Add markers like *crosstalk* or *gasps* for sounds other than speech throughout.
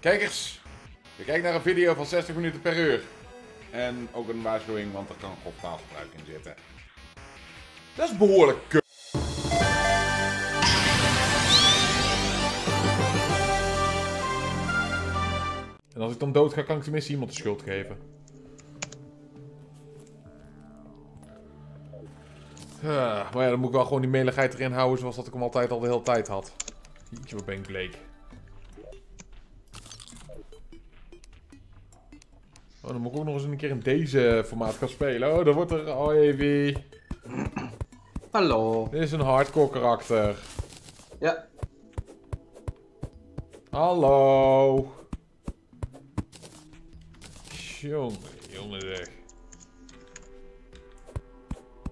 Kijkers, je kijkt naar een video van 60 minuten per uur. En ook een waarschuwing, want er kan taalgebruik in zitten. Dat is behoorlijk. En als ik dan dood ga, kan ik tenminste iemand de schuld geven. Ah, maar ja, dan moet ik wel gewoon die meligheid erin houden zoals dat ik hem altijd al de hele tijd had. Jeetje, wat ben ik. Oh, dan moet ik ook nog eens een keer in deze formaat gaan spelen. Oh, dan wordt er... Oh, Evie. Hallo. Dit is een hardcore karakter. Ja, Hallo. Jongen, jongen zeg.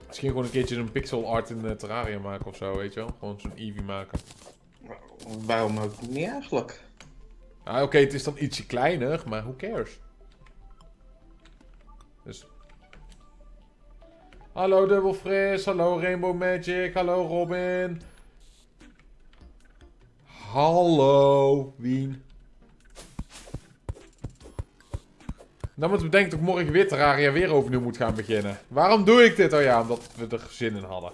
Misschien gewoon een keertje een pixel art in uh, Terraria maken of zo, weet je wel? Gewoon zo'n Eevee maken. waarom ook niet eigenlijk? Ah, oké, het is dan ietsje kleiner, maar who cares? Dus... Hallo Double Fris, hallo Rainbow Magic, hallo Robin. Hallo Wien. Dan moet bedenken dat ik morgen weer Terraria weer overnieuw moet gaan beginnen. Waarom doe ik dit? Oh ja, omdat we er zin in hadden.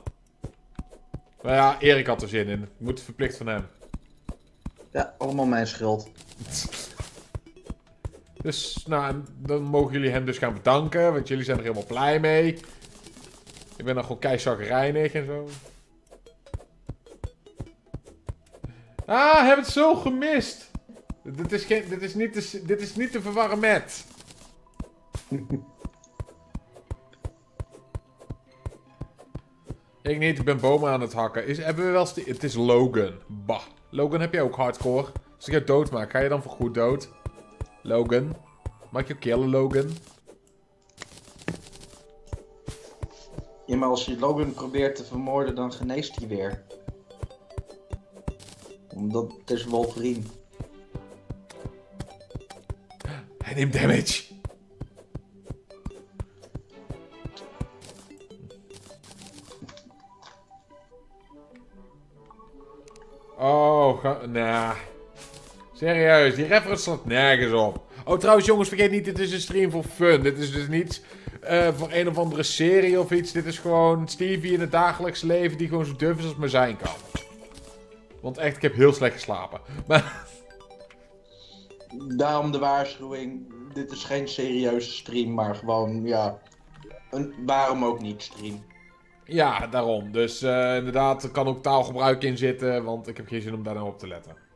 Maar ja, Erik had er zin in. Ik moet het verplicht van hem. Ja, allemaal mijn schuld. *laughs* Dus, nou, dan mogen jullie hem dus gaan bedanken, want jullie zijn er helemaal blij mee. Ik ben dan gewoon keizagrijnig en zo. Ah, heb het zo gemist. Dit is, geen, dit is, niet, te, dit is niet te verwarren met. *laughs* ik niet, ik ben bomen aan het hakken. Is, hebben we wel Het is Logan. Bah. Logan, heb jij ook hardcore? Als ik jou doodmaak, ga je dan voor goed dood? Logan. Mag je killen, Logan? Ja, maar als je Logan probeert te vermoorden, dan geneest hij weer. Omdat het is Wolverine. Hij neemt damage. Oh, ga... Nah. Serieus, die reference slaat nergens op. Oh, trouwens jongens, vergeet niet, dit is een stream voor fun. Dit is dus niet eh, voor een of andere serie of iets. Dit is gewoon Stevie in het dagelijks leven die gewoon zo duf is als maar zijn kan. Want echt, ik heb heel slecht geslapen. *laughs* Maar... Daarom de waarschuwing. Dit is geen serieuze stream, maar gewoon, ja. Een waarom ook niet stream. Ja, daarom. Dus eh, inderdaad, er kan ook taalgebruik in zitten, want ik heb geen zin om daar nou op te letten.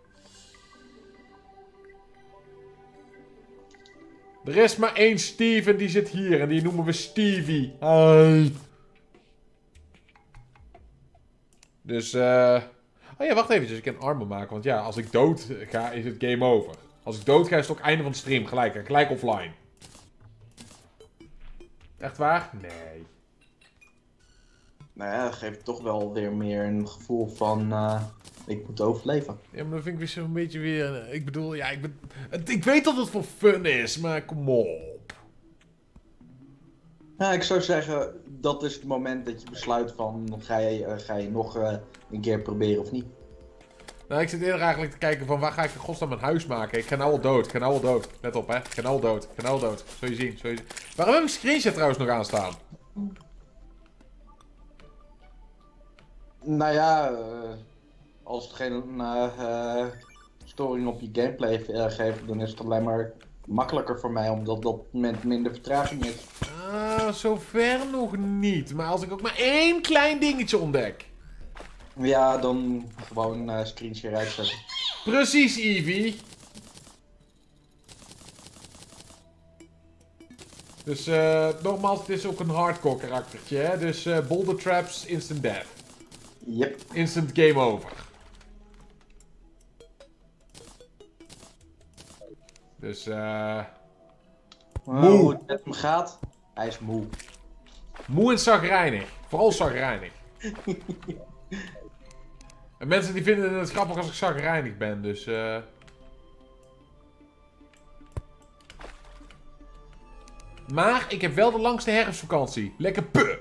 Er is maar één Steven, die zit hier en die noemen we Stevie. Dus, eh... Oh ja, wacht even, ik kan armen maken, want ja, als ik dood ga, is het game over. Als ik dood ga, is het ook einde van de stream, gelijk, gelijk offline. Echt waar? Nee. Nou ja, dat geeft toch wel weer meer een gevoel van. eh, ik moet overleven. Ja, maar dat vind ik weer zo'n beetje weer... eh, Ik bedoel, ja, ik, ben, het- ik weet dat het voor fun is, maar kom op. Ja, ik zou zeggen, dat is het moment dat je besluit van. Ga je, eh, ga je nog eh, een keer proberen of niet? Nou, ik zit eerder eigenlijk te kijken van waar ga ik in godsnaam mijn huis maken. Ik ga nou al dood, ik ga nou al dood. Let op, hè. Ik ga nou al dood, ik ga nou al dood. Zul je zien, zul je zien. Waarom heb ik screenshot trouwens nog aanstaan? Nou ja, als het geen eh, eh, storing op je gameplay eh, geeft, dan is het alleen maar makkelijker voor mij, omdat dat moment minder vertraging is. Ah, zover nog niet. Maar als ik ook maar één klein dingetje ontdek. Ja, dan gewoon eh screenshot uitzetten. Precies, Eevee. Dus eh, nogmaals, het is ook een hardcore karaktertje, hè. Dus eh, boulder traps, instant death. Yep. Instant game over. Dus eh. Moe. Moe. Hoe het met hem gaat, hij is moe. moe en zagrijnig. Vooral zagrijnig. *laughs* en mensen die vinden het grappig als ik zagrijnig ben, dus eh. Maar ik heb wel de langste herfstvakantie. Lekker puh!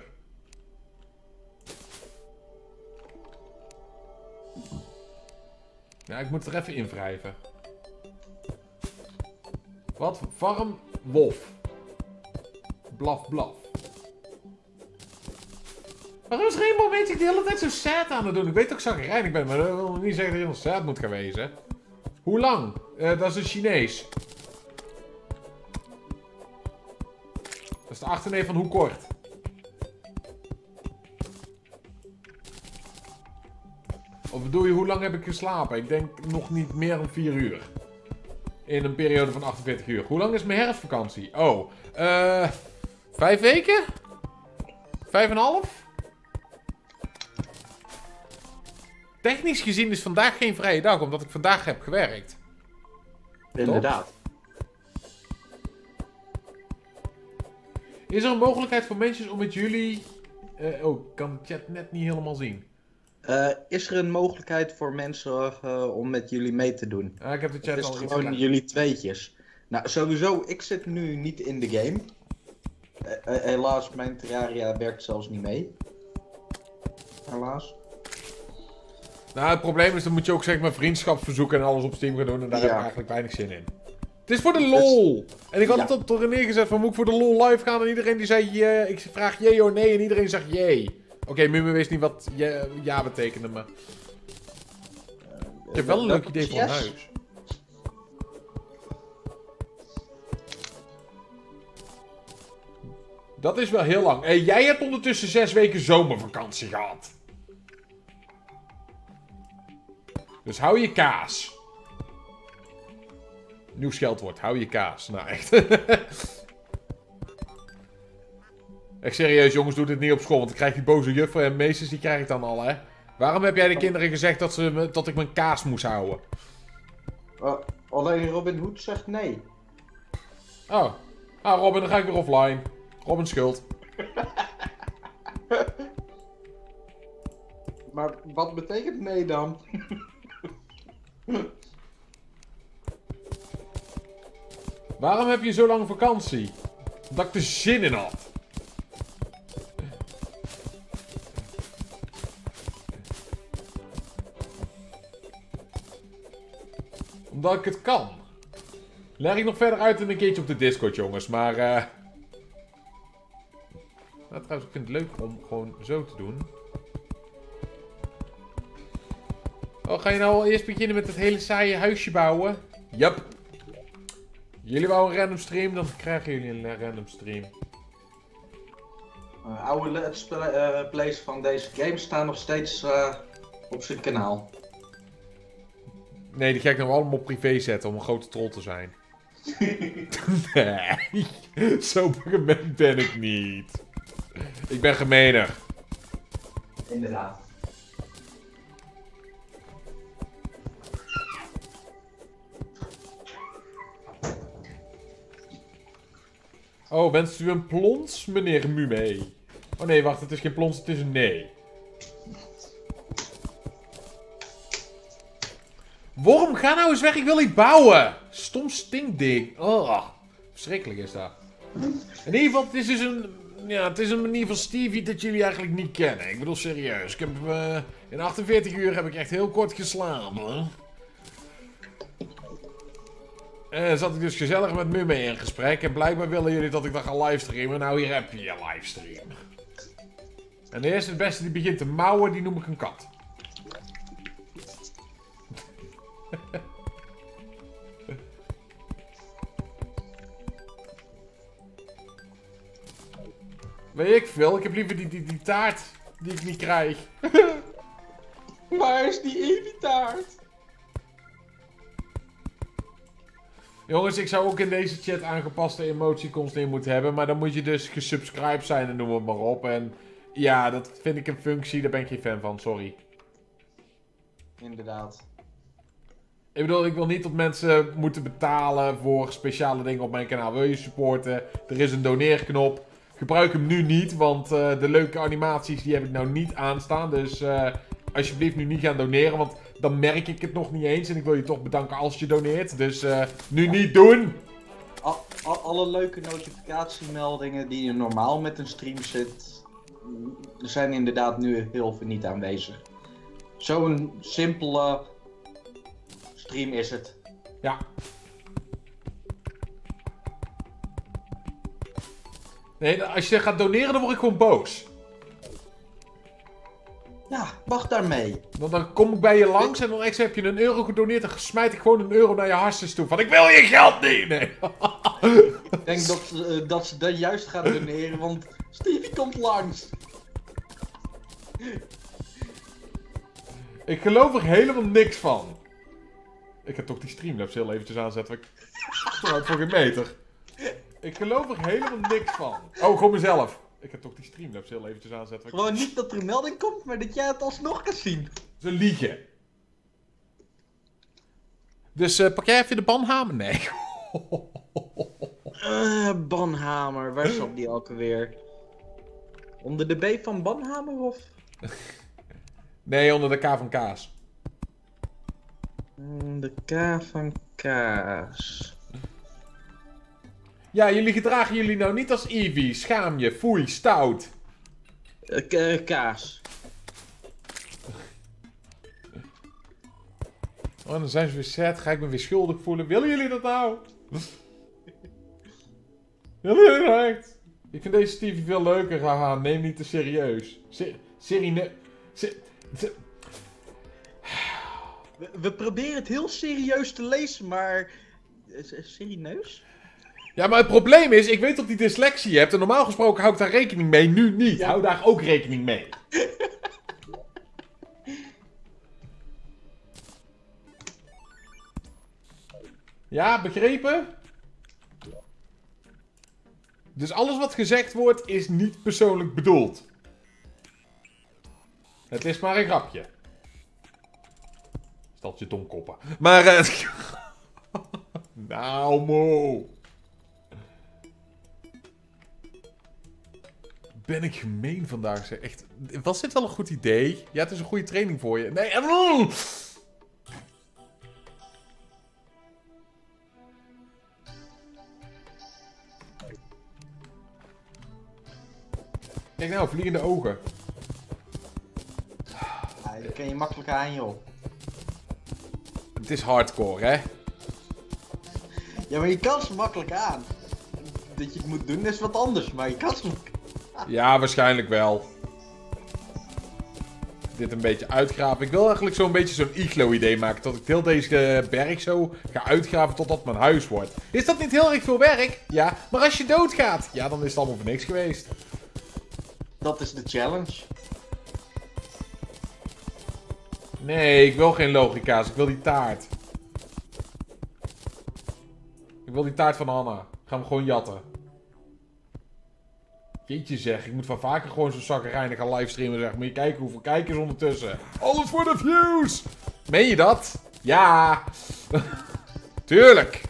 Ja, ik moet er even in wrijven. Wat? Farm wolf. Blaf blaf. Waarom is Rainbow Magic de hele tijd zo sad aan het doen? Ik weet dat ik zagrijnig ben, maar dat wil niet zeggen dat je nog sad moet gaan wezen. Hoe lang? Uh, dat is een Chinees. Dat is de achterneef van hoe kort. Of bedoel je, hoe lang heb ik geslapen? Ik denk nog niet meer dan 4 uur. In een periode van 48 uur. Hoe lang is mijn herfstvakantie? Oh, eh... Uh, vijf weken? Vijf en een half? Technisch gezien is vandaag geen vrije dag, omdat ik vandaag heb gewerkt. Inderdaad. Is er een mogelijkheid voor mensen om met jullie... Uh, oh, ik kan de chat net niet helemaal zien. Uh, is er een mogelijkheid voor mensen uh, om met jullie mee te doen? ik heb de chat is al het gewoon jullie tweetjes? Nou, sowieso, ik zit nu niet in de game. Uh, helaas, mijn Terraria werkt zelfs niet mee. Helaas. Nou, het probleem is, dan moet je ook zeg maar vriendschapsverzoeken en alles op Steam gaan doen. En daar ja. heb ik eigenlijk weinig zin in. Het is voor de lol! En ik had ja. het op er neergezet van, moet ik voor de lol live gaan? En iedereen die zei, yeah. ik vraag jee of nee. En iedereen zegt jee. Oké, okay, Mumme wist niet wat ja, ja betekende, maar... Ik heb wel een leuk idee voor een huis. Dat is wel heel lang. Hey, jij hebt ondertussen zes weken zomervakantie gehad. Dus hou je kaas. Nieuw scheldwoord, hou je kaas. Nou, echt. *laughs* Echt serieus, jongens, doe dit niet op school. Want dan krijg je boze juffen en meesters, die krijg ik dan al, hè. Waarom heb jij de kinderen gezegd dat, ze, dat ik mijn kaas moest houden? Uh, alleen Robin Hood zegt nee. Oh. Ah, Robin, dan ga ik weer offline. Robin schuld. *laughs* maar wat betekent nee dan? Waarom heb je zo lang vakantie? Dat ik er zin in had. Omdat ik het kan. Leg ik nog verder uit in een keertje op de Discord, jongens. Maar, eh... Nou, trouwens, ik vind het leuk om gewoon zo te doen. Oh, ga je nou al eerst beginnen met het hele saaie huisje bouwen? Yep. Jullie bouwen een random stream, dan krijgen jullie een random stream. Uh, oude let's play, plays van deze game staan nog steeds uh, op zijn kanaal. Nee, die ga ik nou allemaal op privé zetten om een grote troll te zijn. *laughs* nee, zo gemeen ben ik niet. Ik ben gemener. Inderdaad. Oh, wenst u een plons, meneer Mume? Oh nee, wacht, het is geen plons, het is een nee. Worm, ga nou eens weg, ik wil niet bouwen. Stom stinkding. Oh, verschrikkelijk is dat. In ieder geval, het is dus een... Ja, het is een manier van Stevie dat jullie eigenlijk niet kennen. Ik bedoel, serieus. Ik heb, uh, in 48 uur heb ik echt heel kort geslapen. En zat ik dus gezellig met Mumme in gesprek. En blijkbaar willen jullie dat ik dat ga livestreamen. Nou, hier heb je je livestream. En de eerste het beste die begint te mouwen, die noem ik een kat. *laughs* Weet ik veel, ik heb liever die, die, die taart die ik niet krijg. *laughs* Waar is die Evi taart? Jongens, ik zou ook in deze chat aangepaste emoticons in moeten hebben. Maar dan moet je dus gesubscribed zijn en noem het maar op. En ja, dat vind ik een functie, daar ben ik geen fan van, sorry. Inderdaad. Ik bedoel, ik wil niet dat mensen moeten betalen voor speciale dingen op mijn kanaal. Wil je supporten? Er is een doneerknop. Gebruik hem nu niet, want uh, de leuke animaties die heb ik nou niet aanstaan. Dus uh, alsjeblieft nu niet gaan doneren, want dan merk ik het nog niet eens. En ik wil je toch bedanken als je doneert. Dus uh, nu niet doen! Al, al, alle leuke notificatiemeldingen die je normaal met een stream zit, zijn inderdaad nu heel veel niet aanwezig. Zo'n simpele stream is het. Ja. Nee, als je gaat doneren, dan word ik gewoon boos. Ja, wacht daarmee. Want dan kom ik bij je langs en dan extra heb je een euro gedoneerd. Dan smijt ik gewoon een euro naar je hartstikke toe. Van ik wil je geld niet! Nee. Ik denk dat, eh, dat ze dat juist gaan doneren, want Stevie komt langs. ik geloof er helemaal niks van. Ik heb toch die Streamlabs heel eventjes aanzetten. Ik vooruit voor geen meter. Ik geloof er helemaal niks van. Oh, gewoon mezelf. Ik heb toch die Streamlabs heel eventjes aanzetten. Gewoon niet dat er een melding komt, maar dat jij het alsnog kan zien. Ze liegen. Dus eh, pak jij even de banhamer? Nee. *laughs* Eh, Banhamer, waar zat die ook alweer? Onder de B van Banhamer of? Nee, onder de K van Kaas. Mm, De K van Kaas. Ja, jullie gedragen jullie nou niet als Eevee. Schaam je, foei, stout. Eh, k- eh, kaas. Oh, dan zijn ze weer sad. Ga ik me weer schuldig voelen. Willen jullie dat nou? Willen jullie dat echt? Ik vind deze Stevie veel leuker. Haha, neem niet te serieus. Se serine... Se se- We, we proberen het heel serieus te lezen, maar... Serieus? Ja, maar het probleem is, ik weet dat die dyslexie je hebt. En normaal gesproken hou ik daar rekening mee. Nu niet. Ja. Hou daar ook rekening mee. *laughs* Ja, begrepen? Dus alles wat gezegd wordt is niet persoonlijk bedoeld. Het is maar een grapje. Stelt je domkoppen. Maar, eh... *laughs* nou, mo. Ben ik gemeen vandaag, zeg. Echt. Was dit wel een goed idee? Ja, het is een goede training voor je. Nee. Kijk nou, vliegende ogen. Ja, die kan je makkelijk aan, joh. Is hardcore, hè? Ja, maar je kan ze makkelijk aan. Dat je het moet doen is wat anders, maar je kan ze makkelijk Ja, waarschijnlijk wel. Dit een beetje uitgraven. Ik wil eigenlijk zo'n beetje zo'n iglo-idee maken. Dat ik heel deze berg zo ga uitgraven totdat mijn huis wordt. Is dat niet heel erg veel werk? Ja. Maar als je doodgaat, ja, dan is het allemaal voor niks geweest. Dat is de challenge. Nee, ik wil geen logica's. Ik wil die taart. Ik wil die taart van Hanna. Gaan we gewoon jatten. Jeetje zeg, ik moet van vaker gewoon zo'n zakkerijnig gaan livestreamen zeg. Moet je kijken hoeveel kijkers ondertussen. Alles voor de views! Meen je dat? Ja! *laughs* Tuurlijk!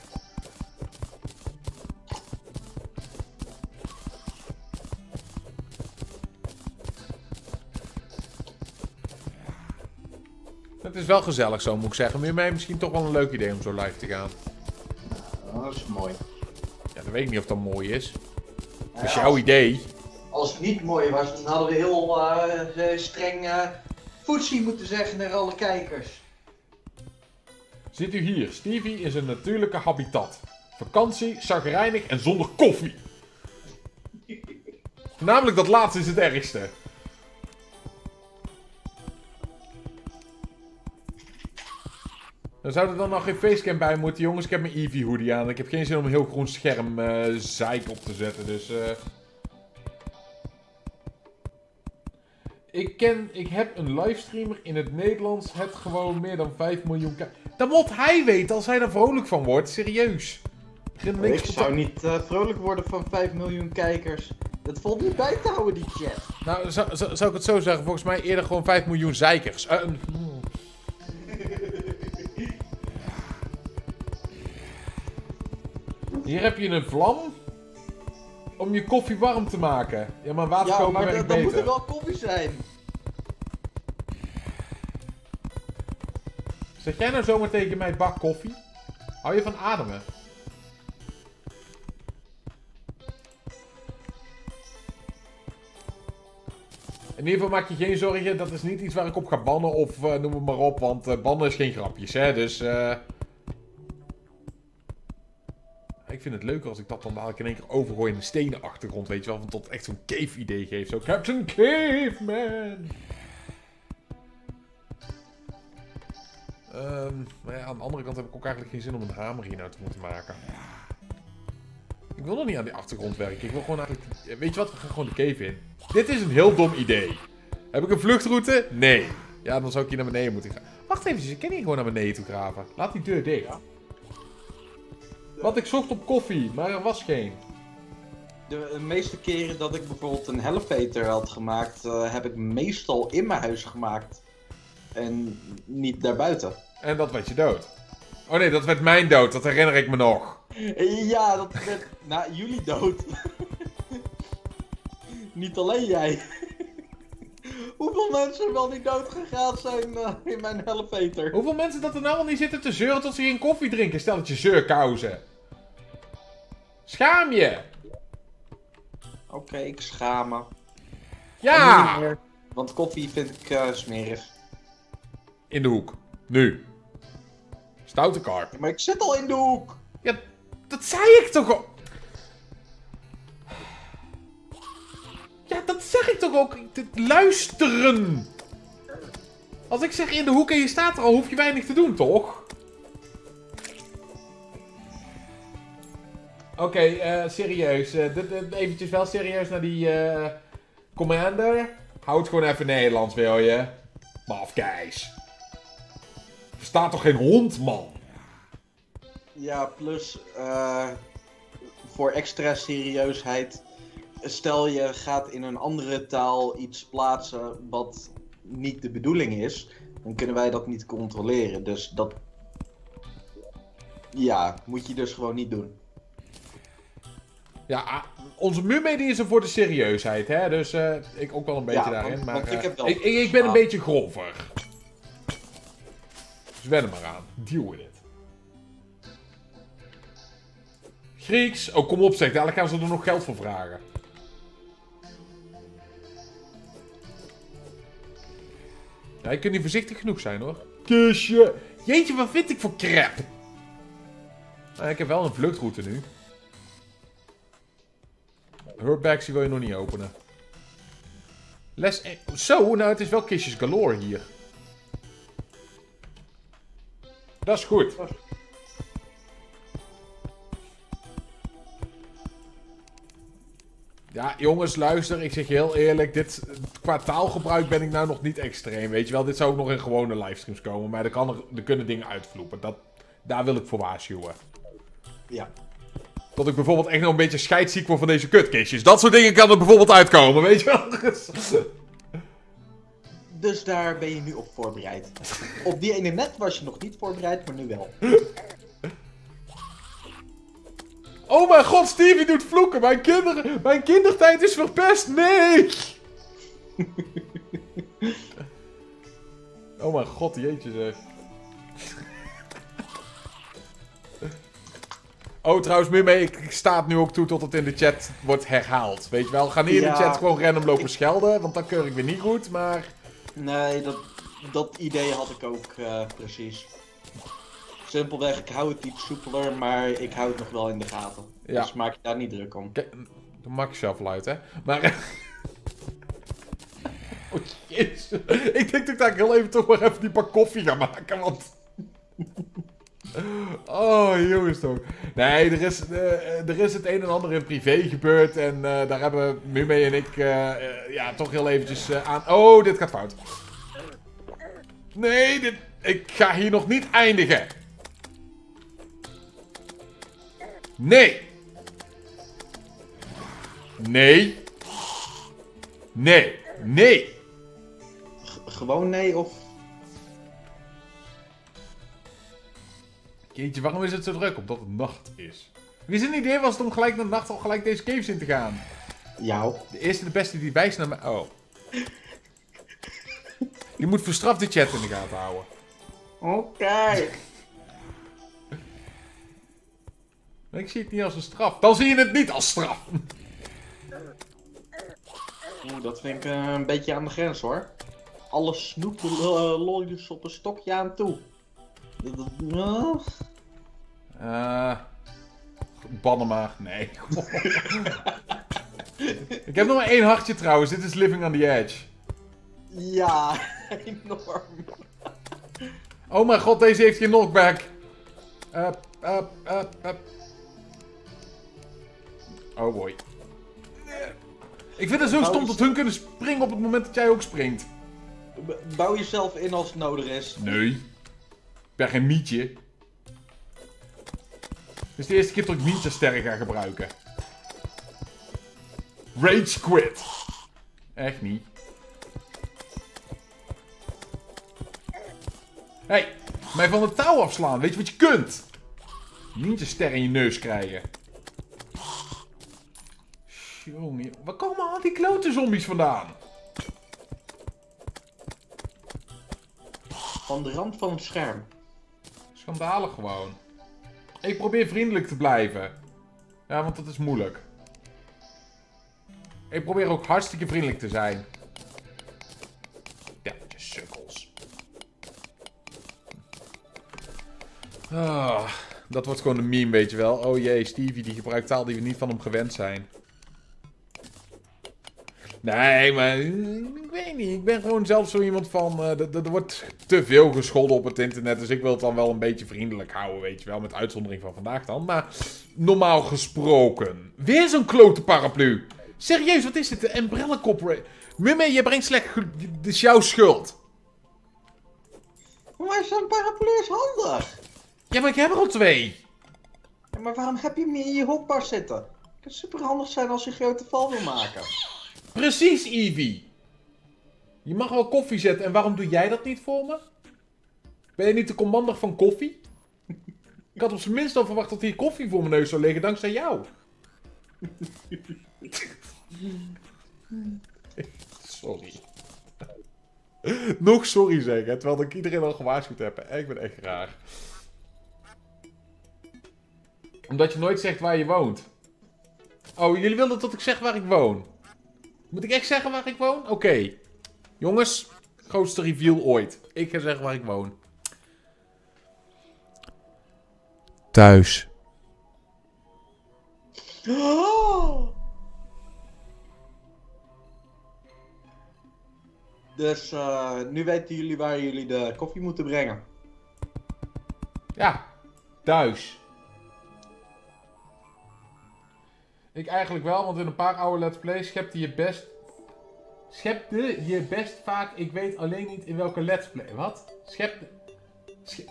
Het is wel gezellig zo, moet ik zeggen. Maar mij misschien toch wel een leuk idee om zo live te gaan. Oh, dat is mooi. Ja, dan weet ik niet of dat mooi is. Dat is Ja, jouw als- idee. Als het niet mooi was, dan hadden we heel eh, eh, streng footsie moeten zeggen naar alle kijkers. Zit u hier? Stevie is een natuurlijke habitat. Vakantie, zagrijnig en zonder koffie. *laughs* Namelijk dat laatste is het ergste. Dan zou er dan nog geen facecam bij moeten. Jongens, ik heb mijn Eevee hoodie aan. Ik heb geen zin om een heel groen scherm zeik op te zetten. Dus eh Ik ken, ik heb een livestreamer in het Nederlands. Het gewoon meer dan 5 miljoen kijkers. Dat moet hij weten als hij er vrolijk van wordt. Serieus. Ik zou niet eh, vrolijk worden van 5 miljoen kijkers. Dat valt niet bij te houden, die chat. Nou, zou, zou, zou ik het zo zeggen? Volgens mij eerder gewoon 5 miljoen zeikers. Eh, een- Hier heb je een vlam. Om je koffie warm te maken. Ja, maar water Ja, maar werkt dan moet er beter. wel koffie zijn. Zeg jij nou zomaar tegen mij bak koffie? Hou je van ademen? In ieder geval maak je geen zorgen, dat is niet iets waar ik op ga bannen of eh, noem het maar op, want eh, bannen is geen grapjes, hè, dus... eh Ik vind het leuker als ik dat dan dadelijk in één keer overgooi in een stenen achtergrond, weet je wel. Want dat echt zo'n cave-idee geeft. Zo, Captain Caveman! Ehm, maar ja, aan de andere kant heb ik ook eigenlijk geen zin om een hamer hier nou te moeten maken. Ik wil nog niet aan die achtergrond werken. Ik wil gewoon eigenlijk... Weet je wat? We gaan gewoon de cave in. Dit is een heel dom idee. Heb ik een vluchtroute? Nee. Ja, dan zou ik hier naar beneden moeten gaan. Wacht even, ik kan hier gewoon naar beneden toe graven. Laat die deur dicht. Want ik zocht op koffie, maar er was geen. De meeste keren dat ik bijvoorbeeld een elevator had gemaakt, uh, heb ik meestal in mijn huis gemaakt. En niet daarbuiten. En dat werd je dood. Oh nee, dat werd mijn dood, dat herinner ik me nog. Ja, dat werd na jullie dood. *laughs* niet alleen jij. *laughs* Hoeveel mensen wel niet dood gegaan zijn uh, in mijn elevator? Hoeveel mensen dat er nou al niet zitten te zeuren tot ze geen koffie drinken? Stel dat je zeurkousen. Schaam je! Oké, okay, ik schaam me. Ja! Want koffie vind ik uh, smerig. In de hoek. Nu. Stoute kar. maar ik zit al in de hoek. Ja, dat zei ik toch al. Ja, dat zeg ik toch ook. Luisteren. Als ik zeg in de hoek en je staat er al, hoef je weinig te doen, toch? Oké, uh, serieus. Uh, eventjes wel serieus naar die uh, commander. Houd gewoon even Nederlands, wil je? Mafkeis. Verstaat toch geen hond, man? Ja, plus voor extra serieusheid. Stel je gaat in een andere taal iets plaatsen wat niet de bedoeling is, dan kunnen wij dat niet controleren. Dus dat. Ja, moet je dus gewoon niet doen. Ja, ah, onze muurmedie is er voor de serieusheid, hè? Dus uh, ik ook wel een beetje ja, daarin. Want, maar want ik, heb wel ik, ik, ben een beetje grover. Dus wen er maar aan. Deal with it. Grieks. Oh, kom op zeg. Dadelijk gaan ze er nog geld voor vragen. Ja, je kunt niet voorzichtig genoeg zijn, hoor. Kusje. Jeetje, wat vind ik voor crap? Nou, ik heb wel een vluchtroute nu. Herbags wil je nog niet openen. Les... E- Zo, nou het is wel kistjes galore hier. Dat is goed. Ja, jongens, luister. Ik zeg je heel eerlijk. Dit, qua taalgebruik ben ik nou nog niet extreem. Weet je wel, dit zou ook nog in gewone livestreams komen. Maar er, kan er kunnen dingen uitvloepen. Dat, daar wil ik voor waarschuwen. Ja. Dat ik bijvoorbeeld echt nog een beetje scheidsziek word van deze kutkistjes. Dat soort dingen kan er bijvoorbeeld uitkomen, weet je wel. *laughs* Dus daar ben je nu op voorbereid. Op die ene net was je nog niet voorbereid, maar nu wel. *laughs* Oh mijn god, Stevie doet vloeken. Mijn, kinderen, mijn kindertijd is verpest. Nee! *laughs* oh mijn god, jeetje zeg. Oh, trouwens, mee, ik sta nu ook toe tot het in de chat wordt herhaald. Weet je wel, ga niet in de chat gewoon random lopen schelden, want dan keur ik weer niet goed, maar... Nee, dat, dat idee had ik ook uh, precies. Simpelweg, ik hou het iets soepeler, maar ik hou het nog wel in de gaten. Ja. Dus maak je daar niet druk om. Kijk, dan maak je zelf wel uit, hè. Maar... *laughs* oh, jezus. Ik denk dat ik heel even toch maar even die pak koffie ga maken, want... Oh, jongens toch. Nee, er is, uh, er is het een en ander in privé gebeurd. En uh, daar hebben Mume en ik uh, ja, toch heel eventjes aan... Oh, dit gaat fout. Nee, dit... ik ga hier nog niet eindigen. Nee. Nee. Nee. Nee. Gewoon nee of Jeetje, waarom is het zo druk? Omdat het nacht is. Wie zijn idee was het om gelijk naar de nacht al gelijk deze caves in te gaan? Jou. De eerste de beste die wijst naar mij... Oh. Je moet verstraft de chat in de gaten houden. Oké. Ik zie het niet als een straf. Dan zie je het niet als straf. Oeh, dat vind ik uh, een beetje aan de grens hoor. Alle snoepen uh, op een stokje aan toe. Uh, bannen maar. Nee. *laughs* ik heb nog maar één hartje trouwens. Dit is Living on the Edge. Ja, *laughs* enorm. Oh mijn god, deze heeft geen knockback. Up, up, up, up. Oh boy. Ik vind het zo stom dat hun kunnen springen op het moment dat jij ook springt. Bouw jezelf in als het nodig is. Nee. Ben geen mietje. Dit is de eerste keer dat ik ninja sterren ga gebruiken. Rage quit. Echt niet. hey, mij van het touw afslaan. Weet je wat je kunt? Ninja sterren in je neus krijgen. Jongen, waar komen al die klote zombies vandaan? Van de rand van het scherm. Schandalig gewoon. Ik probeer vriendelijk te blijven. Ja, want dat is moeilijk. Ik probeer ook hartstikke vriendelijk te zijn. Ja, je sukkels. Ah, dat wordt gewoon een meme, weet je wel. Oh jee, Stevie die gebruikt taal die we niet van hem gewend zijn. Nee, maar ik weet niet. Ik ben gewoon zelf zo iemand van. eh, er- wordt te veel gescholden op het internet. Dus ik wil het dan wel een beetje vriendelijk houden, weet je wel. Met uitzondering van vandaag dan. Maar normaal gesproken. Weer zo'n klote paraplu. Serieus, wat is dit? De Umbrella Corporation. Mumme, je brengt slecht. Dit is jouw schuld. Maar zo'n paraplu is handig. Ja, maar ik heb er al twee. Ja, maar waarom heb je hem in je hotbar zitten? Het kan super handig zijn als je grote val wil maken. Precies, Evie. Je mag wel koffie zetten. En waarom doe jij dat niet voor me? Ben je niet de commander van koffie? Ik had op zijn minst al verwacht dat hier koffie voor mijn neus zou liggen dankzij jou. sorry. Nog sorry zeggen, terwijl ik iedereen al gewaarschuwd heb. Ik ben echt raar. Omdat je nooit zegt waar je woont. Oh, jullie wilden dat ik zeg waar ik woon. Moet ik echt zeggen waar ik woon? Oké. Jongens, grootste reveal ooit. Ik ga zeggen waar ik woon. Thuis. *gasps* Dus eh, nu weten jullie waar jullie de koffie moeten brengen. Ja, thuis. Ik eigenlijk wel, want in een paar oude Let's Plays schepte je best... Schepte je best vaak, ik weet alleen niet in welke Let's Play... Wat? Schepte... Sche-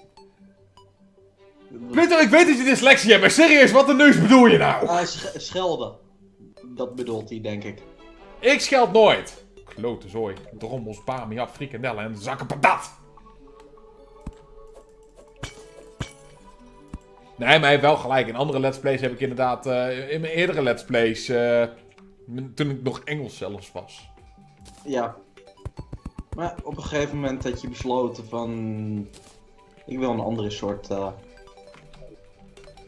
Peter, ik weet dat je dyslexie hebt, maar serieus, wat de neus bedoel je nou? Ah, sch- schelden. Dat bedoelt hij, denk ik. Ik scheld nooit. Klote zooi. Drommels, bami, frikandellen en zakken patat. Nee, maar hij heeft wel gelijk. In andere Let's Plays heb ik inderdaad... eh, in mijn eerdere Let's Plays... eh, toen ik nog Engels zelfs was. Ja. Maar op een gegeven moment had je besloten van... Ik wil een andere soort... eh,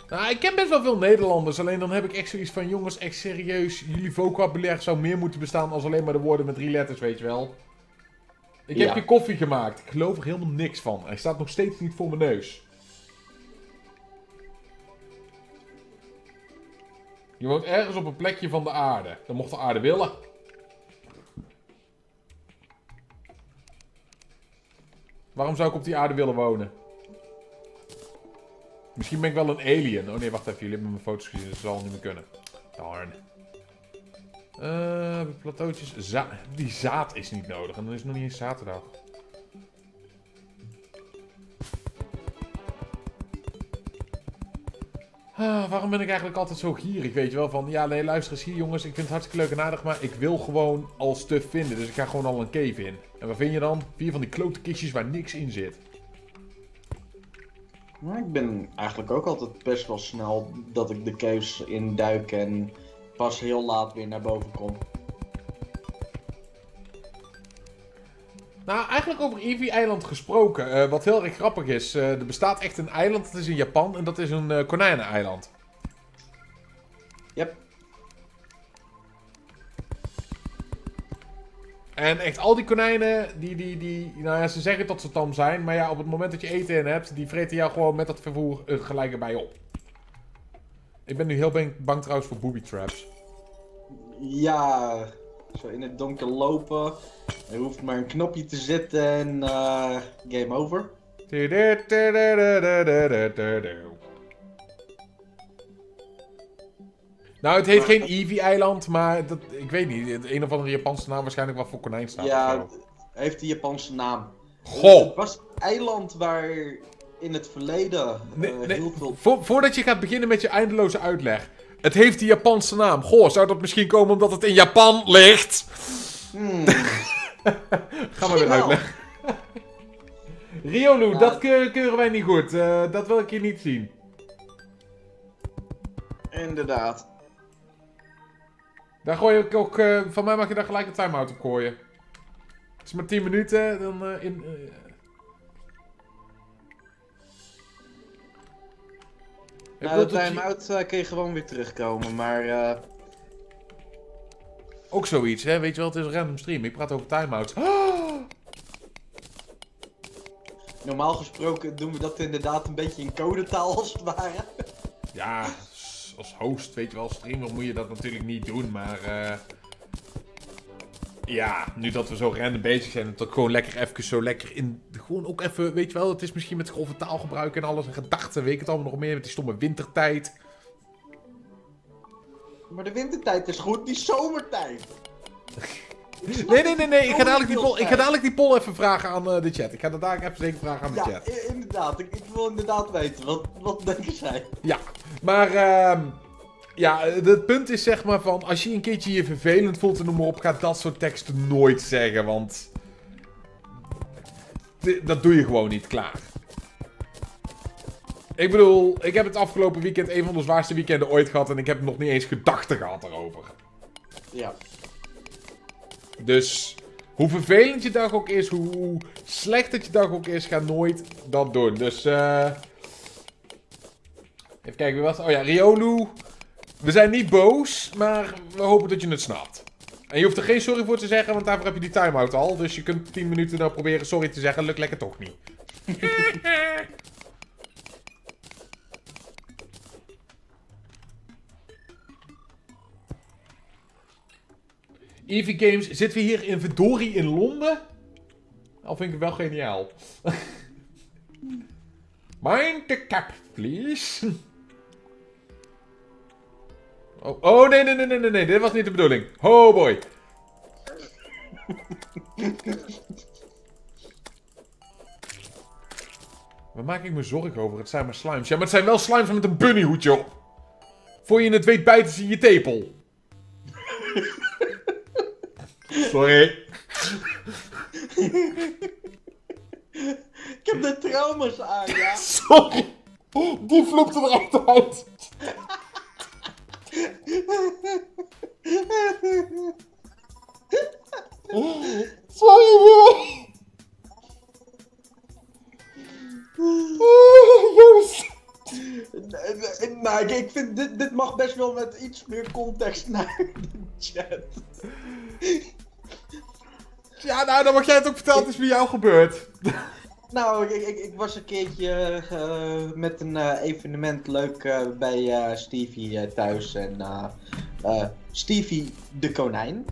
Nou, ik ken best wel veel Nederlanders. Alleen dan heb ik echt zoiets van... Jongens, echt serieus. Jullie vocabulaire zou meer moeten bestaan... als alleen maar de woorden met drie letters, weet je wel. Ik heb je koffie gemaakt. Ik geloof er helemaal niks van. Hij staat nog steeds niet voor mijn neus. Je woont ergens op een plekje van de aarde. Dan mocht de aarde willen. Waarom zou ik op die aarde willen wonen? Misschien ben ik wel een alien. Oh nee, wacht even. Jullie hebben mijn foto's gezien. Dat zal niet meer kunnen. Darn. Eh, plateautjes. Die zaad is niet nodig. En dan is het nog niet eens zaterdag. Ah, waarom ben ik eigenlijk altijd zo gierig, weet je wel? Van, ja, nee, luister eens hier jongens, ik vind het hartstikke leuk en aardig, maar ik wil gewoon al stuff vinden. Dus ik ga gewoon al een cave in. En wat vind je dan? Vier van die klote kistjes waar niks in zit. Maar ik ben eigenlijk ook altijd best wel snel dat ik de caves induik en pas heel laat weer naar boven kom. Nou, eigenlijk over Eevee-eiland gesproken. eh, wat heel erg grappig is. eh, er bestaat echt een eiland, dat is in Japan. En dat is een eh konijneneiland. Yep. En echt al die konijnen, die, die, die, nou ja, ze zeggen dat ze tam zijn. Maar ja, op het moment dat je eten in hebt, die vreten jou gewoon met dat vervoer gelijk erbij op. Ik ben nu heel bang, bang trouwens voor booby traps. Ja, zo in het donker lopen. Er hoeft maar een knopje te zitten en eh, game over. Nou, het heet geen Eevee-eiland, maar dat, ik weet niet. Het een of andere Japanse naam waarschijnlijk wel voor konijn staat. Ja, heeft een Japanse naam. Goh! Het was een eiland waar in het verleden eh, Nee, nee, heel veel... vo- voordat je gaat beginnen met je eindeloze uitleg. Het heeft een Japanse naam. Goh, zou dat misschien komen omdat het in Japan ligt? Hmm, *laughs* Ga maar weer uitleggen. *laughs* Riolu, dat keur- keuren wij niet goed. Eh, dat wil ik hier niet zien. inderdaad. Daar gooi ik ook... eh, van mij mag je daar gelijk een time-out op gooien. Het is maar 10 minuten, dan eh, in... Ik de time-out eh, kun je gewoon weer terugkomen, maar... eh, Ook zoiets, hè? Weet je wel, het is een random stream. Ik praat over time-outs. *gasps* Normaal gesproken doen we dat inderdaad een beetje in codetaal als het ware. Ja, als host, weet je wel, streamer moet je dat natuurlijk niet doen, maar... eh, ja, nu dat we zo random bezig zijn, dat gewoon lekker even zo lekker in... Gewoon ook even, weet je wel, het is misschien met grove taalgebruik en alles en gedachten, weet ik het allemaal nog meer, met die stomme wintertijd. Maar de wintertijd is goed, die zomertijd. *laughs* Nee, nee, nee, nee, ik ga dadelijk die poll, ik ga dadelijk die poll even vragen aan eh, de chat. Ik ga dat dadelijk even zeker vragen aan de Ja, chat. i- inderdaad. Ik, ik wil inderdaad weten. Wat, wat denken zij? Ja, maar ehm ja, het punt is zeg maar van, als je een keertje je vervelend voelt en noem maar op, ga dat soort teksten nooit zeggen, want dat doe je gewoon niet klaar. Ik bedoel, ik heb het afgelopen weekend een van de zwaarste weekenden ooit gehad en ik heb nog niet eens gedachten gehad erover. Ja. Dus hoe vervelend je dag ook is, hoe slecht het je dag ook is, ga nooit dat doen. Dus eh. Even kijken, wie was? Oh ja, Riolu. We zijn niet boos, maar we hopen dat je het snapt. En je hoeft er geen sorry voor te zeggen, want daarvoor heb je die time-out al. Dus je kunt 10 minuten nou proberen sorry te zeggen, lukt lekker toch niet. *laughs* Eevee Games, zitten we hier in verdorie in Londen? Al vind ik wel geniaal. *laughs* Mind the cap, please. *laughs* Oh, oh nee, nee, nee, nee, nee, nee, dit was niet de bedoeling. Oh boy. *laughs* Waar maak ik me zorgen over? Het zijn maar slimes. Ja, maar het zijn wel slimes met een bunnyhoedje op. Voor je het weet bijten ze in je tepel. *laughs* Sorry. *laughs* Ik heb de trauma's aan, ja. Sorry. Die vloekte er echt uit. Sorry. Nee, nee, Nou, ik, vind dit mag best wel met iets meer context naar de chat. Ja, nou, dan mag jij het ook vertellen. Het is bij jou gebeurd. Nou, ik, ik, ik was een keertje eh, met een eh, evenement leuk eh, bij Stevie thuis. En Stevie de konijn.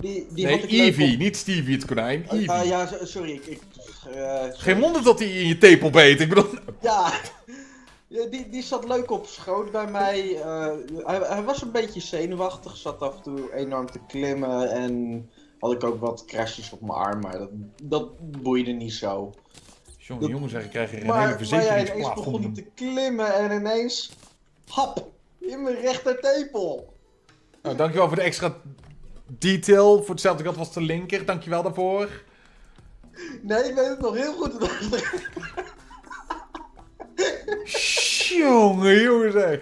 Die, die nee, Evie. op- Niet Stevie het konijn. Oh, Evie. ah, ja, so- sorry. Ik, sorry. Geen wonder dat hij in je tepel beet. Ik bedoel... Ja, die, die zat leuk op schoot bij mij. Hij, hij was een beetje zenuwachtig, zat af en toe enorm te klimmen en had ik ook wat crashes op mijn arm, maar dat, dat boeide niet zo. Jongen, jongen, zeg, ik krijg hier een Maar, hele maar ja, ineens verzekeringsplaat begon hij van. te klimmen en ineens, hap, in mijn rechtertepel. Nou, dankjewel voor de extra detail. Voor hetzelfde geld was de linker. Dankjewel daarvoor. Nee, ik weet het nog heel goed. *laughs* Jongen, jongen zeg.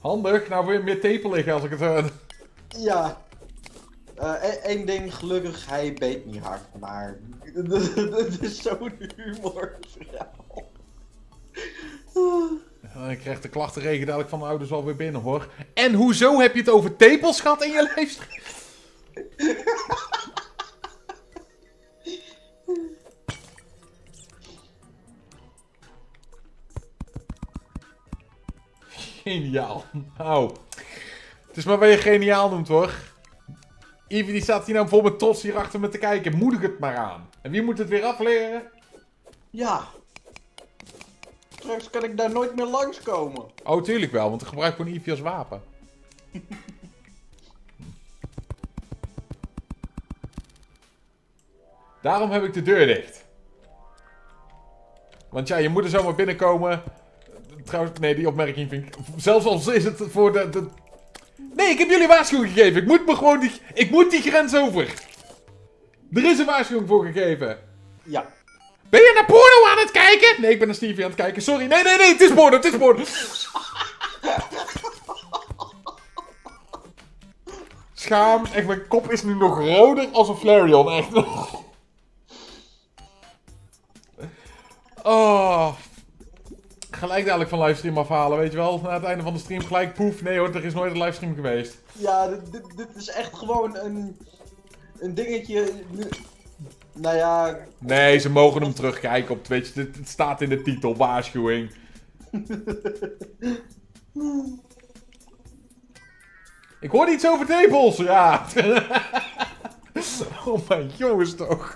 Handig, nou weer meer tepel liggen als ik het... ja. Eh, e-, Eén ding, gelukkig, hij beet niet hard, maar *laughs* het is zo'n humor. Ik krijg de klachtenregen dadelijk van mijn ouders alweer binnen hoor. En hoezo heb je het over tepels in je *laughs* lijst? Geniaal. Nou, het is maar wat je geniaal noemt hoor. Ivy die staat hier nou vol met trots hier achter me te kijken. Moedig het maar aan. En wie moet het weer afleren? Ja. Straks kan ik daar nooit meer langskomen. Oh, tuurlijk wel, want ik gebruik gewoon Ivy als wapen. *laughs* Daarom heb ik de deur dicht. Want ja, je moet er zomaar binnenkomen. Trouwens, nee, die opmerking vind ik... Zelfs als is het voor de... de... Nee, ik heb jullie waarschuwing gegeven. Ik moet me gewoon die... Ik moet die grens over. Er is een waarschuwing voor gegeven. Ja. Ben je naar porno aan het kijken? Nee, ik ben naar Stevie aan het kijken. Sorry. Nee, nee, nee. Het is porno. Het is porno. Schaam. Echt, mijn kop is nu nog roder als een Flareon. Echt. Oh. Gelijk dadelijk van livestream afhalen, weet je wel. Na het einde van de stream gelijk poef. Nee hoor, er is nooit een livestream geweest. Ja, dit, dit, dit is echt gewoon een, een dingetje. Nou ja, Nee, ze mogen hem terugkijken op Twitch. Dit, het staat in de titel, waarschuwing. *laughs* Ik hoorde iets over tepels, ja. *laughs* oh mijn jongens toch.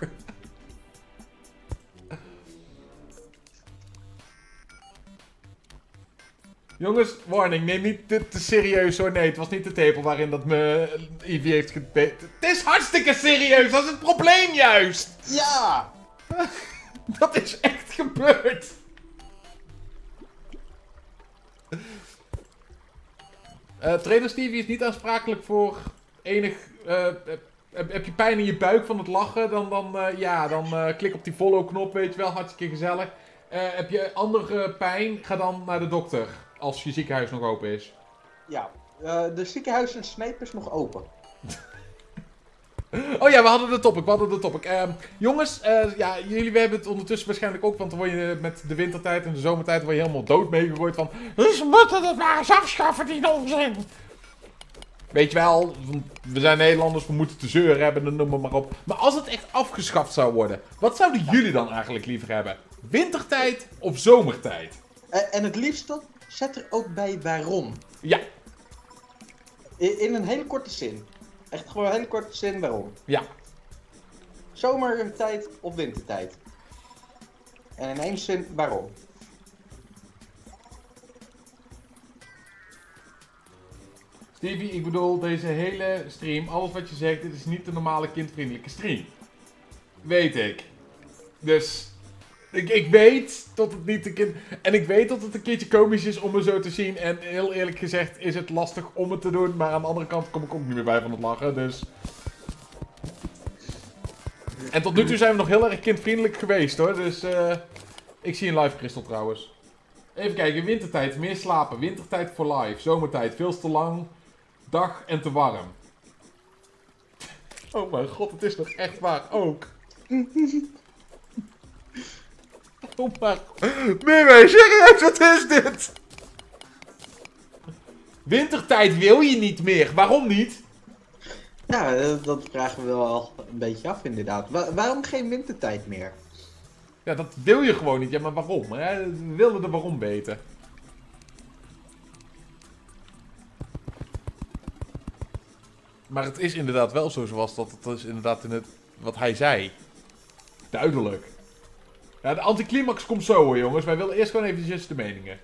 Jongens, warning, neem niet te, te serieus hoor. Nee, het was niet de tepel waarin dat me Ivy heeft gebeten. Het is hartstikke serieus, dat is het probleem juist. ja! *laughs* Dat is echt gebeurd. Eh trainer Stevie is niet aansprakelijk voor enig. eh, heb, heb je pijn in je buik van het lachen? Dan, dan, eh, ja, dan eh, klik op die follow-knop, weet je wel, hartstikke gezellig. Eh, heb je andere pijn? Ga dan naar de dokter. Als je ziekenhuis nog open is. Ja. Eh, de ziekenhuis in Sneep is nog open. *laughs* Oh ja, we hadden de topic, we hadden de topic. Ehm, jongens, eh, ja, jullie hebben het ondertussen waarschijnlijk ook, want dan word je met de wintertijd en de zomertijd word je helemaal dood meegegooid van... Dus we moeten het maar eens afschaffen, die onzin! Weet je wel, we zijn Nederlanders, we moeten te zeuren hebben, dan noem maar, maar op. Maar als het echt afgeschaft zou worden, wat zouden jullie dan eigenlijk liever hebben? Wintertijd of zomertijd? En, en het liefste, zet er ook bij waarom. Ja, In, in een hele korte zin. Echt gewoon een hele korte zin waarom. ja. Zomertijd of wintertijd. En in één zin waarom. Stevie, ik bedoel, deze hele stream, alles wat je zegt, dit is niet de normale kindvriendelijke stream. Weet ik. Dus, ik, weet dat het niet een kind... En ik weet dat het een keertje komisch is om me zo te zien. En heel eerlijk gezegd is het lastig om het te doen. Maar aan de andere kant kom ik ook niet meer bij van het lachen, dus... En tot nu toe zijn we nog heel erg kindvriendelijk geweest, hoor. Dus, eh ik zie een live crystal trouwens. Even kijken, wintertijd, meer slapen. Wintertijd voor live. Zomertijd, veel te lang. Dag en te warm. Oh mijn god, het is nog echt waar ook. *laughs* Oh mijn Nee, nee, serieus, wat is dit? Wintertijd wil je niet meer. Waarom niet? Ja, eh, dat vragen we wel een beetje af inderdaad. Wa- waarom geen wintertijd meer? Ja, dat wil je gewoon niet. Ja, maar waarom? Hè? We wilden de waarom weten. Maar het is inderdaad wel zo zoals dat het is inderdaad in het, wat hij zei. Duidelijk. Ja, de anticlimax komt zo hoor jongens. Wij willen eerst gewoon eventjes de meningen.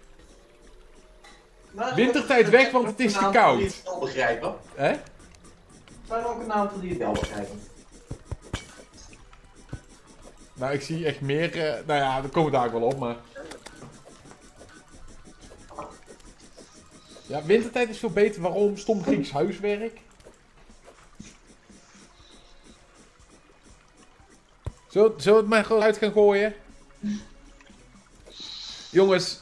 Wintertijd weg, want het is te koud. Het wel begrijpen. Hè? Er zijn ook een aantal die het wel begrijpen. Nou, ik zie echt meer... eh, nou ja, daar komen we daar ook wel op, maar... Ja, wintertijd is veel beter. Waarom? Stom Grieks huiswerk. Zullen zullen we het maar gewoon uit gaan gooien? Jongens,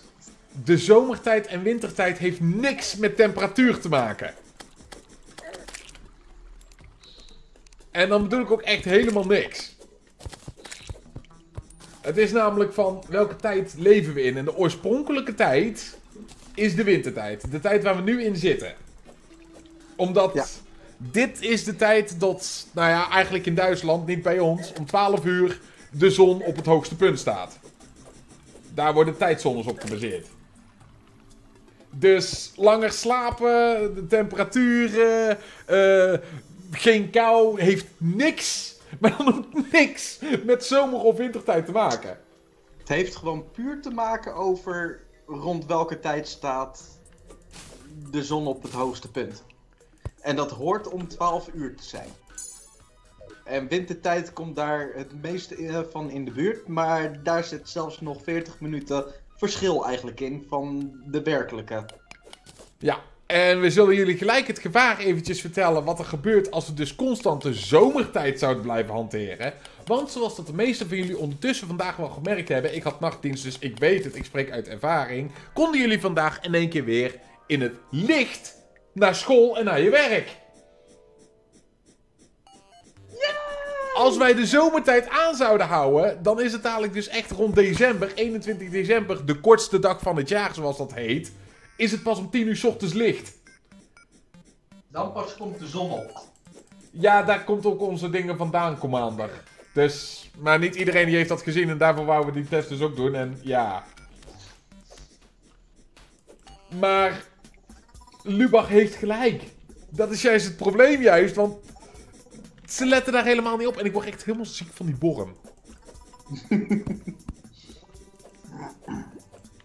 de zomertijd en wintertijd heeft niks met temperatuur te maken. En dan bedoel ik ook echt helemaal niks. Het is namelijk van welke tijd leven we in. En de oorspronkelijke tijd is de wintertijd. De tijd waar we nu in zitten. Omdat Ja. dit is de tijd dat, nou ja, eigenlijk in Duitsland, niet bij ons, om 12 uur de zon op het hoogste punt staat. Daar worden tijdzones op gebaseerd. Dus langer slapen, de temperaturen, eh, geen kou, heeft niks, *laughs* maar dan ook niks met zomer- of wintertijd te maken. Het heeft gewoon puur te maken over rond welke tijd staat de zon op het hoogste punt. En dat hoort om 12 uur te zijn. En wintertijd komt daar het meeste eh, van in de buurt, maar daar zit zelfs nog 40 minuten verschil eigenlijk in van de werkelijke. Ja, en we zullen jullie gelijk het gevaar eventjes vertellen wat er gebeurt als we dus constant de zomertijd zouden blijven hanteren. Want zoals dat de meesten van jullie ondertussen vandaag wel gemerkt hebben, ik had nachtdienst, dus ik weet het, ik spreek uit ervaring, konden jullie vandaag in één keer weer in het licht naar school en naar je werk. Als wij de zomertijd aan zouden houden, dan is het dadelijk dus echt rond december, 21 december, de kortste dag van het jaar, zoals dat heet, is het pas om 10 uur 's ochtends licht. Dan pas komt de zon op. Ja, daar komt ook onze dingen vandaan, Commander. Dus, maar niet iedereen die heeft dat gezien en daarvoor wouden we die test dus ook doen. En ja. Maar Lubach heeft gelijk. Dat is juist het probleem juist, want ze letten daar helemaal niet op. En ik word echt helemaal ziek van die.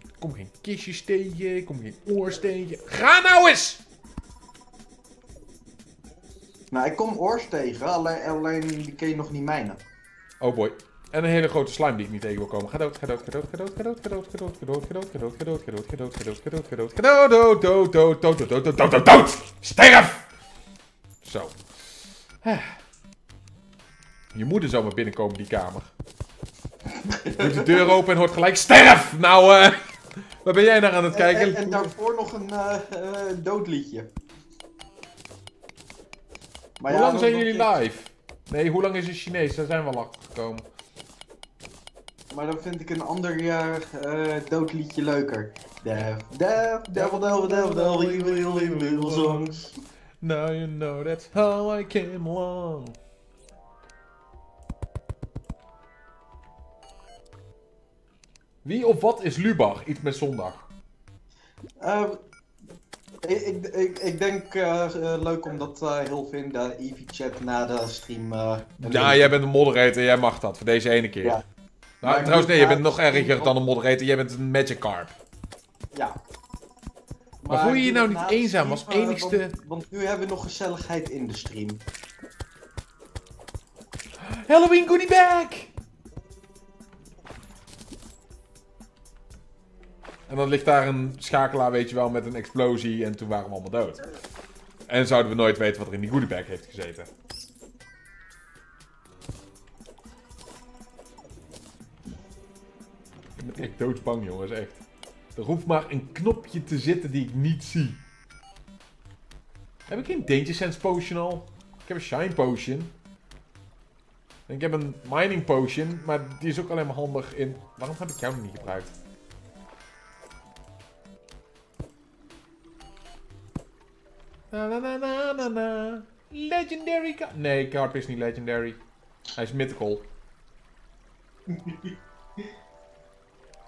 Ik kom geen kistjes tegen, ik kom geen oorsteentje. Ga nou eens! Nou, ik kom oors tegen, alleen, alleen die kun je nog niet mijnen. Oh boy. En een hele grote slime die ik niet tegen wil komen. Ga dood, ga dood, ga dood, ga dood, ga dood, ga dood, ga dood, ga dood, ga dood, ga dood, ga dood, ga dood, ga dood, ga dood, ga dood, ga dood, ga dood, dood, dood, dood, dood, dood, dood, dood, dood, dood, sterf! Je moeder zou maar binnenkomen, die kamer. Doet de deur open en hoort gelijk sterf! Nou, eh, waar ben jij naar aan het En, en, kijken? en daarvoor nog een eh, eh, doodliedje. Maar Hoe ja, lang zijn jullie live? Nee, hoe lang is het Chinees? Daar zijn we al achter gekomen. Maar dan vind ik een ander uh, doodliedje leuker. Dev, dev, devil, devil, devil, devil, evil, evil, evil, evil songs. Now you know that's how I came along. Wie of wat is Lubach? Iets met zondag. Eh, ik, ik, ik, ik denk eh, eh, leuk om dat eh, heel vinden, Eevee chat na de stream. Ja, jij bent een moderator, jij mag dat voor deze ene keer. Ja. Nou, Maar trouwens, nee, je bent nog erger dan een moderator, jij bent een Magikarp. Ja. Maar voel je je nou niet de eenzaam als enigste- Want, want nu hebben we nog gezelligheid in de stream. Halloween goodie bag! En dan ligt daar een schakelaar, weet je wel, met een explosie en toen waren we allemaal dood. En zouden we nooit weten wat er in die goodie bag heeft gezeten. Ik ben echt doodsbang, jongens, echt. Er hoeft maar een knopje te zitten die ik niet zie. Heb ik geen Danger Sense Potion al? Ik heb een Shine Potion. En ik heb een Mining Potion, maar die is ook alleen maar handig in... Waarom heb ik jou niet gebruikt? Na na na na na. Legendary Carp. Nee, Carp is niet legendary. Hij is mythical. *laughs*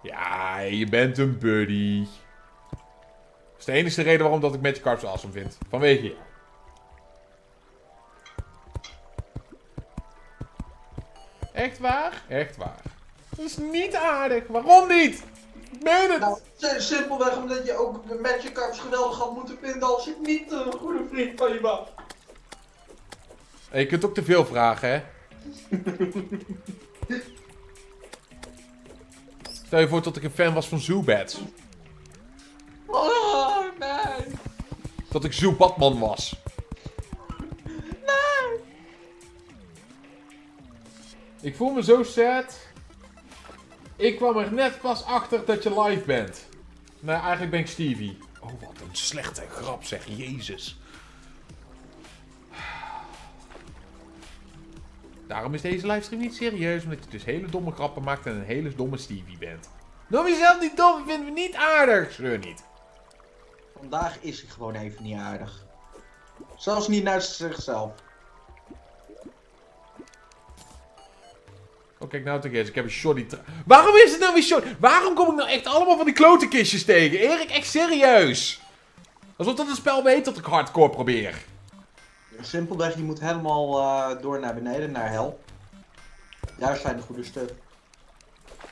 ja, je bent een buddy. Dat is de enige reden waarom dat ik Magikarp zo awesome vind. Vanwege jou. Echt waar? Echt waar. Dat is niet aardig. Waarom niet? Meen het. Nou, si- simpelweg omdat je ook de Magikarps geweldig had moeten vinden als ik niet een goede vriend van je was. En je kunt ook te veel vragen, hè? *laughs* Stel je voor dat ik een fan was van Zoobats. Oh, nee. Dat ik Zoo Batman was. Ik voel me zo sad. Ik kwam er net pas achter dat je live bent. Nee, eigenlijk ben ik Stevie. Oh, wat een slechte grap zeg, Jezus. Daarom is deze livestream niet serieus, omdat je dus hele domme grappen maakt en een hele domme Stevie bent. Noem jezelf niet dom, vinden we niet aardig. Sleur niet. Vandaag is hij gewoon even niet aardig. Zelfs niet naar zichzelf. Kijk nou toch eens. Ik heb een shoddy. Waarom is het nou weer shoddy? Waarom kom ik nou echt allemaal van die klote kistjes tegen? Erik, echt serieus. Alsof dat een spel weet dat ik hardcore probeer. Simpelweg, je moet helemaal eh, door naar beneden, naar hel. Daar zijn de goede stukken.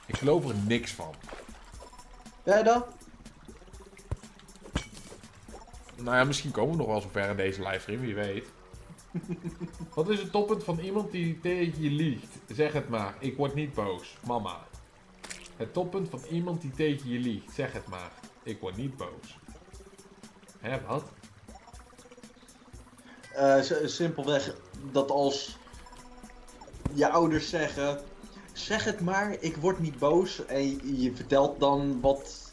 Ik geloof er niks van. Ben je dat? Nou ja, misschien komen we nog wel zover in deze livestream, wie weet. Wat is het toppunt van iemand die tegen je liegt? Zeg het maar, ik word niet boos. Mama. Het toppunt van iemand die tegen je liegt. Zeg het maar, ik word niet boos. Hé, wat? Eh, simpelweg dat als je ouders zeggen: zeg het maar, ik word niet boos. En je vertelt dan wat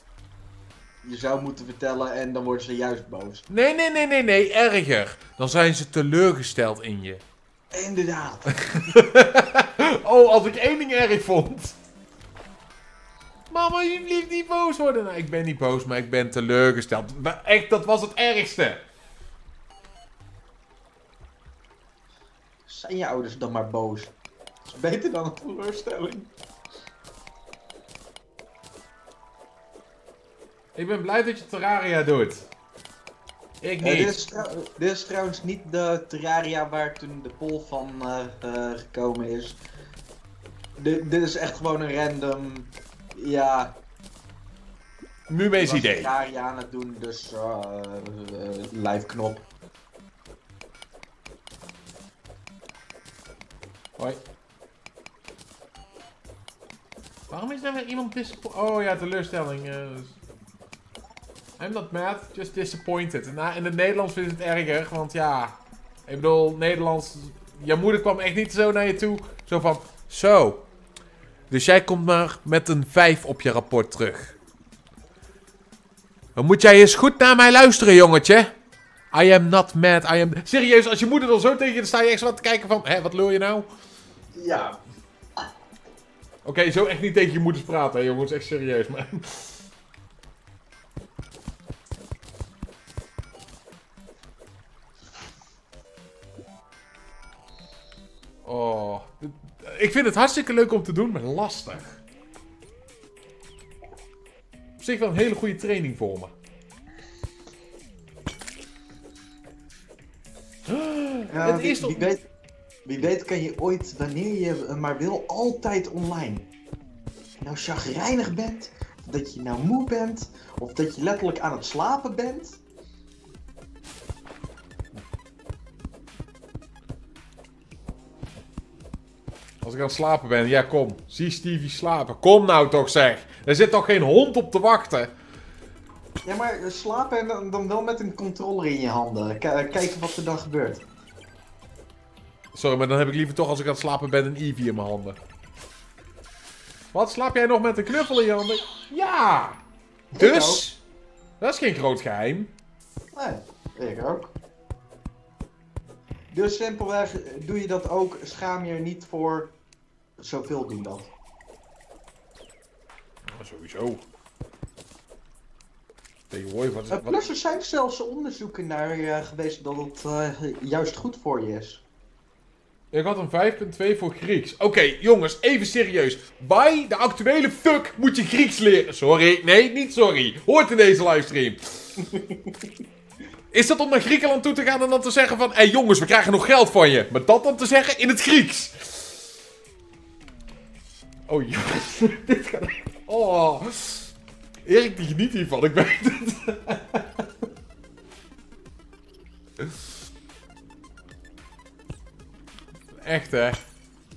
je zou moeten vertellen en dan worden ze juist boos. Nee, nee, nee, nee, nee, erger. Dan zijn ze teleurgesteld in je. Inderdaad. *laughs* Oh, als ik één ding erg vond. Mama, je blijft niet boos worden. Nou, ik ben niet boos, maar ik ben teleurgesteld. Maar echt, dat was het ergste. Zijn je ouders dan maar boos? Dat is beter dan een teleurstelling. Ik ben blij dat je Terraria doet. Ik Eh, niet. dit, is dit is trouwens niet de Terraria waar toen de poll van eh, eh, gekomen is. Dit, dit is echt gewoon een random. Ja, Mume's idee. Terraria aan het doen, dus live knop. Hoi. Waarom is er weer iemand disappointed? Oh ja, teleurstelling. dus- I'm not mad, just disappointed. Nou, in het Nederlands vind ik het erger, want ja... Ik bedoel, Nederlands... Je moeder kwam echt niet zo naar je toe. Zo van, zo. Dus jij komt maar met een 5 op je rapport terug. Dan moet jij eens goed naar mij luisteren, jongetje. I am not mad, I am... Serieus, als je moeder dan zo tegen je... Dan sta je echt zo wat te kijken van... Hé, wat lul je nou? Ja, Oké, zo echt niet tegen je moeders praten, hè, jongens. Echt serieus, maar... Oh. Ik vind het hartstikke leuk om te doen, maar lastig. Op zich wel een hele goede training voor me. Ja, Het wie, is toch- wie, weet, wie weet kan je ooit, wanneer je maar wil, altijd online. Of je nou chagrijnig bent, of dat je nou moe bent, of dat je letterlijk aan het slapen bent. Als ik aan het slapen ben, ja kom. Zie Stevie slapen. Kom nou toch zeg. Er zit toch geen hond op te wachten. Ja, maar slapen en dan, dan wel met een controller in je handen. K- kijken wat er dan gebeurt. Sorry, maar dan heb ik liever toch als ik aan het slapen ben een Eevee in mijn handen. Wat, slaap jij nog met een knuffel in je handen? Ja! Dus, dat is geen groot geheim. Nee, ik ook. Dus simpelweg, doe je dat ook, schaam je er niet voor. Zoveel doen dat. Maar sowieso. Tegenwoordig, wat is Uh, wat... plus er zijn zelfs onderzoeken naar eh, geweest dat het eh, juist goed voor je is. Ik had een 5.2 voor Grieks. Oké, jongens, even serieus. Bij de actuele fuck moet je Grieks leren. Sorry, nee, niet sorry. Hoort in deze livestream. Is dat om naar Griekenland toe te gaan en dan te zeggen van... Hé hey, jongens, we krijgen nog geld van je. Maar dat dan te zeggen in het Grieks. Oh jongens, *laughs* dit gaat echt... Oh. Erik die geniet hiervan, ik weet het. Echt hè.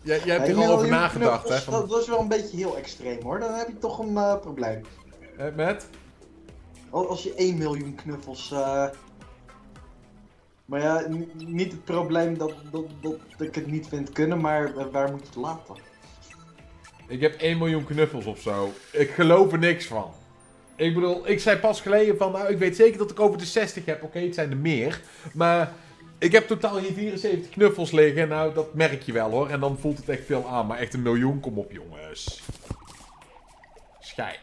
Jij, jij hebt er al over nagedacht hè. Van, Dat, is wel een beetje heel extreem hoor. Dan heb je toch een eh, probleem. eh, met? Al- Als je 1 miljoen knuffels. eh, Maar ja, niet het probleem dat, dat, dat ik het niet vind kunnen, maar waar moet je het laten? Ik heb 1 miljoen knuffels of zo. Ik geloof er niks van. Ik bedoel, ik zei pas geleden van, nou, ik weet zeker dat ik over de 60 heb. Oké, het zijn er meer. Maar ik heb totaal hier 74 knuffels liggen. Nou, dat merk je wel hoor. En dan voelt het echt veel aan. Maar echt een miljoen, kom op jongens. Schij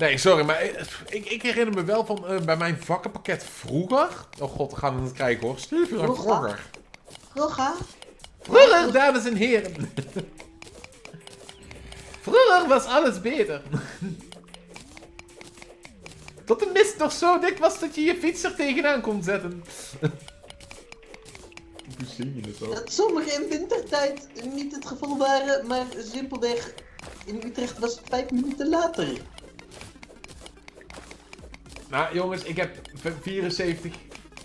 Nee, sorry, maar ik, ik herinner me wel van eh, bij mijn vakkenpakket vroeger. Oh god, we gaan het kijken hoor. Vroeger? vroeger. Vroeger? Vroeger, dames en heren. Vroeger was alles beter. Tot de mist nog zo dik was dat je je fiets er tegenaan kon zetten. Hoe zing je het ook? Dat sommigen in wintertijd niet het geval waren, maar simpelweg in Utrecht was het vijf minuten later. Nou jongens, ik heb v- 74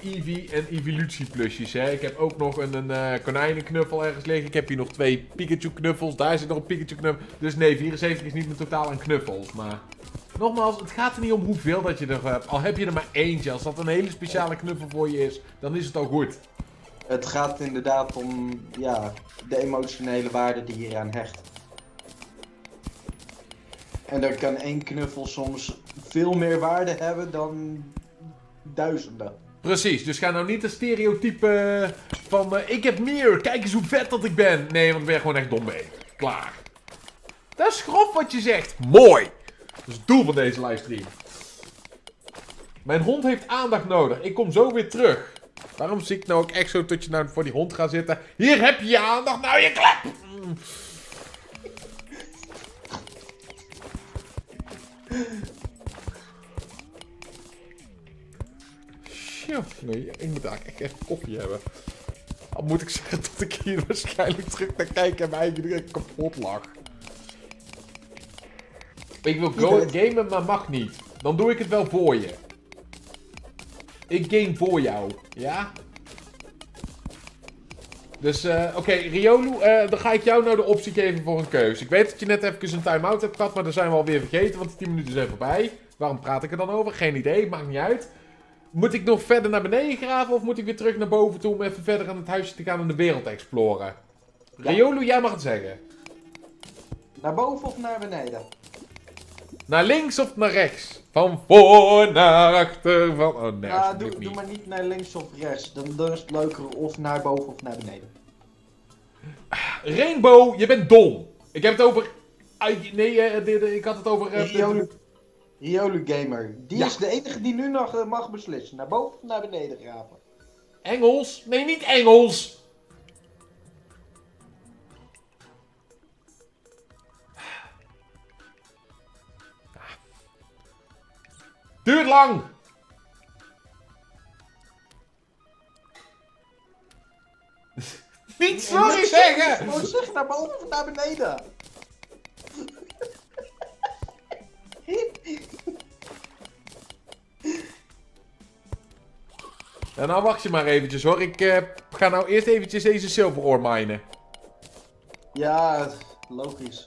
Eevee en Evolutie plusjes. Hè. Ik heb ook nog een, een eh, konijnenknuffel ergens liggen. Ik heb hier nog twee Pikachu knuffels. Daar zit nog een Pikachu knuffel. Dus nee, 74 is niet mijn totaal aan knuffels. Maar nogmaals, het gaat er niet om hoeveel dat je er hebt. Al heb je er maar eentje. Als dat een hele speciale knuffel voor je is, dan is het al goed. Het gaat inderdaad om ja, de emotionele waarde die je eraan hecht. En dan kan één knuffel soms veel meer waarde hebben dan duizenden. Precies, dus ga nou niet de stereotype eh, van eh, ik heb meer, kijk eens hoe vet dat ik ben. Nee, want ik ben gewoon echt dom mee. Klaar. Dat is grof wat je zegt. Mooi. Dat is het doel van deze livestream. Mijn hond heeft aandacht nodig. Ik kom zo weer terug. Waarom zie ik nou ook echt zo dat je nou voor die hond gaat zitten? Hier heb je je aandacht, nou je klep! Jongen, ik moet eigenlijk echt koffie hebben. Al moet ik zeggen dat ik hier waarschijnlijk terug naar kijk en mijn eigen direct kapot lag. Ik wil go- gamen, maar mag niet. Dan doe ik het wel voor je. Ik game voor jou, ja? Dus, eh, oké, Riolu, eh, dan ga ik jou nou de optie geven voor een keuze. Ik weet dat je net even een time-out hebt gehad, maar daar zijn we alweer vergeten, want de 10 minuten zijn voorbij. Waarom praat ik er dan over? Geen idee, maakt niet uit. Moet ik nog verder naar beneden graven of moet ik weer terug naar boven toe om even verder aan het huisje te gaan en de wereld te exploren? Ja. Riolu, jij mag het zeggen. Naar boven of naar beneden? Naar links of naar rechts? Van voor naar achter, van... Oh nee, doe, niet. doe maar niet naar links of rechts. Dan, dan is het leuker of naar boven of naar beneden. Rainbow, je bent dom. Ik heb het over... Nee, eh, ik had het over... eh, Riolu, Riolu Gamer. Die Ja. is de enige die nu nog eh, mag beslissen. Naar boven of naar beneden graven. Engels? Nee, niet Engels. Duurt lang. *laughs* niet sorry zeggen. Gewoon zeg naar boven of naar beneden. Nou wacht je maar eventjes hoor. Ik eh, ga nou eerst eventjes deze zilveroor minen. Ja, logisch.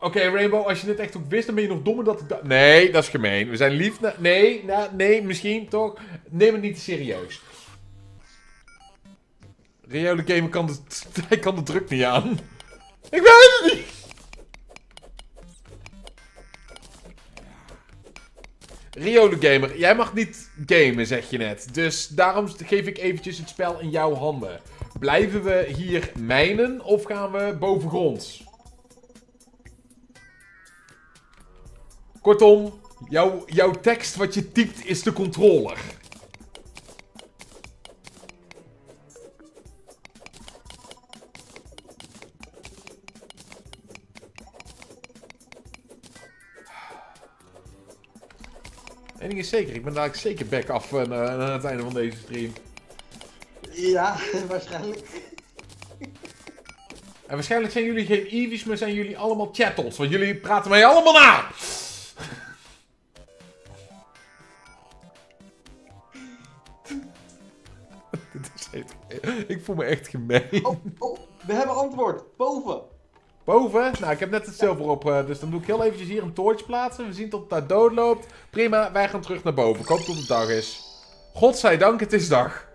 Oké, Rainbow, als je dit echt ook wist, dan ben je nog dommer dat ik dat... Nee, dat is gemeen. We zijn lief naar... Nee, na... nee, misschien toch. Neem het niet te serieus. De Gamer kan de... *laughs* Hij kan de druk niet aan. Ik weet het niet! Rio de Gamer, jij mag niet gamen, zeg je net. Dus daarom geef ik eventjes het spel in jouw handen. Blijven we hier mijnen of gaan we bovengronds? Kortom, jouw, jouw tekst wat je typt is de controller. Eén ding is zeker, ik ben dadelijk zeker back af eh, aan het einde van deze stream. Ja, *laughs* waarschijnlijk. En waarschijnlijk zijn jullie geen Eevees, maar zijn jullie allemaal chattels. Want jullie praten mij allemaal na! *laughs* Dit is echt- Ik voel me echt gemeen. Oh, oh, we hebben antwoord. Boven. Boven? Nou, ik heb net het zilver op, eh, dus dan doe ik heel eventjes hier een toortje plaatsen. We zien tot het daar doodloopt. Prima, wij gaan terug naar boven. Ik hoop dat het dag is. Godzijdank, het is dag.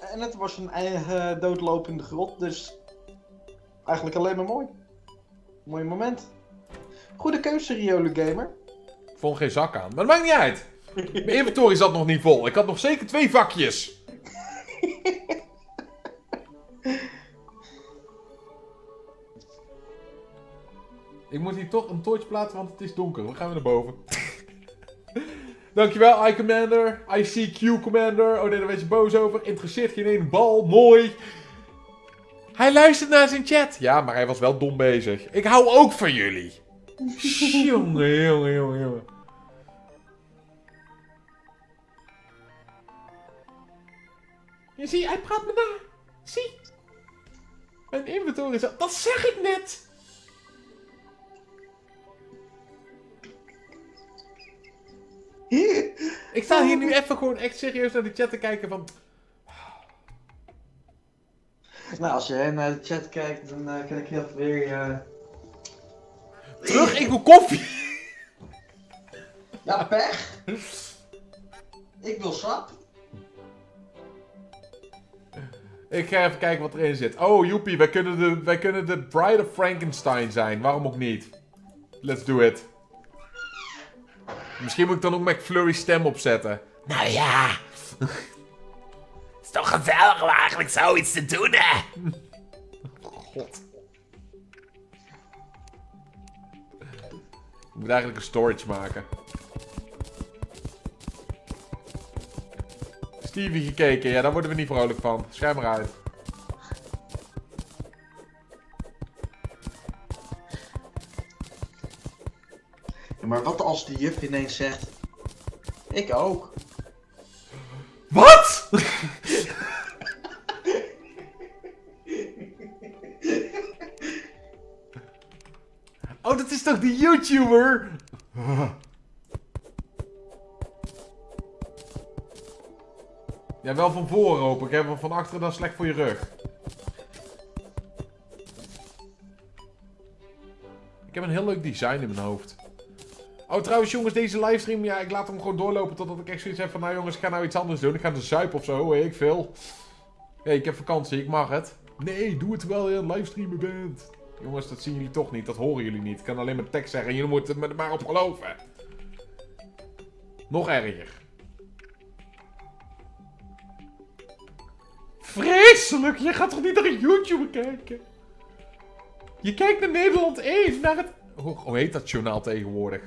En het was een eigen doodlopende grot, dus eigenlijk alleen maar mooi. Mooi moment. Goede keuze, Riole Gamer. Ik vond geen zak aan, maar dat maakt niet uit. Mijn inventory zat nog niet vol. Ik had nog zeker twee vakjes. *laughs* Ik moet hier toch een torch plaatsen, want het is donker. Dan gaan we naar boven. *laughs* Dankjewel, I-Commander. ICQ Commander. Oh nee, daar werd je boos over. Interesseert geen ene bal. Mooi. Hij luistert naar zijn chat. Ja, maar hij was wel dom bezig. Ik hou ook van jullie. *laughs* jongen, jongen, jongen, jongen. Je ziet, hij praat me na. Zie. Mijn inventory is... Dat zeg ik net. *laughs* Ik sta hier nu even gewoon echt serieus naar de chat te kijken van... Nou, als jij naar de chat kijkt, dan uh, kan ik heel veel weer... Uh... Terug, ik wil koffie! Ja, pech! ik wil sap. Ik ga even kijken wat erin zit. Oh, joepie, wij kunnen, de, wij kunnen de Bride of Frankenstein zijn. Waarom ook niet? Let's do it. Misschien moet ik dan ook McFlurry stem opzetten. Nou ja. *laughs* is toch gezellig om eigenlijk zoiets te doen, hè? God. Ik moet eigenlijk een storage maken. Stevie gekeken, ja, daar worden we niet vrolijk van. Schrijf maar uit. Maar wat als de juf ineens zegt... Ik ook. Wat? oh, dat is toch die YouTuber? Ja, wel van voren open. Ik heb hem van achteren dan slecht voor je rug. Ik heb een heel leuk design in mijn hoofd. Oh, trouwens jongens, deze livestream, ja, ik laat hem gewoon doorlopen totdat ik echt zoiets heb van, nou jongens, ik ga nou iets anders doen. Ik ga de zuip of zo, weet ik veel. Hé, ik heb vakantie, ik mag het. Nee, doe het terwijl je het livestreamen bent. Jongens, dat zien jullie toch niet, dat horen jullie niet. Ik kan alleen maar tekst zeggen en jullie moeten er maar op geloven. Nog erger. Vreselijk, je gaat toch niet naar een YouTuber kijken? Je kijkt naar Nederland 1, naar het... Hoe heet dat journaal tegenwoordig?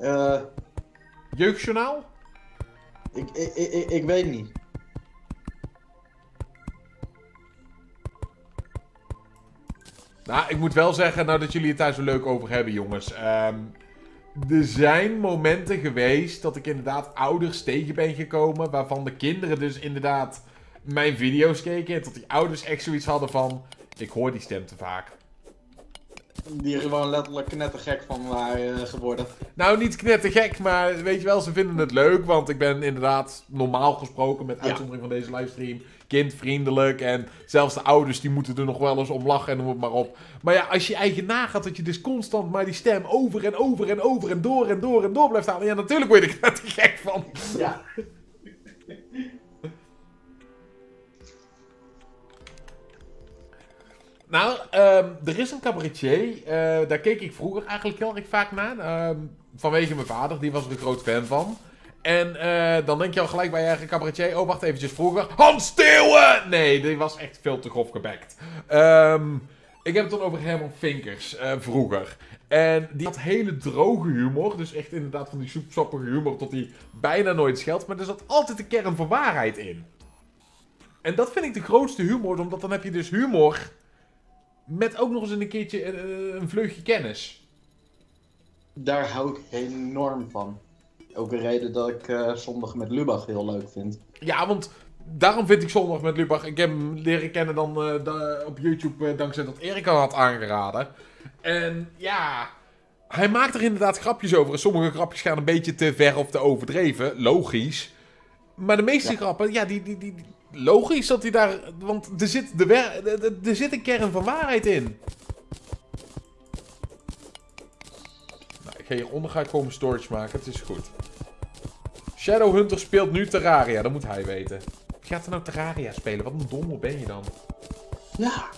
Eh... Jeugdjournaal? Ik, ik, ik, ik weet niet. Nou, ik moet wel zeggen, nou dat jullie het daar zo leuk over hebben, jongens. Ehm, er zijn momenten geweest dat ik inderdaad ouders tegen ben gekomen. Waarvan de kinderen dus inderdaad mijn video's keken. En dat die ouders echt zoiets hadden van... Ik hoor die stem te vaak. Die er gewoon letterlijk knettergek van waren geworden. Nou, niet knettergek, maar weet je wel, ze vinden het leuk. Want ik ben inderdaad normaal gesproken, met uitzondering van deze livestream, kindvriendelijk. En zelfs de ouders die moeten er nog wel eens om lachen en noem het maar op. Maar ja, als je eigen nagaat dat je dus constant maar die stem over en over en over en door en door en door blijft halen. Ja, natuurlijk word je er knettergek van. Ja. Nou, ehm, er is een cabaretier. eh, daar keek ik vroeger eigenlijk heel erg vaak naar. ehm, vanwege mijn vader, die was er een groot fan van. En eh, dan denk je al gelijk bij je eigen cabaretier. Oh, wacht eventjes, vroeger. Hans Steeuwen! Nee, die was echt veel te grof gebekt. Ehm, ik heb het dan over Herman Vinkers, eh, vroeger. En die had hele droge humor. Dus echt inderdaad van die soepsappige humor tot die bijna nooit scheldt. Maar er zat altijd een kern van waarheid in. En dat vind ik de grootste humor, omdat dan heb je dus humor met ook nog eens een keertje een, een vleugje kennis. Daar hou ik enorm van. Ook een reden dat ik eh, zondag met Lubach heel leuk vind. Ja, want daarom vind ik zondag met Lubach. Ik heb hem leren kennen dan eh, da- op YouTube eh, dankzij dat Erik al had aangeraden. En ja, hij maakt er inderdaad grapjes over. En sommige grapjes gaan een beetje te ver of te overdreven. Logisch. Maar de meeste Ja. grappen, ja, die, die, die- logisch dat hij daar... Want er zit, de er- er- zit een kern van waarheid in. Nou, ik ga hieronder ga ik gewoon mijn storage maken. Het is goed. Shadowhunter speelt nu Terraria. Dat moet hij weten. Wie gaat er nou Terraria spelen? Wat een dommel ben je dan? Ja.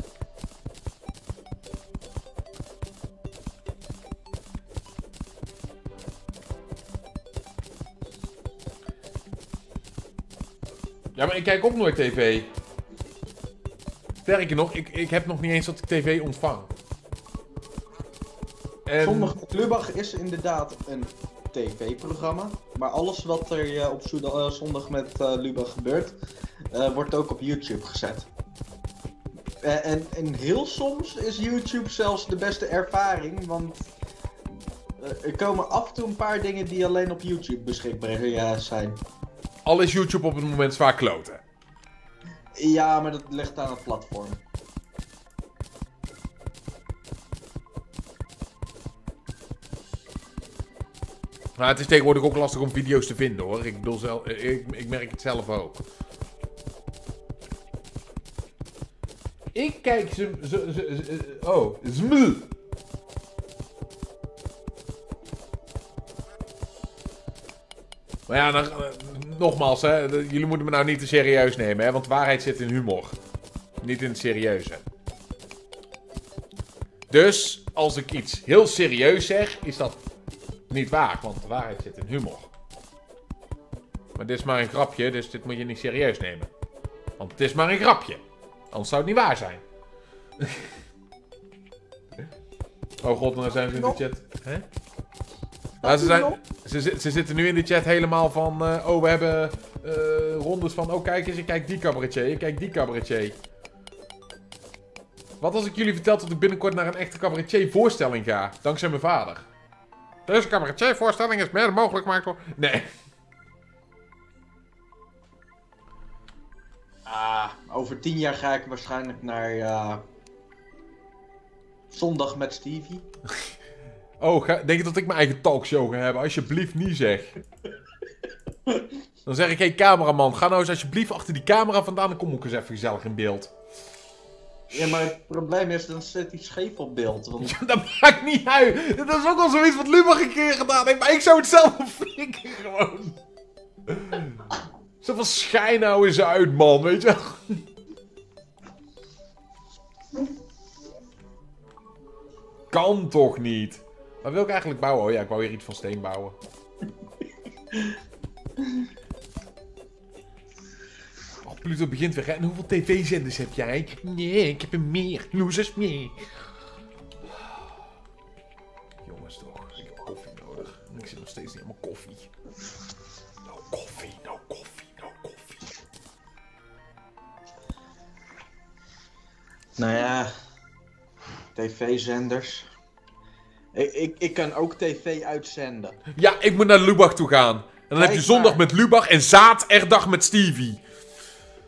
Ja, maar ik kijk ook nooit tv. Sterker nog, ik, ik heb nog niet eens dat ik tv ontvang. En... Zondag met Lubach is inderdaad een tv-programma. Maar alles wat er eh, op eh, zondag met eh, Lubach gebeurt, wordt ook op YouTube gezet. En, en heel soms is YouTube zelfs de beste ervaring, want er komen af en toe een paar dingen die alleen op YouTube beschikbaar zijn. Al is YouTube op het moment zwaar kloten. Ja, maar dat ligt aan het platform. Maar het is tegenwoordig ook lastig om video's te vinden hoor. Ik bedoel zelf, ik, ik merk het zelf ook. Ik kijk ze. oh, zml. Maar ja, dan, eh, nogmaals, hè, jullie moeten me nou niet te serieus nemen, hè, want waarheid zit in humor. Niet in het serieuze. Dus, als ik iets heel serieus zeg, is dat niet waar, want de waarheid zit in humor. Maar dit is maar een grapje, dus dit moet je niet serieus nemen. Want het is maar een grapje. Anders zou het niet waar zijn. *laughs* oh god, dan zijn ze in de chat. Hè? Ze, zitten nu in de chat helemaal van... eh, oh, we hebben eh, rondes van... Oh, kijk eens, ik kijk die cabaretier, ik kijk die cabaretier. Wat als ik jullie vertel dat ik binnenkort naar een echte cabaretier voorstelling ga? Dankzij mijn vader. Deze cabaretiervoorstelling is mede mogelijk gemaakt door... Nee. Ah, over tien jaar ga ik waarschijnlijk naar eh, Zondag met Stevie. Oh, ga- denk je dat ik mijn eigen talkshow ga hebben? Alsjeblieft niet zeg. Dan zeg ik, hé hey, cameraman, ga nou eens alsjeblieft achter die camera vandaan en kom ook eens even gezellig in beeld. Ja, maar het probleem is, dan zit hij scheef op beeld. Want Ja, dat maakt niet uit. Dat is ook al zoiets wat Lubach een keer gedaan heeft, maar ik zou het zelf flikken gewoon. Zo van schijn nou eens uit, man, weet je wel. Kan toch niet? Wat wil ik eigenlijk bouwen? Oh ja, ik wou weer iets van steen bouwen. Oh, Pluto begint weer. hè? En hoeveel tv-zenders heb jij? Nee, ik heb er meer. Losers meer. Jongens toch, ik heb koffie nodig. Ik zit nog steeds niet mijn koffie. Nou koffie, nou koffie, nou koffie. Nou ja, tv-zenders. Ik, ik, ik kan ook tv uitzenden. Ja, ik moet naar Lubach toe gaan. En dan heb je zondag maar. met Lubach en zaterdag met Stevie.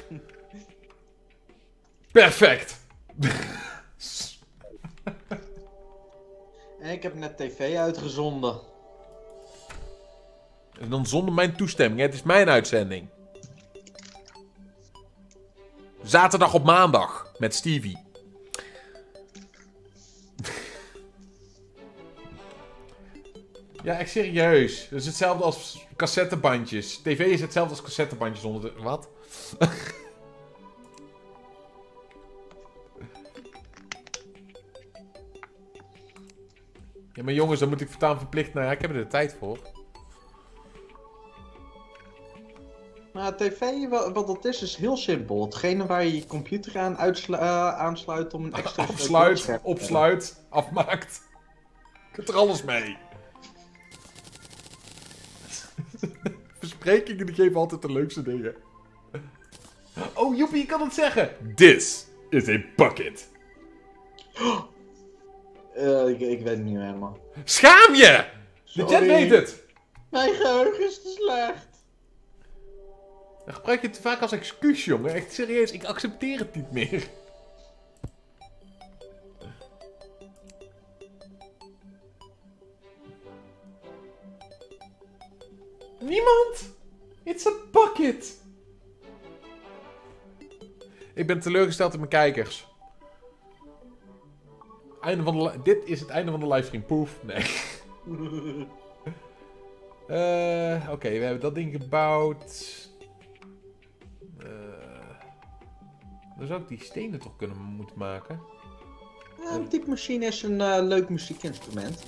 *laughs* Perfect. En *laughs* ik heb net tv uitgezonden. En dan zonder mijn toestemming. Het is mijn uitzending. Zaterdag op maandag met Stevie. Ja, echt serieus. Dat is hetzelfde als cassettebandjes. TV is hetzelfde als cassettebandjes onder de... Wat? *laughs* ja, maar jongens, dan moet ik vertaan verplicht... Nou ja, ik heb er de tijd voor. Maar tv, wa- wat dat is, is heel simpel. Hetgene waar je je computer aan eh, aansluit om een extra Afsluit, *laughs* opsluit, afmaakt. Ik heb er alles mee. *laughs* Versprekingen die geven altijd de leukste dingen. Oh, Joepie, je kan het zeggen. This is a bucket. *gasps* Eh, ik, ik weet het niet meer helemaal. Schaam je! De chat weet het. Mijn geheugen is te slecht. Dan gebruik je het te vaak als excuus, jongen. Echt serieus, ik accepteer het niet meer. Niemand? It's a bucket. Ik ben teleurgesteld in mijn kijkers. Einde van de Dit is het einde van de livestream. Poef. Nee. *laughs* Eh, Oké, we hebben dat ding gebouwd. Eh, dan zou ik die stenen toch kunnen moeten maken. Ja, een typemachine is een eh, leuk muziekinstrument.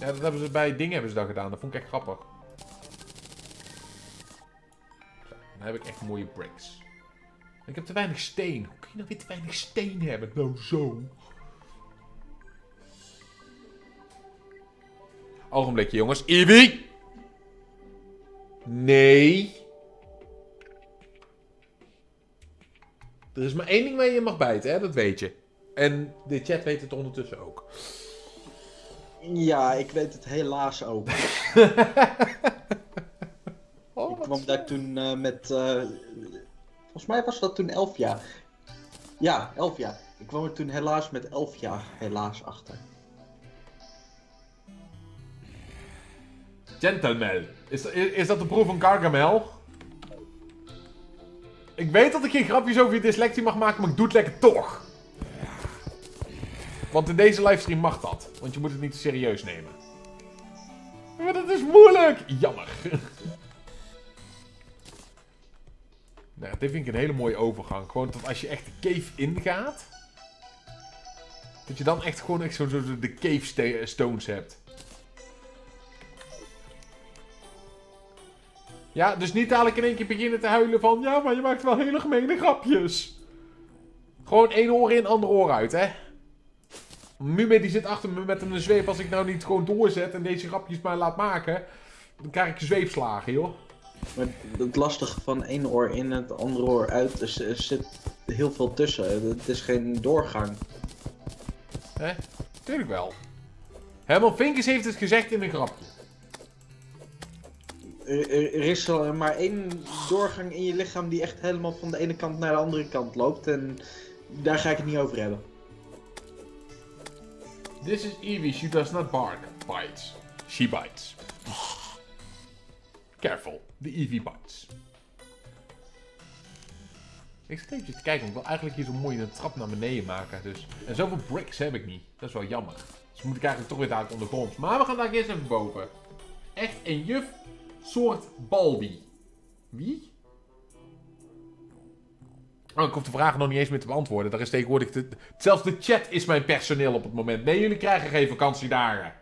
Ja, dat hebben ze bij dingen hebben ze gedaan. Dat vond ik echt grappig. Dan heb ik echt mooie bricks. Ik heb te weinig steen. Hoe kun je nou weer te weinig steen hebben? Nou zo. Ogenblikje, jongens. Eevee! Nee. Er is maar één ding waar je mag bijten, hè? Dat weet je. En de chat weet het ondertussen ook. Ja, ik weet het helaas ook. *laughs* Oh, Ik kwam daar toen eh, met. eh, volgens mij was dat toen 11 jaar. Ja, 11 jaar. Ik kwam er toen helaas met 11 jaar helaas achter. Gentleman. Is, is, is dat de proef van Gargamel? Ik weet dat ik geen grapjes over je dyslexie mag maken, maar ik doe het lekker toch. Want in deze livestream mag dat. Want je moet het niet serieus nemen. Maar dat is moeilijk! Jammer. *laughs* nou, dit vind ik een hele mooie overgang. Gewoon dat als je echt de cave ingaat... Dat je dan echt gewoon echt zo, de cave sta- stones hebt. Ja, dus niet dadelijk in één keer beginnen te huilen van... Ja, maar je maakt wel hele gemene grapjes. Gewoon één oor in, ander oor uit, hè. Mume die zit achter me met een zweep. Als ik nou niet gewoon doorzet en deze grapjes maar laat maken... Dan krijg ik zweepslagen, joh. Maar het lastige van één oor in en het andere oor uit er zit heel veel tussen. Het is geen doorgang. Hè? Tuurlijk wel. Herman Vinkers heeft het gezegd in een grapje. Er, er- is maar één doorgang in je lichaam die echt helemaal van de ene kant naar de andere kant loopt. En daar ga ik het niet over hebben. This is Evie. She does not bark. Bites. She bites. *sighs* Careful. The Evie bites. Ik zit even te kijken. Ik wil eigenlijk hier zo mooi een trap naar beneden maken. Dus. En zoveel bricks heb ik niet. Dat is wel jammer. Dus moet ik eigenlijk toch weer dadelijk ondergronds. Maar we gaan daar eerst even boven. Echt een juf soort Baldi. Wie? Oh, ik hoef de vragen nog niet eens meer te beantwoorden. Daar is tegenwoordig... De, zelfs de chat is mijn personeel op het moment. Nee, jullie krijgen geen vakantiedagen.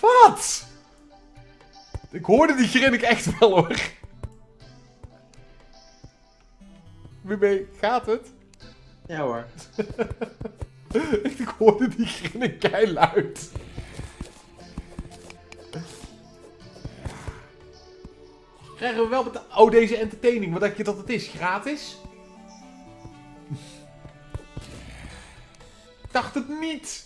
*laughs* Wat? Ik hoorde die grinnik echt wel hoor. Waarmee gaat het? Ja hoor. *laughs* Ik hoorde die grinnik luid. Krijgen we wel betaald? Oh, deze entertaining. Wat denk je dat het is? Gratis? Ik dacht het niet.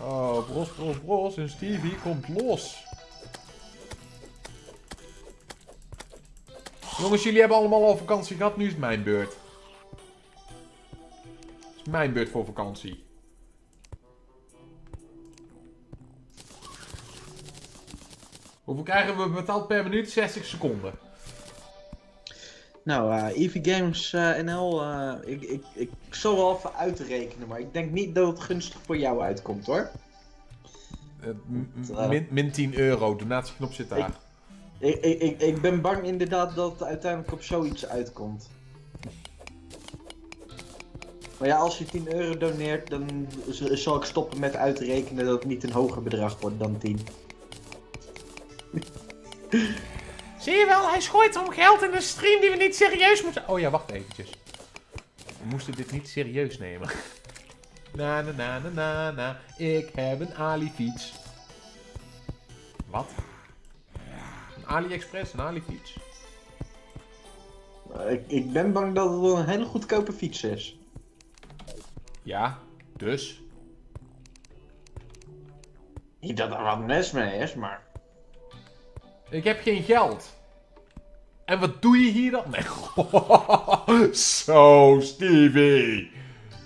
Oh, bros, bros, bros. En Stevie komt los. Jongens, jullie hebben allemaal al vakantie gehad. Nu is het mijn beurt. Het is mijn beurt voor vakantie. Hoeveel krijgen we betaald per minuut? 60 seconden. Nou, eh EV Games eh, NL, eh, ik, ik, ik zal wel even uitrekenen, maar ik denk niet dat het gunstig voor jou uitkomt hoor. Min, min 10 euro. Donatieknop zit daar. Ik, ik, ik, ik ben bang inderdaad dat het uiteindelijk op zoiets uitkomt. Maar ja, als je 10 euro doneert, dan zal ik stoppen met uitrekenen dat het niet een hoger bedrag wordt dan 10. Zie je wel, hij gooit om geld in een stream die we niet serieus moeten... Oh ja, wacht eventjes. We moesten dit niet serieus nemen. Na na na na na na. Ik heb een Ali-fiets. Wat? Een AliExpress, een Ali-fiets? Ik, ik ben bang dat het wel een hele goedkope fiets is. Ja, dus? Niet dat er wat mis mee is, maar... Ik heb geen geld. En wat doe je hier dan? Nee. *laughs* Zo, Stevie.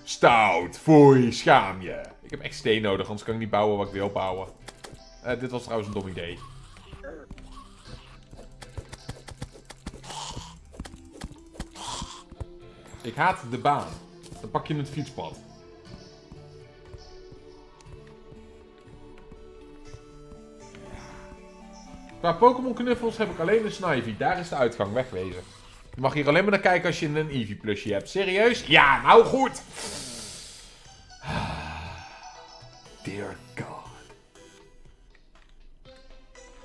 Stout, foei, schaam je. Ik heb echt steen nodig, anders kan ik niet bouwen wat ik wil bouwen. Eh, dit was trouwens een dom idee. Ik haat de baan. Dan pak je het fietspad. Qua Pokémon knuffels heb ik alleen een Snivy. Daar is de uitgang. Wegwezen. Je mag hier alleen maar naar kijken als je een Eevee plusje hebt. Serieus? Ja, nou goed. *sighs* Dear God.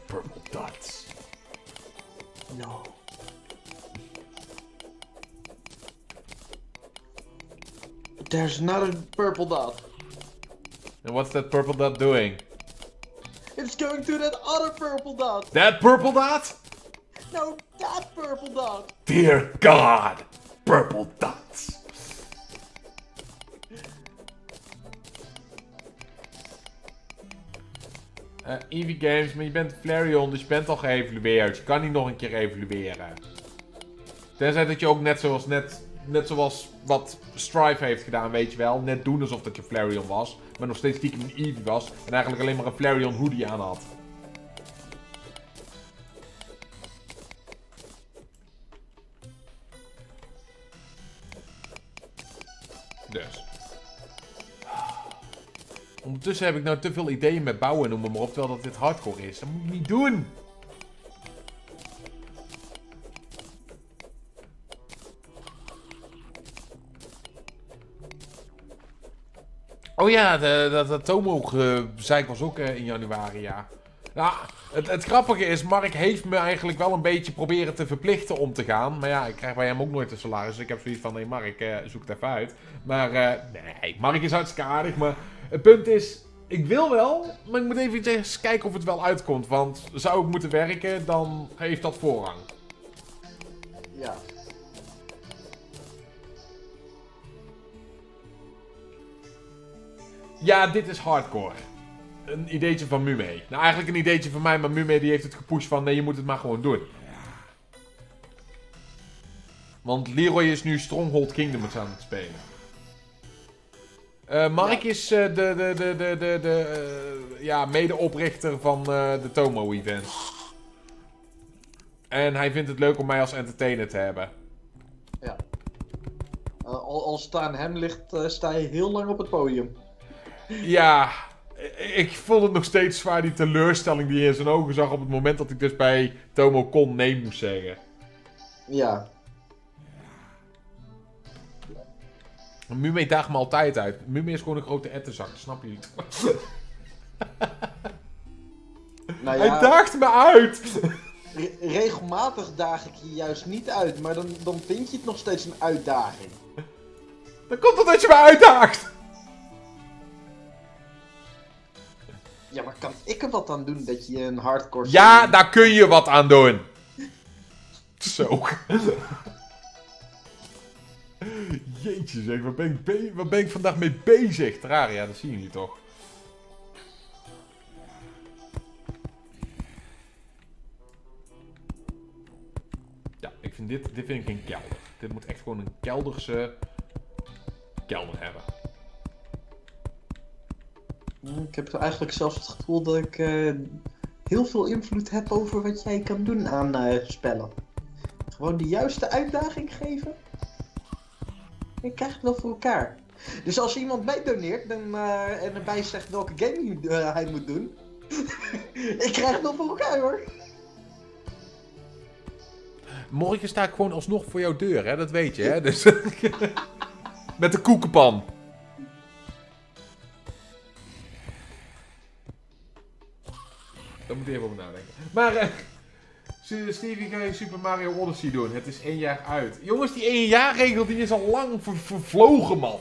Purple dots. No. there's another purple dot. And what's that purple dot doing? It's going to that other purple dot. That purple dot? No, that purple dot. Dear God. Purple dots. Eh Eevee Games, maar je bent Flareon, dus je bent al geëvalueerd. Je kan niet nog een keer evalueren. Tenzij dat je ook net zoals, net, net zoals wat Strife heeft gedaan, weet je wel. Net doen alsof dat je Flareon was. Maar nog steeds stiekem een Eevee was. En eigenlijk alleen maar een Flareon hoodie aan had. Dus. Ondertussen heb ik nou te veel ideeën met bouwen en noem maar op, terwijl dat dit hardcore is. Dat moet ik niet doen. Oh ja, de, dat, dat Tomo-zeik was ook eh, in januari, ja. Nou, het, het grappige is, Mark heeft me eigenlijk wel een beetje proberen te verplichten om te gaan. Maar ja, ik krijg bij hem ook nooit een salaris. Dus ik heb zoiets van, nee Mark, eh, zoek het even uit. Maar eh, nee, Mark is hartstikke aardig. Maar het punt is, ik wil wel, maar ik moet even eens kijken of het wel uitkomt. Want zou ik moeten werken, dan heeft dat voorrang. Ja. Ja, dit is hardcore. Een ideetje van Mume. Nou, eigenlijk een ideetje van mij, maar Mume die heeft het gepusht van... Nee, je moet het maar gewoon doen. Want Leroy is nu Stronghold Kingdom aan het spelen. Eh, Mark is eh, de, de, de, de, de, de eh, ja, medeoprichter van de Tomo-events. En hij vindt het leuk om mij als entertainer te hebben. ja. Al, als het aan hem ligt, sta je heel lang op het podium. Ja, ik vond het nog steeds zwaar die teleurstelling die je in zijn ogen zag op het moment dat ik dus bij Tomo kon nee moest zeggen. Ja. Mume daagt me altijd uit. Mume is gewoon een grote ettenzak, snap je niet? Nou Hij ja, daagt me uit! re- regelmatig daag ik je juist niet uit, maar dan, dan vind je het nog steeds een uitdaging. Dan komt het dat je me uitdaagt! Kan ik er wat aan doen dat je een hardcore... Ja, daar kun je wat aan doen. Zo. Jeetje zeg, waar ben, ik waar ben ik vandaag mee bezig? Terraria, dat zien jullie toch? Ja, ik vind dit, dit vind ik een kelder. Dit moet echt gewoon een kelderse kelder hebben. Ik heb eigenlijk zelfs het gevoel dat ik eh, heel veel invloed heb over wat jij kan doen aan eh, spellen. Gewoon de juiste uitdaging geven. Ik krijg het wel voor elkaar. Dus als iemand mij doneert dan, eh, en erbij zegt welke game hij, eh, hij moet doen. *laughs* ik krijg het wel voor elkaar hoor. Morgen sta ik gewoon alsnog voor jouw deur, hè? Dat weet je, hè? *laughs* Dus... *laughs* Met de koekenpan. Daar moet ik even over nadenken. Maar. St- Stevie, ga je Super Mario Odyssey doen? Het is één jaar uit. Jongens, die één jaar regel die is al lang ver- vervlogen, man.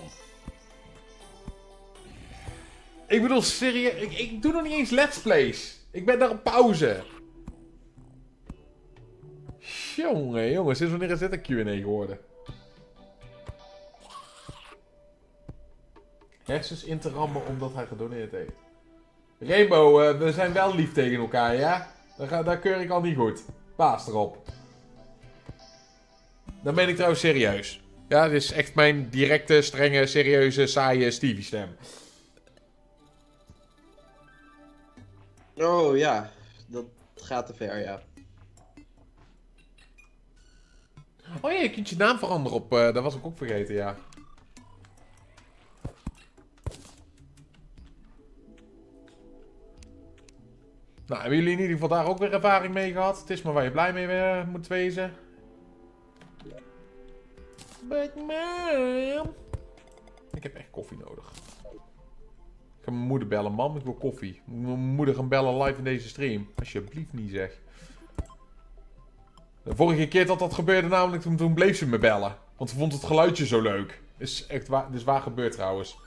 Ik bedoel, serieus, ik, ik doe nog niet eens let's plays. Ik ben daar op pauze. Jongen, jongen, sinds wanneer is dit een Q&A geworden? Hersens in te rammen omdat hij gedoneerd heeft. Rainbow, eh, we zijn wel lief tegen elkaar, ja? Daar, ga, daar keur ik al niet goed. Baas erop. Dan ben ik trouwens serieus. Ja, dit is echt mijn directe, strenge, serieuze, saaie Stevie stem. Oh ja, dat gaat te ver ja. Oh ja, je kunt je naam veranderen op... eh dat was ik ook vergeten, ja. Nou, hebben jullie in ieder geval daar ook weer ervaring mee gehad? Het is maar waar je blij mee eh, moet wezen. But. Ik heb echt koffie nodig. Ik ga mijn moeder bellen. Mam, ik wil koffie. Mijn moeder gaan bellen live in deze stream. Alsjeblieft niet zeg. De vorige keer dat dat gebeurde namelijk, toen, toen bleef ze me bellen. Want ze vond het geluidje zo leuk. Is echt waar, dus waar gebeurd trouwens.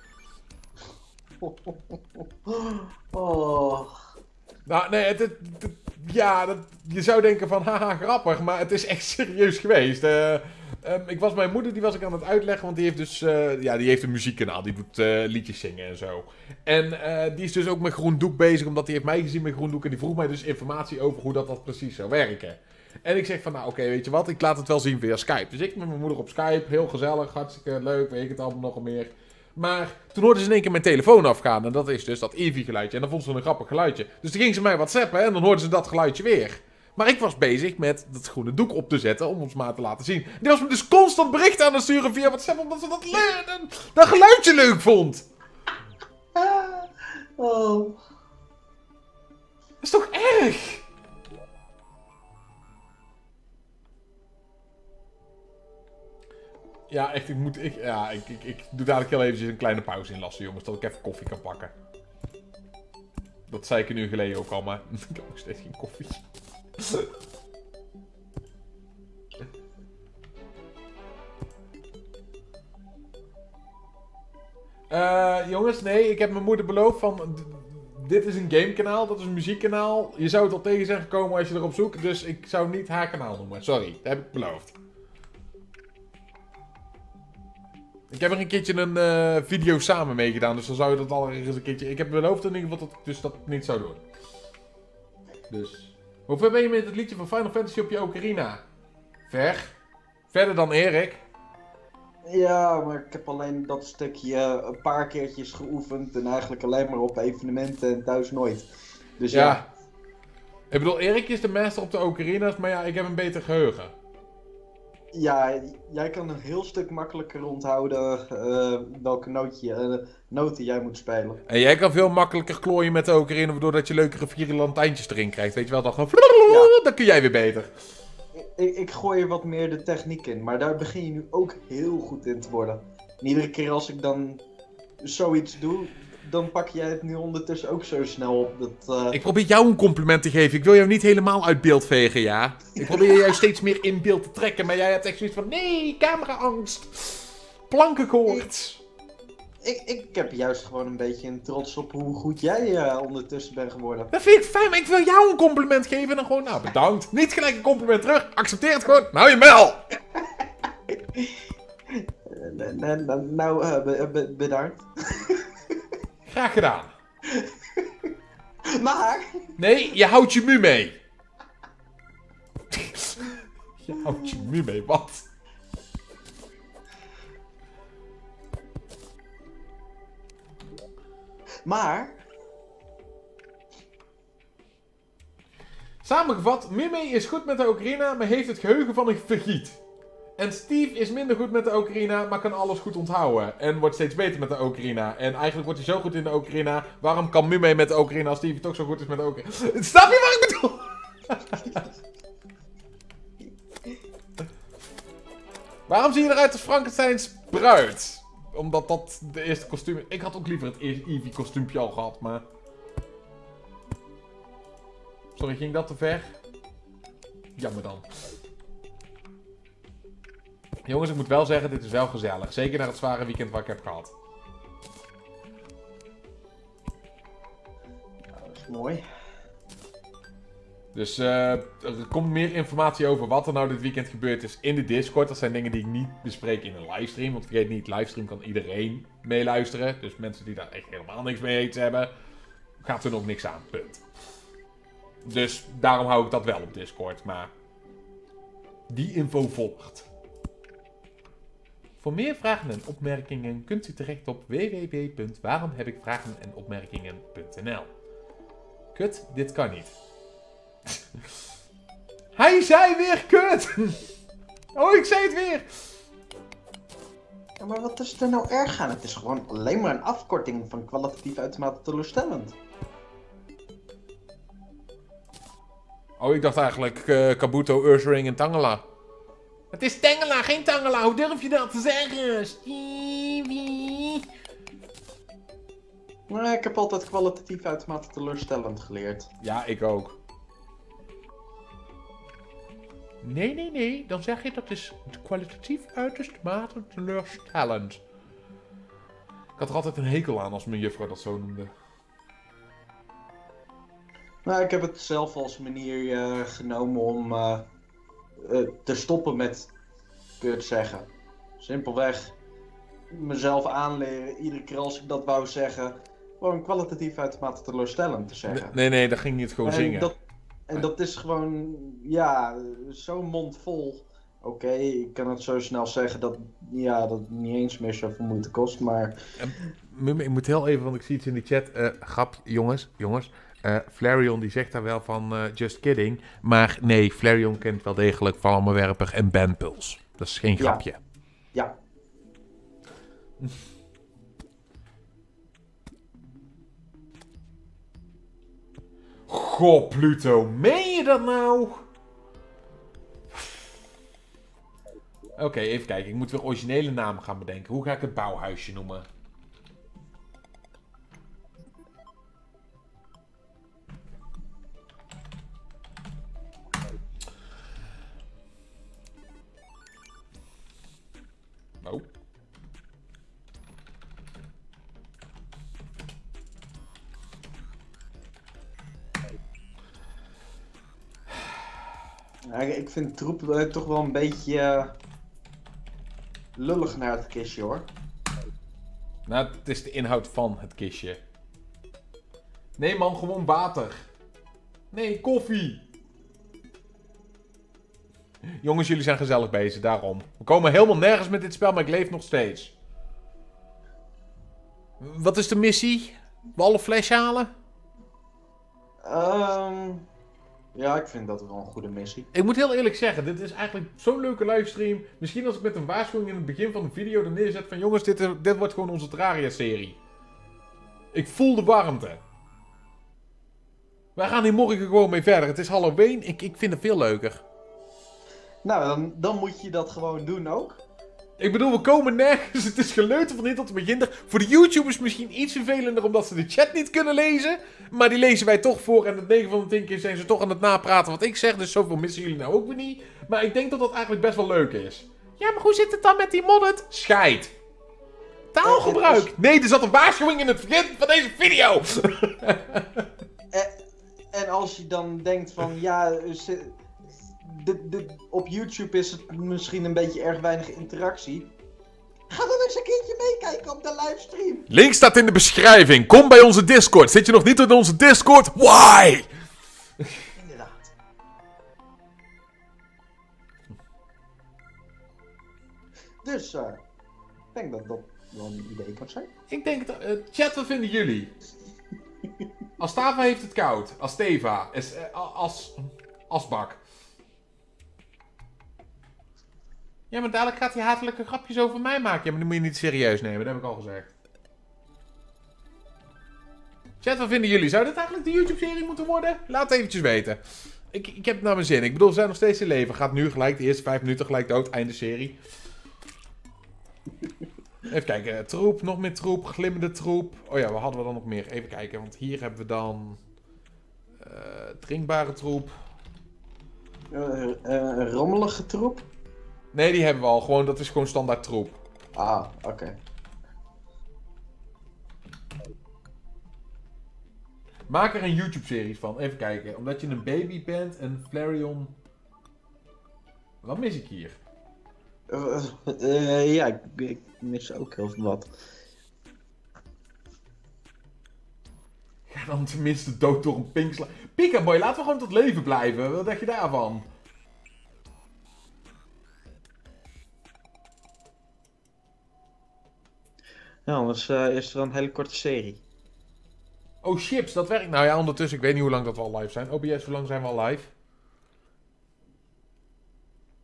*laughs* Oh. Nou, nee, het, ja, je zou denken van, haha, grappig, maar het is echt *laughs* serieus geweest. Eh, ehm, ik was mijn moeder, die was ik aan het uitleggen, want die heeft dus, eh, ja, die heeft een muziekkanaal, die doet eh, liedjes zingen en zo. En die is dus ook met Groen Doek bezig, omdat hij heeft mij gezien met Groen Doek en die vroeg mij dus informatie over hoe dat, dat precies zou werken. En ik zeg van, nou oké, weet je wat, ik laat het wel zien via Skype. Dus ik met mijn moeder op Skype, heel gezellig, hartstikke leuk, weet ik het allemaal nog meer. Maar toen hoorde ze in één keer mijn telefoon afgaan. En dat is dus dat Eevee-geluidje. En dan vond ze een grappig geluidje. Dus toen ging ze mij whatsappen en dan hoorde ze dat geluidje weer. Maar ik was bezig met dat groene doek op te zetten om ons maar te laten zien. Die was me dus constant berichten aan het sturen via WhatsApp omdat ze dat, dat geluidje leuk vond. Oh. Dat is toch erg? Ja, echt, ik moet... Ik, ja, ik, ik, ik doe dadelijk heel eventjes een kleine pauze inlassen, jongens. Dat ik even koffie kan pakken. Dat zei ik een uur geleden ook al, maar *laughs* ik heb nog steeds geen koffie. *laughs* Eh, jongens, nee, ik heb mijn moeder beloofd van... Dit is een gamekanaal, dat is een muziekkanaal. Je zou het al tegen zijn gekomen als je erop zoekt. Dus ik zou niet haar kanaal noemen. Sorry, dat heb ik beloofd. Ik heb er een keertje een eh, video samen mee gedaan. Dus dan zou je dat al eens een keertje... Ik heb beloofd in ieder geval dat ik dus dat niet zou doen. Dus... Hoe ver ben je met het liedje van Final Fantasy op je ocarina? Ver. Verder dan Erik. Ja, maar ik heb alleen dat stukje een paar keertjes geoefend en eigenlijk alleen maar op evenementen en thuis nooit. Dus ja, Ja. Ik bedoel, Erik is de master op de ocarina's, maar ja, ik heb een beter geheugen. Ja, jij kan een heel stuk makkelijker onthouden eh, welke nootje, eh, noten jij moet spelen. En jij kan veel makkelijker klooien met de ocarina, waardoor dat je leukere vier lantijntjes erin krijgt. Weet je wel, dan gewoon... *laughs* Dan kun jij weer beter. Ik, ik gooi er wat meer de techniek in, maar daar begin je nu ook heel goed in te worden. En iedere keer als ik dan zoiets doe, dan pak jij het nu ondertussen ook zo snel op. Dat, eh, Ik probeer jou een compliment te geven. Ik wil jou niet helemaal uit beeld vegen, ja? Ik probeer jou steeds meer in beeld te trekken, maar jij hebt echt zoiets van... Nee, cameraangst. Plankenkoorts. ik, ik heb juist gewoon een beetje een trots op hoe goed jij eh, ondertussen bent geworden. Dat vind ik fijn, maar ik wil jou een compliment geven en dan gewoon... Nou, bedankt. Niet gelijk een compliment terug. Accepteer het gewoon. Nou, je mel. Eh, nou, be- be- bedankt. *laughs* Graag gedaan. *laughs* Maar, Nee, je houdt je mu mee. *laughs* je houdt je mu mee, wat? maar, Samengevat, Mimei is goed met de ocarina, maar heeft het geheugen van een vergiet. En Steve is minder goed met de ocarina, maar kan alles goed onthouden. En wordt steeds beter met de ocarina. En eigenlijk wordt hij zo goed in de ocarina. Waarom kan Mimei met de ocarina als Steve toch zo goed is met de ocarina? *laughs* Snap je wat ik bedoel? *laughs* Waarom zie je eruit als Frankensteins bruid? Omdat dat de eerste kostuum is. Ik had ook liever het eerste Eevee kostuumpje al gehad, maar... Sorry, ging dat te ver? Jammer dan. Jongens, ik moet wel zeggen, dit is wel gezellig. Zeker na het zware weekend wat ik heb gehad. dat is mooi. Dus eh, er komt meer informatie over wat er nou dit weekend gebeurd is in de Discord. Dat zijn dingen die ik niet bespreek in een livestream. Want vergeet niet, livestream kan iedereen meeluisteren. Dus mensen die daar echt helemaal niks mee te hebben, gaat er nog niks aan. Punt. Dus daarom hou ik dat wel op Discord. Maar die info volgt. Voor meer vragen en opmerkingen kunt u terecht op www.waaromhebikvragenenopmerkingen.nl Kut, dit kan niet. *laughs* Hij zei weer kut! *laughs* Oh, ik zei het weer! Ja, maar wat is er nou erg aan? Het is gewoon alleen maar een afkorting van kwalitatief uitermate teleurstellend. Oh, ik dacht eigenlijk eh, Kabuto, Ursaring en Tangela. Het is Tangela, geen Tangela. Hoe durf je dat te zeggen? Stevie. Maar ik heb altijd kwalitatief uitermate teleurstellend geleerd. Ja, ik ook. Nee, nee, nee. Dan zeg je dat is kwalitatief uiterst mate teleurstellend. Ik had er altijd een hekel aan als mijn juffrouw dat zo noemde. Nou, ik heb het zelf als manier eh, genomen om eh, te stoppen met kut zeggen. Simpelweg mezelf aanleren, iedere keer als ik dat wou zeggen, gewoon kwalitatief uitermate teleurstellend te zeggen. Nee, nee, dat ging niet gewoon en zingen. Dat, en dat is gewoon, ja, zo'n mond vol. Oké, ik kan het zo snel zeggen dat, ja, dat het niet eens meer zoveel moeite kost, maar... Mum, Ik moet heel even, want ik zie iets in de chat. Eh grap, jongens, jongens. Eh Flareon die zegt daar wel van eh, just kidding. Maar nee, Flareon kent wel degelijk Vlammenwerper en Bandpuls. Dat is geen Ja. grapje. Ja, Goh, Pluto, meen je dat nou? Oké, even kijken. Ik moet weer originele namen gaan bedenken. Hoe ga ik het bouwhuisje noemen? Oh. Ja, ik vind troep eh, toch wel een beetje eh, lullig naar het kistje hoor. Nou, het is de inhoud van het kistje. Nee man, gewoon water. Nee, koffie. Jongens, jullie zijn gezellig bezig, daarom. We komen helemaal nergens met dit spel, maar ik leef nog steeds. Wat is de missie? We alle flash halen? Ehm, ja, ik vind dat wel een goede missie. Ik moet heel eerlijk zeggen, dit is eigenlijk zo'n leuke livestream. Misschien als ik met een waarschuwing in het begin van de video er neerzet van... Jongens, dit, is- dit wordt gewoon onze Terraria-serie. Ik voel de warmte. Wij gaan hier morgen gewoon mee verder. Het is Halloween. Ik, ik vind het veel leuker. Nou, dan, dan moet je dat gewoon doen ook. Ik bedoel, we komen nergens. *laughs* Het is geleuter van dit tot begin. Voor de YouTubers misschien iets vervelender omdat ze de chat niet kunnen lezen. Maar die lezen wij toch voor. En het 9 van de 10 keer zijn ze toch aan het napraten wat ik zeg. Dus zoveel missen jullie nou ook weer niet. Maar ik denk dat dat eigenlijk best wel leuk is. Ja, maar hoe zit het dan met die modded? Scheid. Taalgebruik. Nee, er zat een waarschuwing in het begin van deze video. *laughs* En, en als je dan denkt van, ja, eh, de, de, op YouTube is het misschien een beetje erg weinig interactie. Ga dan eens een keertje meekijken op de livestream. Link staat in de beschrijving. Kom bij onze Discord. Zit je nog niet in onze Discord? Why? Inderdaad. Dus, eh, ik denk dat dat wel een idee kan zijn. Ik denk dat... eh, chat, wat vinden jullie? Astava heeft het koud. Asteva. Is, eh, as, asbak. Ja, maar dadelijk gaat hij hatelijke grapjes over mij maken. Ja, maar die moet je niet serieus nemen. Dat heb ik al gezegd. Chat, wat vinden jullie? Zou dit eigenlijk de YouTube-serie moeten worden? Laat het eventjes weten. Ik, ik heb het naar mijn zin. Ik bedoel, we zijn nog steeds in leven. Gaat nu gelijk de eerste vijf minuten gelijk dood. Einde serie. Even kijken. Troep, nog meer troep. Glimmende troep. Oh ja, wat hadden we dan nog meer? Even kijken. Want hier hebben we dan... eh, drinkbare troep. Een rommelige troep? Nee, die hebben we al. Gewoon, dat is gewoon standaard troep. Ah, oké. Maak er een YouTube-serie van. Even kijken. Omdat je een baby bent en Flareon... Wat mis ik hier? Eh, ja, ik, ik mis ook heel veel wat. Ga dan tenminste dood door een pinksla... Pikaboy, laten we gewoon tot leven blijven. Wat dacht je daarvan? Ja, anders eh, is er een hele korte serie. Oh, chips, dat werkt. Nou ja, ondertussen, ik weet niet hoe lang dat we al live zijn. OBS, hoe lang zijn we al live?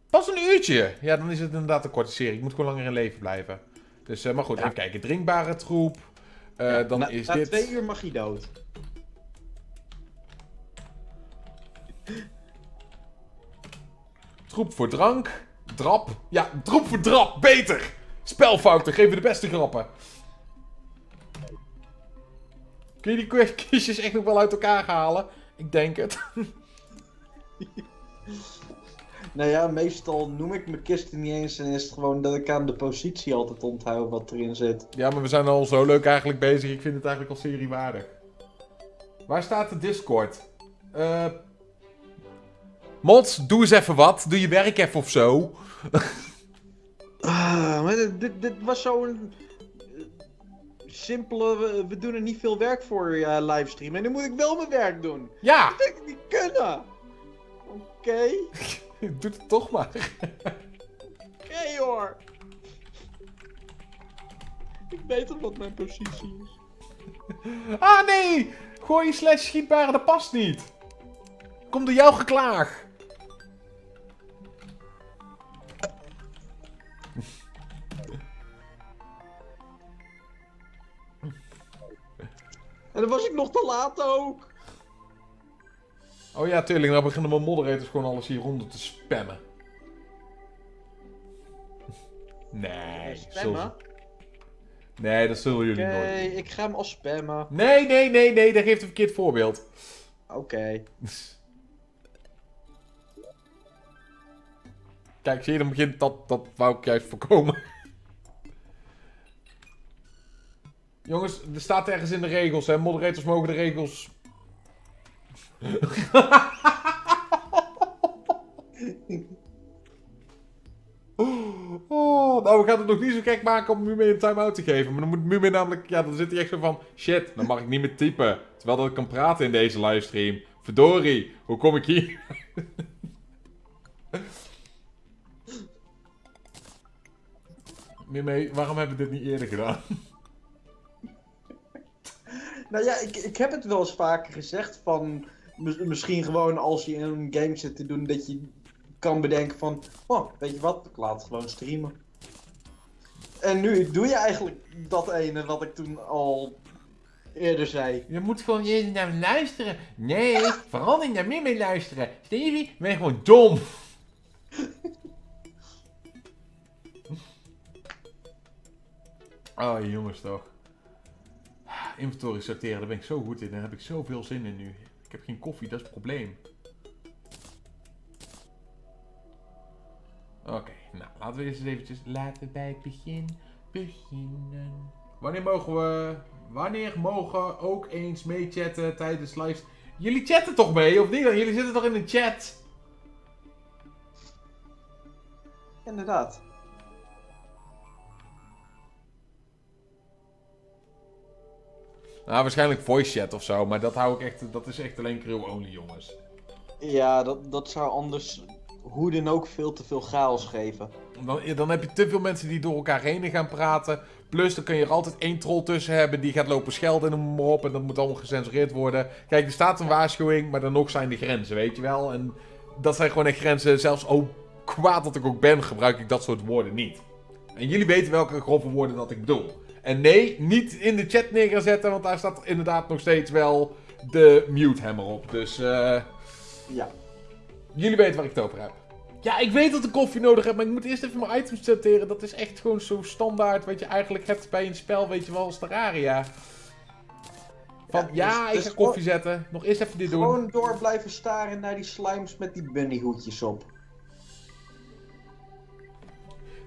Pas een uurtje. Ja, dan is het inderdaad een korte serie. Ik moet gewoon langer in leven blijven. Dus, eh, maar goed, Ja. even kijken. Drinkbare troep. Eh, dan na, is na dit... twee uur mag hij dood. Troep voor drank. Drap. Ja, troep voor drap. Beter. Spelfouten. Geven de beste grappen. Kun je die ki- kistjes echt nog wel uit elkaar halen? Ik denk het. *laughs* Nou ja, meestal noem ik mijn kisten niet eens en is het gewoon dat ik aan de positie altijd onthoud wat erin zit. Ja, maar we zijn al zo leuk eigenlijk bezig. Ik vind het eigenlijk al seriewaardig. Waar staat de Discord? Eh... Mods, doe eens even wat. Doe je werk even of zo. *laughs* Ah, maar dit, dit, dit was zo'n eh, simpele, we, we doen er niet veel werk voor ja, livestream en nu moet ik wel mijn werk doen. Ja, Dat denk ik niet kunnen. Oké, *laughs* doe het toch maar. oké hoor. Ik weet al wat mijn positie is. Ah nee! Gooi je slash schietbare, dat past niet. Kom door jouw geklaag. En dan was ik nog te laat ook. Oh ja, tuurlijk. Dan beginnen mijn moderators gewoon alles hieronder te spammen. *laughs* Nee, Spammen? Nee, dat zullen jullie nooit. ik ga hem al spammen. Nee, nee, nee, nee. Dat geeft een verkeerd voorbeeld. Oké. *laughs* Kijk, zie je, dan begint dat, dat wou ik juist voorkomen. Jongens, er staat ergens in de regels, hè. Moderators mogen de regels... Oh, nou, we gaan het nog niet zo gek maken om Mume een time-out te geven. Maar dan moet Mume namelijk... Ja, dan zit hij echt zo van... Shit, dan mag ik niet meer typen. Terwijl dat ik kan praten in deze livestream. Verdorie, hoe kom ik hier? Mume, waarom hebben we dit niet eerder gedaan? Nou ja, ik, ik heb het wel eens vaker gezegd van... mis- Misschien gewoon als je in een game zit te doen dat je kan bedenken van... Oh, weet je wat, ik laat het gewoon streamen. En nu doe je eigenlijk dat ene wat ik toen al eerder zei. Je moet gewoon eerst naar me luisteren. Nee, vooral niet naar Mume luisteren. Stevie, ben je gewoon dom. *laughs* Oh, jongens toch. Inventory sorteren, daar ben ik zo goed in. Daar heb ik zoveel zin in nu. Ik heb geen koffie, dat is het probleem. Oké, nou, laten we eerst eens eventjes... Laten we bij begin beginnen. Wanneer mogen we... Wanneer mogen ook eens meechatten tijdens live... Jullie chatten toch mee, of niet? Jullie zitten toch in een chat? Inderdaad. Nou, waarschijnlijk voice chat of zo, maar dat hou ik echt... Dat is echt alleen crew only, jongens. Ja, dat, dat zou anders hoe dan ook veel te veel chaos geven. Dan, dan heb je te veel mensen die door elkaar heen gaan praten. Plus, dan kun je er altijd één troll tussen hebben die gaat lopen schelden en maar op. En dat moet allemaal gecensureerd worden. Kijk, er staat een waarschuwing, maar dan nog zijn de grenzen, weet je wel. En dat zijn gewoon echt grenzen. Zelfs oh, kwaad dat ik ook ben, gebruik ik dat soort woorden niet. En jullie weten welke grove woorden dat ik bedoel. En nee, niet in de chat neer gaan zetten, want daar staat inderdaad nog steeds wel de mute hammer op. Dus eh Ja. jullie weten waar ik het over heb. Ja, ik weet dat ik koffie nodig heb, maar ik moet eerst even mijn items sorteren. Dat is echt gewoon zo standaard wat je eigenlijk hebt bij een spel, weet je wel, als Terraria. Van, ja, Ja, dus- ik dus ga koffie zetten. Nog eerst even dit doen. Gewoon door blijven staren naar die slimes met die bunnyhoedjes op.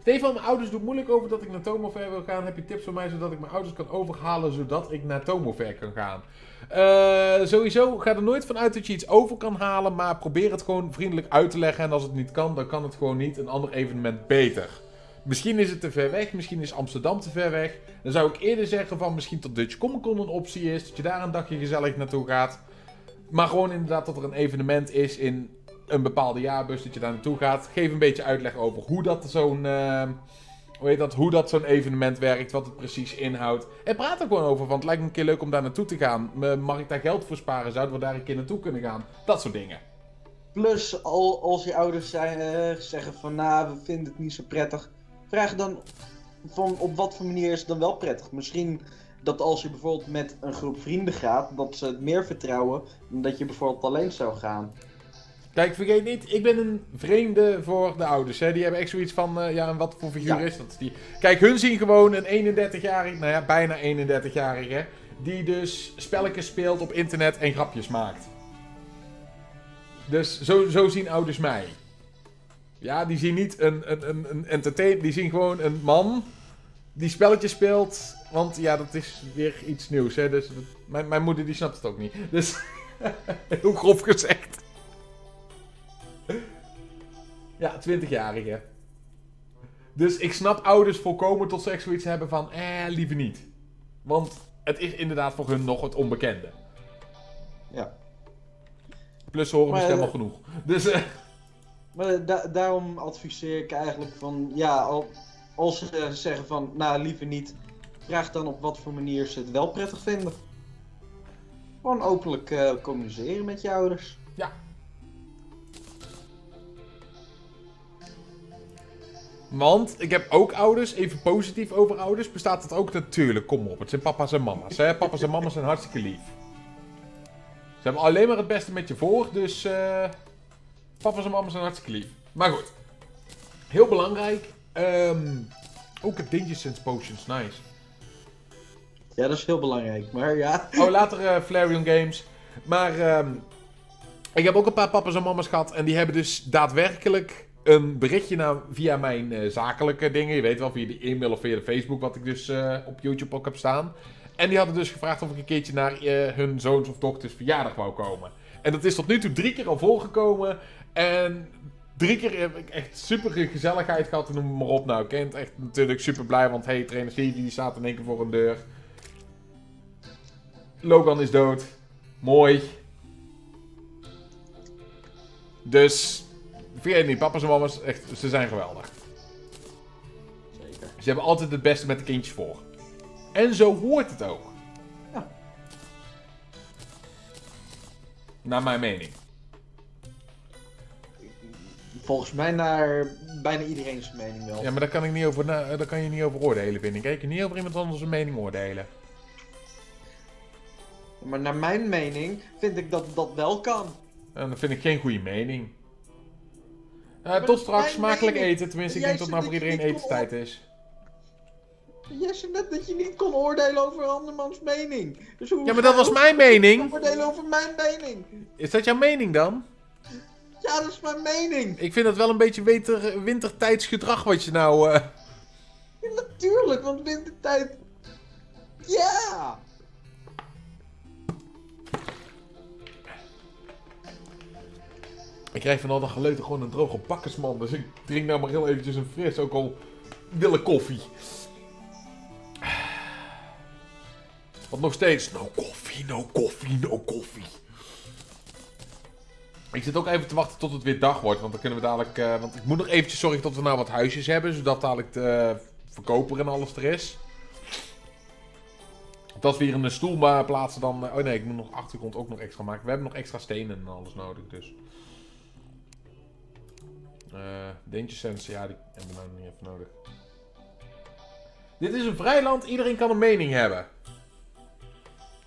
Stefan, mijn ouders doen moeilijk over dat ik naar Tomofair wil gaan. Heb je tips voor mij zodat ik mijn ouders kan overhalen zodat ik naar Tomofair kan gaan? Eh, sowieso, ga er nooit vanuit dat je iets over kan halen, maar probeer het gewoon vriendelijk uit te leggen. En als het niet kan, dan kan het gewoon niet. Een ander evenement beter. Misschien is het te ver weg, misschien is Amsterdam te ver weg. Dan zou ik eerder zeggen van misschien tot Dutch Comic Con een optie is. Dat je daar een dagje gezellig naartoe gaat. Maar gewoon inderdaad dat er een evenement is in een bepaalde jaarbus dat je daar naartoe gaat. Geef een beetje uitleg over hoe dat zo'n... eh, hoe heet dat? Hoe dat zo'n evenement werkt, wat het precies inhoudt. En praat er gewoon over, want het lijkt me een keer leuk om daar naartoe te gaan. Mag ik daar geld voor sparen? Zouden we daar een keer naartoe kunnen gaan? Dat soort dingen. Plus, al, als je ouders zijn, eh, zeggen van nou, we vinden het niet zo prettig. Vraag dan van op wat voor manier is het dan wel prettig. Misschien dat als je bijvoorbeeld met een groep vrienden gaat, dat ze het meer vertrouwen dan dat je bijvoorbeeld alleen zou gaan. Kijk, vergeet niet, ik ben een vreemde voor de ouders. Hè. Die hebben echt zoiets van, eh, ja, en wat voor figuur Ja. is dat? Die... Kijk, hun zien gewoon een 31-jarige, nou ja, bijna 31-jarige, die dus spelletjes speelt op internet en grapjes maakt. Dus zo, zo zien ouders mij. Ja, die zien niet een, een, een, een entertain... Die zien gewoon een man die spelletjes speelt. Want ja, dat is weer iets nieuws, hè. Dus dat- mijn, mijn moeder die snapt het ook niet. Dus, *laughs* heel grof gezegd. Ja, 20-jarige. Dus ik snap ouders volkomen tot ze echt zoiets hebben van... Eh, liever niet. Want het is inderdaad voor hun nog het onbekende. Ja. Plus ze horen Maar, misschien eh, helemaal genoeg. Dus, eh, *laughs* Maar da- daarom adviseer ik eigenlijk van, ja, al- als ze zeggen van, nou liever niet, vraag dan op wat voor manier ze het wel prettig vinden. Gewoon openlijk eh, communiceren met je ouders. Want ik heb ook ouders, even positief over ouders, bestaat het ook natuurlijk, kom op, het zijn papa's en mama's. Hè? Papa's en mama's zijn hartstikke lief. Ze hebben alleen maar het beste met je voor, dus eh papa's en mama's zijn hartstikke lief. Maar goed, heel belangrijk, ehm ook het Danger Sense Potions, nice. Ja, dat is heel belangrijk, maar ja. Oh, later eh Flareon Games. Maar ehm, ik heb ook een paar papa's en mama's gehad. En die hebben dus daadwerkelijk een berichtje naar, via mijn eh, zakelijke dingen. Je weet wel, via de e-mail of via de Facebook, wat ik dus eh, op YouTube ook heb staan. En die hadden dus gevraagd of ik een keertje naar eh, hun zoons of dochters verjaardag wou komen. En dat is tot nu toe drie keer al voorgekomen. En drie keer heb ik echt super gezelligheid gehad. Noem het maar op. Nou, Kent echt natuurlijk super blij. Want hey, trainer Stevie die staat in één keer voor een deur. Logan is dood. Mooi. Dus, vergeet niet, papa's en mama's, echt, ze zijn geweldig. Zeker. Ze hebben altijd het beste met de kindjes voor. En zo hoort het ook. Ja. Naar mijn mening. Volgens mij naar bijna iedereen's mening wel. Ja, maar daar kan, ik niet over, na- daar kan je niet over oordelen, vind ik. Je kunt niet over iemand anders een mening oordelen. Maar naar mijn mening vind ik dat dat wel kan. En dat vind ik geen goede mening. Eh, tot straks, smakelijk eten. Tenminste, ik denk dat nou voor iedereen etenstijd is. Jij zei net dat je niet kon oordelen over een andermans mening. Dus hoe Ja, maar dat was mijn mening. oordelen over mijn mening? Is dat jouw mening dan? Ja, dat is mijn mening. Ik vind dat wel een beetje winter, wintertijdsgedrag wat je nou... eh, Ja, natuurlijk, want wintertijd... Ja! Ik krijg van al dat geleuten gewoon een droge bakkersman. Dus ik drink nou maar heel eventjes een fris, ook al willen koffie. Want nog steeds, no koffie, no koffie, no koffie. Ik zit ook even te wachten tot het weer dag wordt. Want dan kunnen we dadelijk... eh, want ik moet nog eventjes zorgen dat we nou wat huisjes hebben. Zodat dadelijk de verkoper en alles er is. Dat we hier een stoel maar plaatsen dan... eh, oh nee, ik moet nog achtergrond ook nog extra maken. We hebben nog extra stenen en alles nodig, dus... Eh Danger Sense, ja, die hebben we nou niet even nodig. Dit is een vrij land, iedereen kan een mening hebben.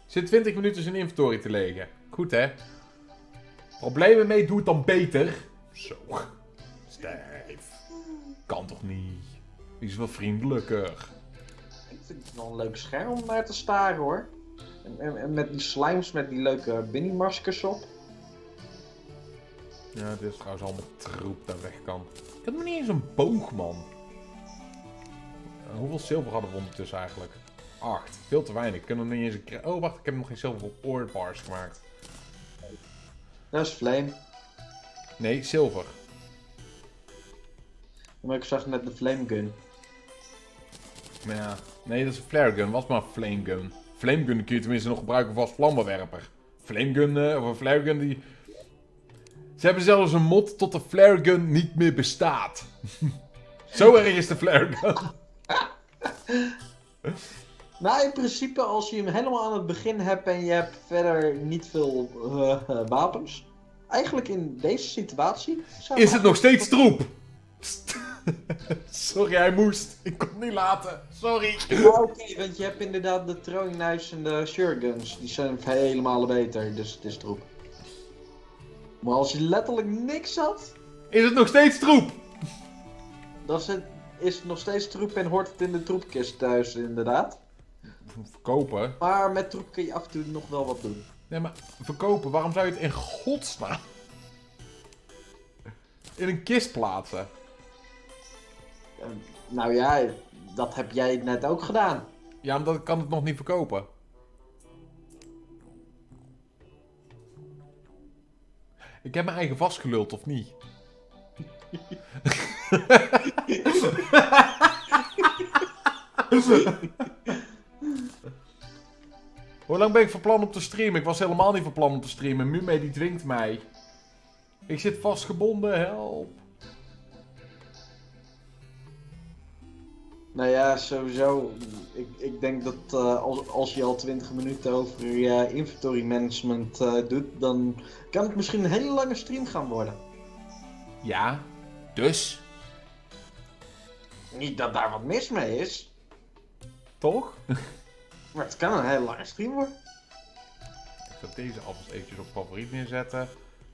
Zit 20 minuten zijn inventory te legen. Goed hè? Problemen mee, doe het dan beter. Zo. Stijf. Kan toch niet? Die is wel vriendelijker. Ik vind het wel een leuk scherm om naar te staren hoor. En, en, met die slimes met die leuke Binnie-maskers op. Ja, dit is trouwens allemaal troep dat weg kan. Ik heb nog niet eens een boog, man. Eh, hoeveel zilver hadden we ondertussen eigenlijk? Acht. Veel te weinig. Kunnen we niet eens een... Oh, wacht. Ik heb nog geen zilver op ore bars gemaakt. Dat is Flame. Nee, zilver. Maar ik zag net de Flame Gun. Maar ja. Nee, dat is een flare gun. Was maar een flame gun. Flame gun kun je tenminste nog gebruiken als vlammenwerper. Flame gun, eh, of een flare gun die... Ze hebben zelfs een mod tot de flare gun niet meer bestaat. *laughs* Zo erg is de flare gun. *laughs* Nou, in principe, als je hem helemaal aan het begin hebt en je hebt verder niet veel eh, eh, wapens. Eigenlijk in deze situatie. Is het nog steeds troep? *laughs* Sorry, hij moest. Ik kon het niet laten. Sorry. Ja, oké, want je hebt inderdaad de throwing knives en de shurguns. Die zijn vele malen beter, dus het is troep. Maar als je letterlijk niks had, Is het nog steeds troep? dan is het, is het nog steeds troep en hoort het in de troepkist thuis, inderdaad. Verkopen? Maar met troep kun je af en toe nog wel wat doen. Nee, maar verkopen, waarom zou je het in godsnaam? in een kist plaatsen. Eh, nou ja, dat heb jij net ook gedaan. Ja, omdat ik kan het nog niet verkopen. Ik heb mijn eigen vastgeluld, of niet? *laughs* Hoe lang ben ik van plan om te streamen? Ik was helemaal niet van plan om te streamen. Mume die dwingt mij. Ik zit vastgebonden, help. Nou ja, sowieso. Ik, ik denk dat eh, als, als je al 20 minuten over je inventory management eh, doet, dan kan het misschien een hele lange stream gaan worden. Ja, dus? Niet dat daar wat mis mee is, Toch? *laughs* maar het kan een hele lange stream worden. Ik zal deze alvast eventjes op favoriet neerzetten.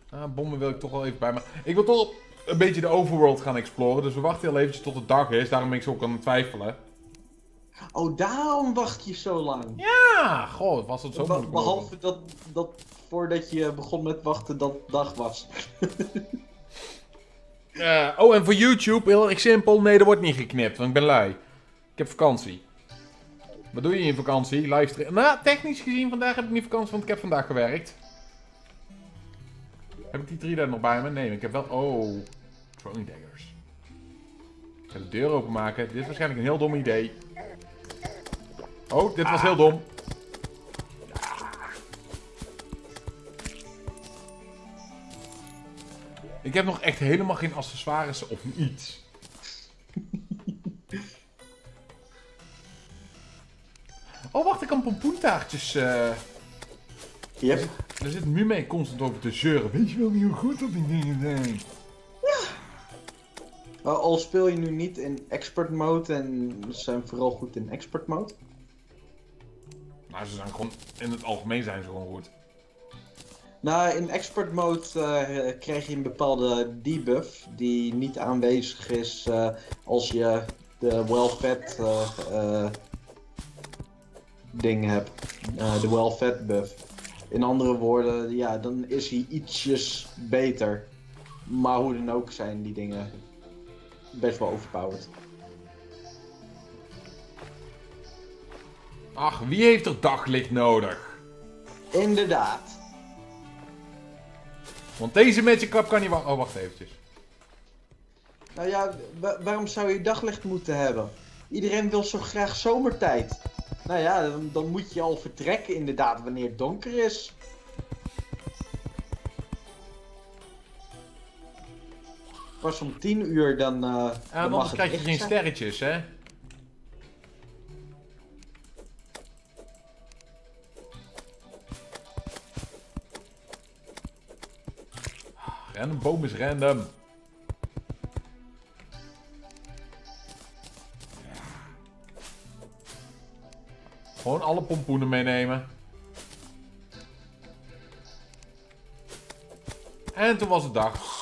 Ah, bommen wil ik toch wel even bij me. Ik wil toch een beetje de overworld gaan exploren. Dus we wachten heel eventjes tot het dag is. Daarom ben ik zo ook aan het twijfelen. Oh, daarom wacht je zo lang. Ja, goh, was het zo Be- moeilijk. behalve dat, dat voordat je begon met wachten dat dag was. *laughs* Eh, oh, en voor YouTube, heel erg simpel. Nee, er wordt niet geknipt, want ik ben lui. Ik heb vakantie. Wat doe je in vakantie? Livestream. Nou, technisch gezien, vandaag heb ik niet vakantie, want ik heb vandaag gewerkt. Heb ik die drie daar nog bij me? Nee, ik heb wel... Oh, throwing daggers. Ik ga de deur openmaken. Dit is waarschijnlijk een heel dom idee. Oh, dit was heel dom. Ik heb nog echt helemaal geen accessoires of iets. Oh, wacht, ik kan pompoentaartjes. eh Yep. Daar zit Mume constant over te zeuren. Weet je wel niet hoe goed dat die dingen zijn? Uh, al speel je nu niet in expert mode en ze zijn vooral goed in expert mode. Nou, ze zijn gewoon. In het algemeen zijn ze gewoon goed. Nou, in expert mode eh, krijg je een bepaalde debuff die niet aanwezig is eh, als je de well-fed eh, ding hebt. De well-fed buff. In andere woorden, ja, dan is hij ietsjes beter. Maar hoe dan ook zijn die dingen best wel overpowered. Ach, wie heeft er daglicht nodig? Inderdaad. Want deze Magic Cup kan niet wachten. Oh, wacht eventjes. Nou ja, wa- waarom zou je daglicht moeten hebben? Iedereen wil zo graag zomertijd. Nou ja, dan, dan moet je al vertrekken inderdaad wanneer het donker is. Pas om 10 uur dan. En dan anders krijg je geen sterretjes, hè? Random boom is random. Gewoon alle pompoenen meenemen. En toen was het dag.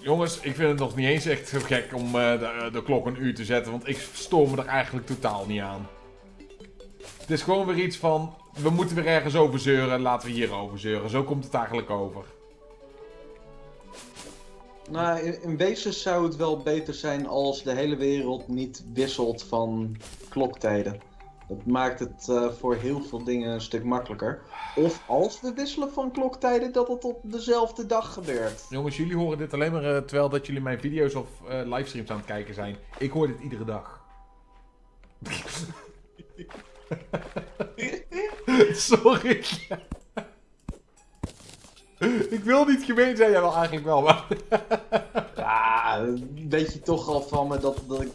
Jongens, ik vind het nog niet eens echt zo gek om eh, de, de klok een uur te zetten, want ik stoor me er eigenlijk totaal niet aan. Het is gewoon weer iets van, we moeten weer ergens over zeuren, laten we hierover zeuren. Zo komt het eigenlijk over. Nou, in, in wezen zou het wel beter zijn als de hele wereld niet wisselt van kloktijden. Dat maakt het eh, voor heel veel dingen een stuk makkelijker. Of als we wisselen van kloktijden, dat het op dezelfde dag gebeurt. Jongens, jullie horen dit alleen maar eh, terwijl dat jullie mijn video's of eh, livestreams aan het kijken zijn. Ik hoor dit iedere dag. *laughs* Sorry. ik wil niet gemeen zijn, jij wel eigenlijk wel, maar... *laughs* Ja, weet je toch al van me dat, dat ik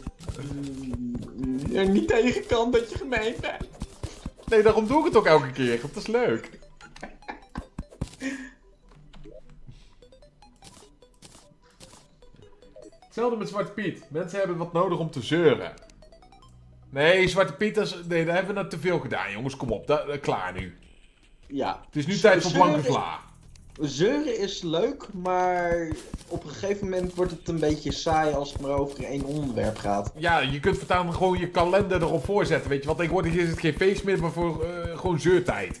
mm, er niet tegen kan dat je gemeen bent. Nee, daarom doe ik het ook elke keer. Dat is leuk. Hetzelfde met Zwarte Piet. Mensen hebben wat nodig om te zeuren. Nee, Zwarte Piet, is, nee, daar hebben we te veel gedaan, jongens. Kom op, da- da- klaar nu. Ja. Het is nu tijd voor blanke vla. Zeuren is leuk, maar op een gegeven moment wordt het een beetje saai als het maar over één onderwerp gaat. Ja, je kunt voortaan gewoon je kalender erop voorzetten, weet je. Want tegenwoordig is het geen feest meer, maar voor eh, gewoon zeurtijd.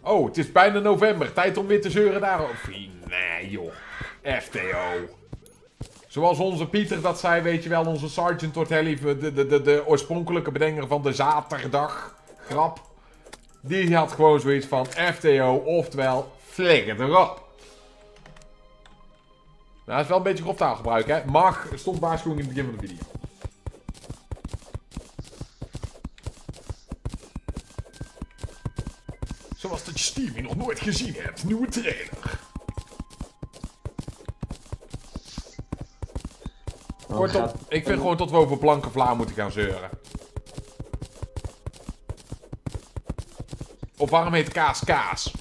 Oh, het is bijna november. Tijd om weer te zeuren daarover. Nee, joh. FTO. Zoals onze Pieter dat zei, weet je wel, onze Sergeant Tortelli, de, de, de, de oorspronkelijke bedenker van de zaterdag grap. Die had gewoon zoiets van FTO, oftewel, flikker erop. Nou, dat is wel een beetje grof taalgebruik, hè. Mag, stond waarschuwing in het begin van de video. Zoals dat je Stevie nog nooit gezien hebt. Nieuwe trailer. Kortom, gaat- ik vind gewoon tot we over blanke vla moeten gaan zeuren. Waarom heet kaas kaas?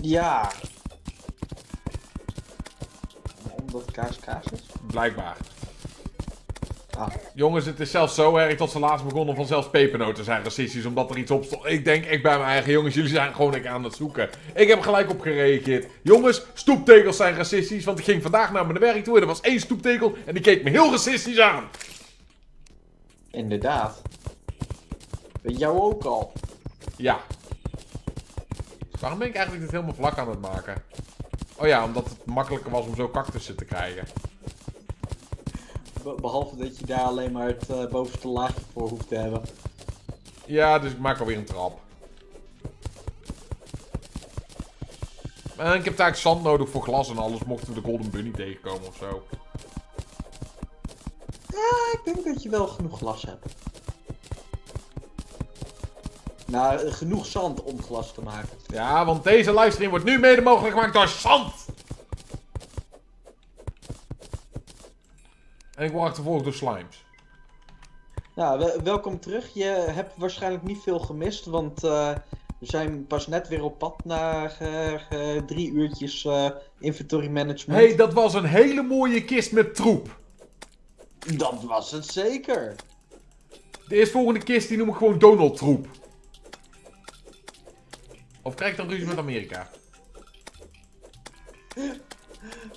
Ja. Omdat kaas kaas is? Blijkbaar. Ah. Jongens, het is zelfs zo erg dat ze laatst begonnen van zelfs pepernoten zijn racistisch, omdat er iets op stond. Ik denk, ik bij mijn eigen jongens, jullie zijn gewoon ik aan het zoeken. Ik heb gelijk op gereageerd. Jongens, stoeptegels zijn racistisch, want ik ging vandaag naar mijn werk toe en er was één stoeptegel en die keek me heel racistisch aan. Inderdaad. Weet jou ook al. Ja. Waarom ben ik eigenlijk dit helemaal vlak aan het maken? Oh ja, omdat het makkelijker was om zo cactussen te krijgen. Be- behalve dat je daar alleen maar het eh, bovenste laagje voor hoeft te hebben. Ja, dus ik maak alweer een trap. En ik heb eigenlijk zand nodig voor glas en alles, mochten we de Golden Bunny tegenkomen of zo. Ja, ik denk dat je wel genoeg glas hebt. Nou, eh, genoeg zand om glas te maken. Ja, want deze livestream wordt nu mede mogelijk gemaakt door zand! En ik word achtervolgd door slimes. Nou, wel- welkom terug. Je hebt waarschijnlijk niet veel gemist, want eh, we zijn pas net weer op pad na eh, drie uurtjes inventory management. Hé, hey, dat was een hele mooie kist met troep. Dat was het zeker. De eerstvolgende kist die noem ik gewoon Donald troep. Of krijg ik dan ruzie met Amerika?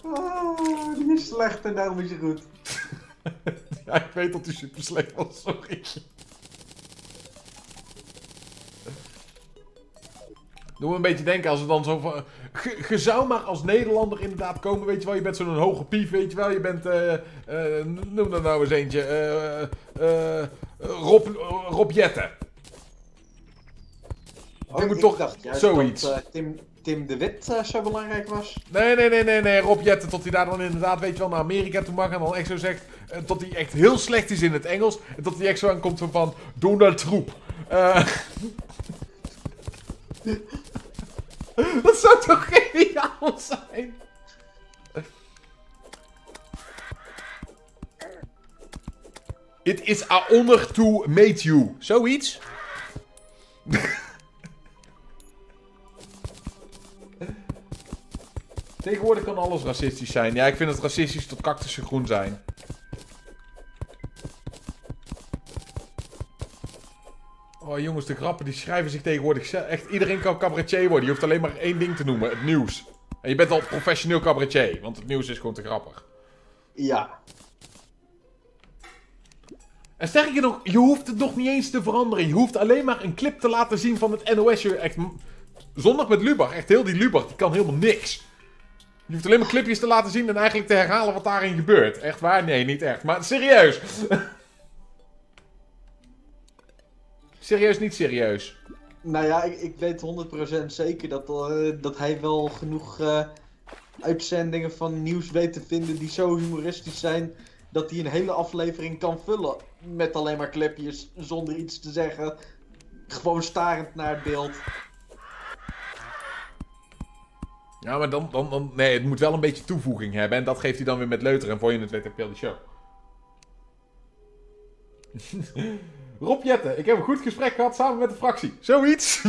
Oh, *laughs* die is slecht en daarom is hij goed. *laughs* Ja, ik weet dat hij super slecht was, sorry. Doe me een beetje denken als het dan zo van... Je, zou maar als Nederlander inderdaad komen, weet je wel. Je bent zo'n hoge pief, weet je wel. Je bent, eh, eh, noem er nou eens eentje. eh, eh, Rob, Rob Jetten. Oh, moet toch dacht juist zoiets. dat Tim, Tim de Wit zo belangrijk was. Nee, nee, nee, nee, nee. Rob Jetten, tot hij daar dan inderdaad, weet je wel, naar Amerika toe mag. En dan echt zo zegt, tot hij echt heel slecht is in het Engels. En tot hij echt zo aankomt zo van, Donald Troep. Eh, *laughs* *laughs* *laughs* dat zou toch geniaal zijn? It is a honor to meet you. Zoiets? Tegenwoordig kan alles racistisch zijn. Ja, ik vind het racistisch tot cactussen groen zijn. Oh jongens, de grappen die schrijven zich tegenwoordig. Echt, iedereen kan cabaretier worden. Je hoeft alleen maar één ding te noemen: het nieuws. En je bent al professioneel cabaretier, want het nieuws is gewoon te grappig. Ja. En sterker nog, je hoeft het nog niet eens te veranderen. Je hoeft alleen maar een clip te laten zien van het NOS. Je echt. Zondag met Lubach, echt heel die Lubach, die kan helemaal niks. Je hoeft alleen maar clipjes te laten zien en eigenlijk te herhalen wat daarin gebeurt. Echt waar? Nee, niet echt. Maar serieus. *laughs* serieus, niet serieus. Nou ja, ik, ik weet 100% zeker dat, eh, dat hij wel genoeg eh, uitzendingen van nieuws weet te vinden die zo humoristisch zijn dat hij een hele aflevering kan vullen met alleen maar clipjes zonder iets te zeggen. Gewoon starend naar het beeld. Ja, maar dan, dan, dan... Nee, het moet wel een beetje toevoeging hebben. En dat geeft hij dan weer met Leuter. En voor je het weet heb je al die show. *laughs* Rob Jetten, ik heb een goed gesprek gehad samen met de fractie. Zoiets. *laughs*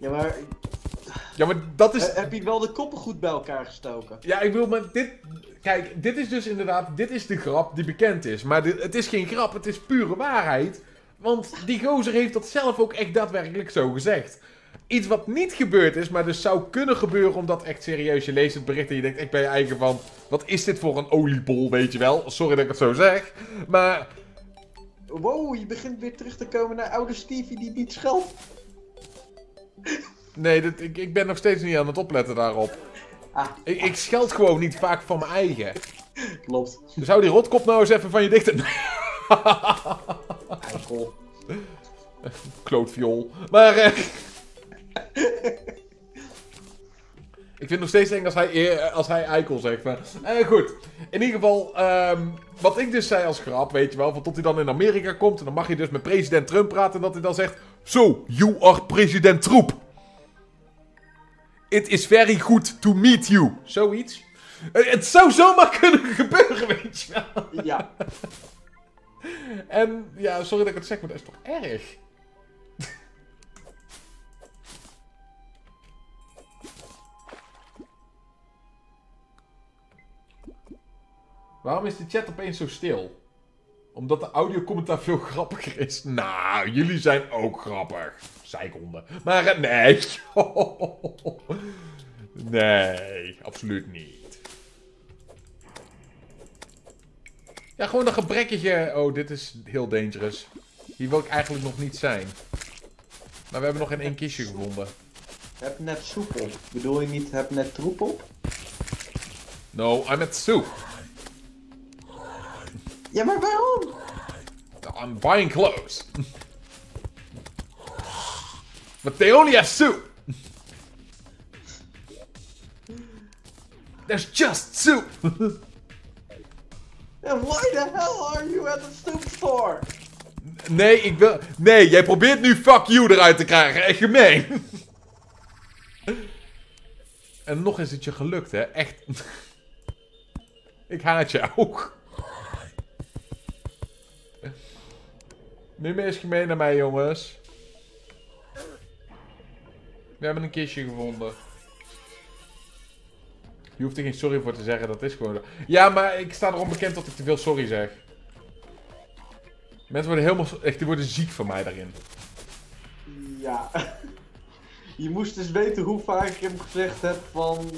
Ja, maar Ja, maar dat is... heb je wel de koppen goed bij elkaar gestoken? Ja, ik wil maar dit... Kijk, dit is dus inderdaad... Dit is de grap die bekend is. Maar dit, het is geen grap, het is pure waarheid. Want die gozer heeft dat zelf ook echt daadwerkelijk zo gezegd. Iets wat niet gebeurd is, maar dus zou kunnen gebeuren omdat echt serieus je leest het bericht en je denkt echt bij je eigen van... Wat is dit voor een oliebol, weet je wel? Sorry dat ik het zo zeg. Maar Wow, je begint weer terug te komen naar oude Stevie die niet scheldt. nee, dit, ik, ik ben nog steeds niet aan het opletten daarop. Ah, Ik, ik scheld gewoon niet vaak van mijn eigen. klopt. Hou die rotkop nou eens even van je dichten. *laughs* Eikel. Klootviool. Maar eh, ik vind het nog steeds eng als hij, als hij eikel zegt. Maar eh, goed. In ieder geval, ehm, wat ik dus zei als grap, weet je wel. Van tot hij dan in Amerika komt. En dan mag je dus met president Trump praten. En dat hij dan zegt. So, you are president Troep. It is very good to meet you. Zoiets. Eh, Het zou zomaar *laughs* kunnen gebeuren, weet je wel. Ja. En ja, sorry dat ik het zeg, maar dat is toch erg? Waarom is de chat opeens zo stil? Omdat de audiocommentaar veel grappiger is. Nou, jullie zijn ook grappig. Zijkonde. Maar eh, nee. *laughs* nee, absoluut niet. Ja, gewoon een gebrekkige... Oh, dit is heel dangerous. Hier wil ik eigenlijk nog niet zijn. Maar we hebben nog geen één kistje gevonden. Heb net soep op. Bedoel je niet heb net troep op? No, I'm at soup. Ja, maar waarom? I'm buying clothes. But they only have soup. There's just soup. And *laughs* why the hell are you at the soup store? Nee, ik wil... Nee, jij probeert nu fuck you eruit te krijgen. Echt gemeen. *laughs* En nog is het je gelukt, hè. Echt. *laughs* Ik haat je Nu meer is gemeen naar mij, jongens. We hebben een kistje gevonden. Je hoeft er geen sorry voor te zeggen, dat is gewoon... zo. Ja, maar ik sta erom bekend dat ik te veel sorry zeg. Mensen worden helemaal... Echt, die worden ziek van mij daarin. Ja. Je moest eens weten hoe vaak ik hem gezegd heb van...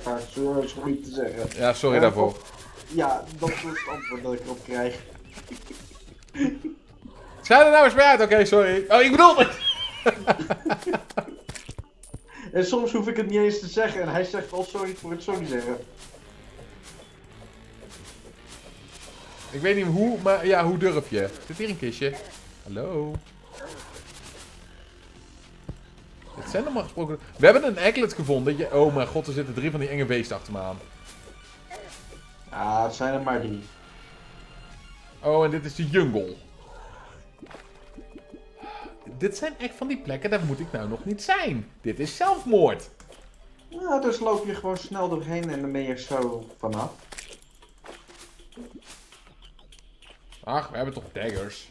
Vaak sorry sorry te zeggen. Ja, sorry daarvoor. Ja, dat is het antwoord dat ik erop krijg. *laughs* Schijn er nou eens mee uit, oké, sorry. Oh, ik bedoel... *laughs* En soms hoef ik het niet eens te zeggen en hij zegt al sorry voor het sorry zeggen. Ik weet niet hoe, maar ja, hoe durf je? Zit hier een kistje? Hallo? Dit zijn normaal gesproken... We hebben een egglet gevonden. Je... Oh mijn god, er zitten drie van die enge beesten achter me aan. Ah, het zijn er maar drie. Oh, en dit is de jungle. Dit zijn echt van die plekken, daar moet ik nou nog niet zijn. Dit is zelfmoord. Ja, dus loop je gewoon snel doorheen en dan ben je er zo vanaf. Ach, we hebben toch daggers.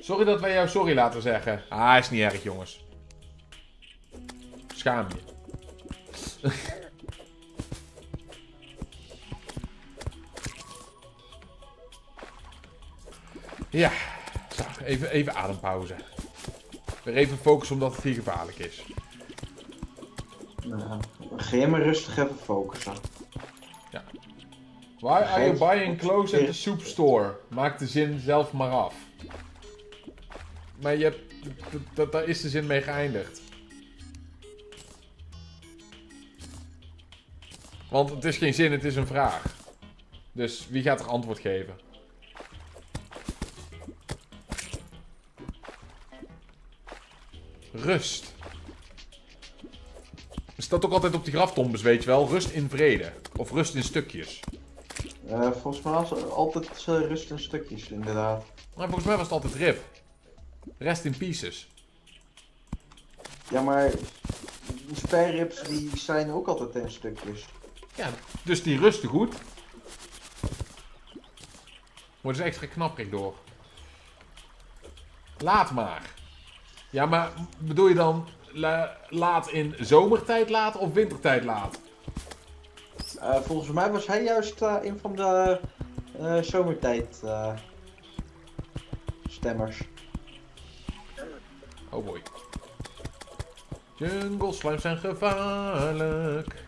Sorry dat wij jou sorry laten zeggen. Ah, is niet erg, jongens. Schaam je. *laughs* ja, zo, even, even adempauze. Weer even focussen omdat het hier gevaarlijk is. Nou, ga je maar rustig even focussen. Why are you buying clothes at the Ja. soup store? Maak de zin zelf maar af. Maar je hebt... Daar is de zin mee geëindigd. Want het is geen zin, het is een vraag. Dus wie gaat er antwoord geven? Rust. Er staat ook altijd op die graftombes, weet je wel. Rust in vrede. Of rust in stukjes. Eh, volgens mij was er altijd eh, rust in stukjes, inderdaad. Maar volgens mij was het altijd RIP. Rest in pieces. Ja, maar spijrips die zijn ook altijd in stukjes. Ja, dus die rusten goed. Wordt ze extra knapperig door. Laat maar. Ja, maar bedoel je dan la- laat in zomertijd laat of wintertijd laat? Eh, volgens mij was hij juist eh, een van de eh, zomertijd stemmers. Oh boy. Jungle slimes zijn gevaarlijk.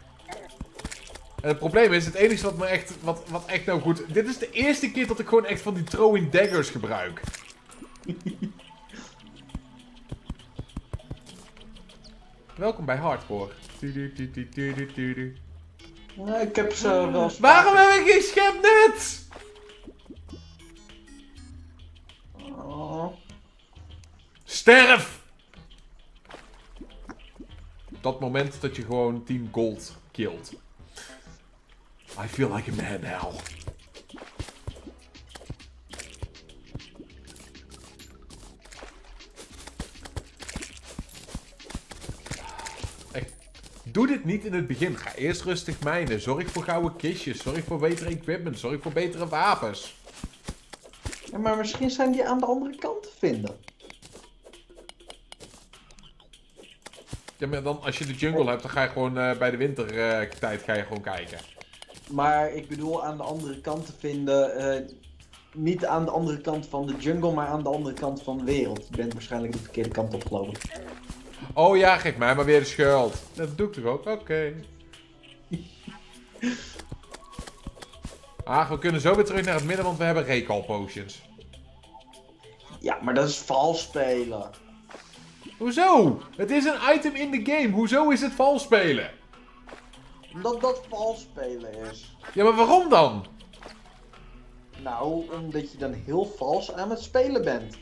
En het probleem is, het enige wat me echt, wat, wat echt nou goed... Dit is de eerste keer dat ik gewoon echt van die throwing daggers gebruik. *laughs* Welkom bij Hardcore. Ik heb ze wel Waarom heb ik geen schepnet? Oh. Sterf! Dat moment dat je gewoon Team Gold killt. I feel like a man now. Doe dit niet in het begin. Ga eerst rustig mijnen. Zorg voor gouden kistjes. Zorg voor betere equipment. Zorg voor betere wapens. Ja, maar misschien zijn die aan de andere kant te vinden. Ja, maar dan als je de jungle hebt, dan ga je gewoon eh, bij de wintertijd ga je gewoon kijken. Maar ik bedoel aan de andere kant te vinden. eh, niet aan de andere kant van de jungle, maar aan de andere kant van de wereld. Je bent waarschijnlijk de verkeerde kant op gelopen. Oh ja, geef mij maar weer de schuld. Dat doe ik toch ook? Oké. *laughs* Ah, we kunnen zo weer terug naar het midden, want we hebben recall potions. Ja, maar dat is vals spelen. Hoezo? Het is een item in de game. Hoezo is het vals spelen? Omdat dat vals spelen is. Ja, maar waarom dan? Nou, omdat je dan heel vals aan het spelen bent.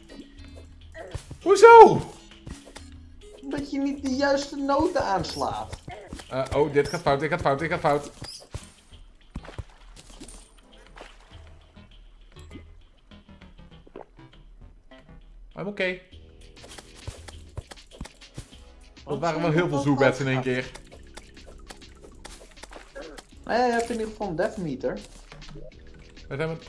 Hoezo? Omdat je niet de juiste noten aanslaat. Eh, oh, dit gaat fout, dit gaat fout, dit gaat fout. I'm oké. Dat waren wel heel veel zoebeds in één keer. Nou ja, je hebt in ieder geval een death meter. Wat hebben we?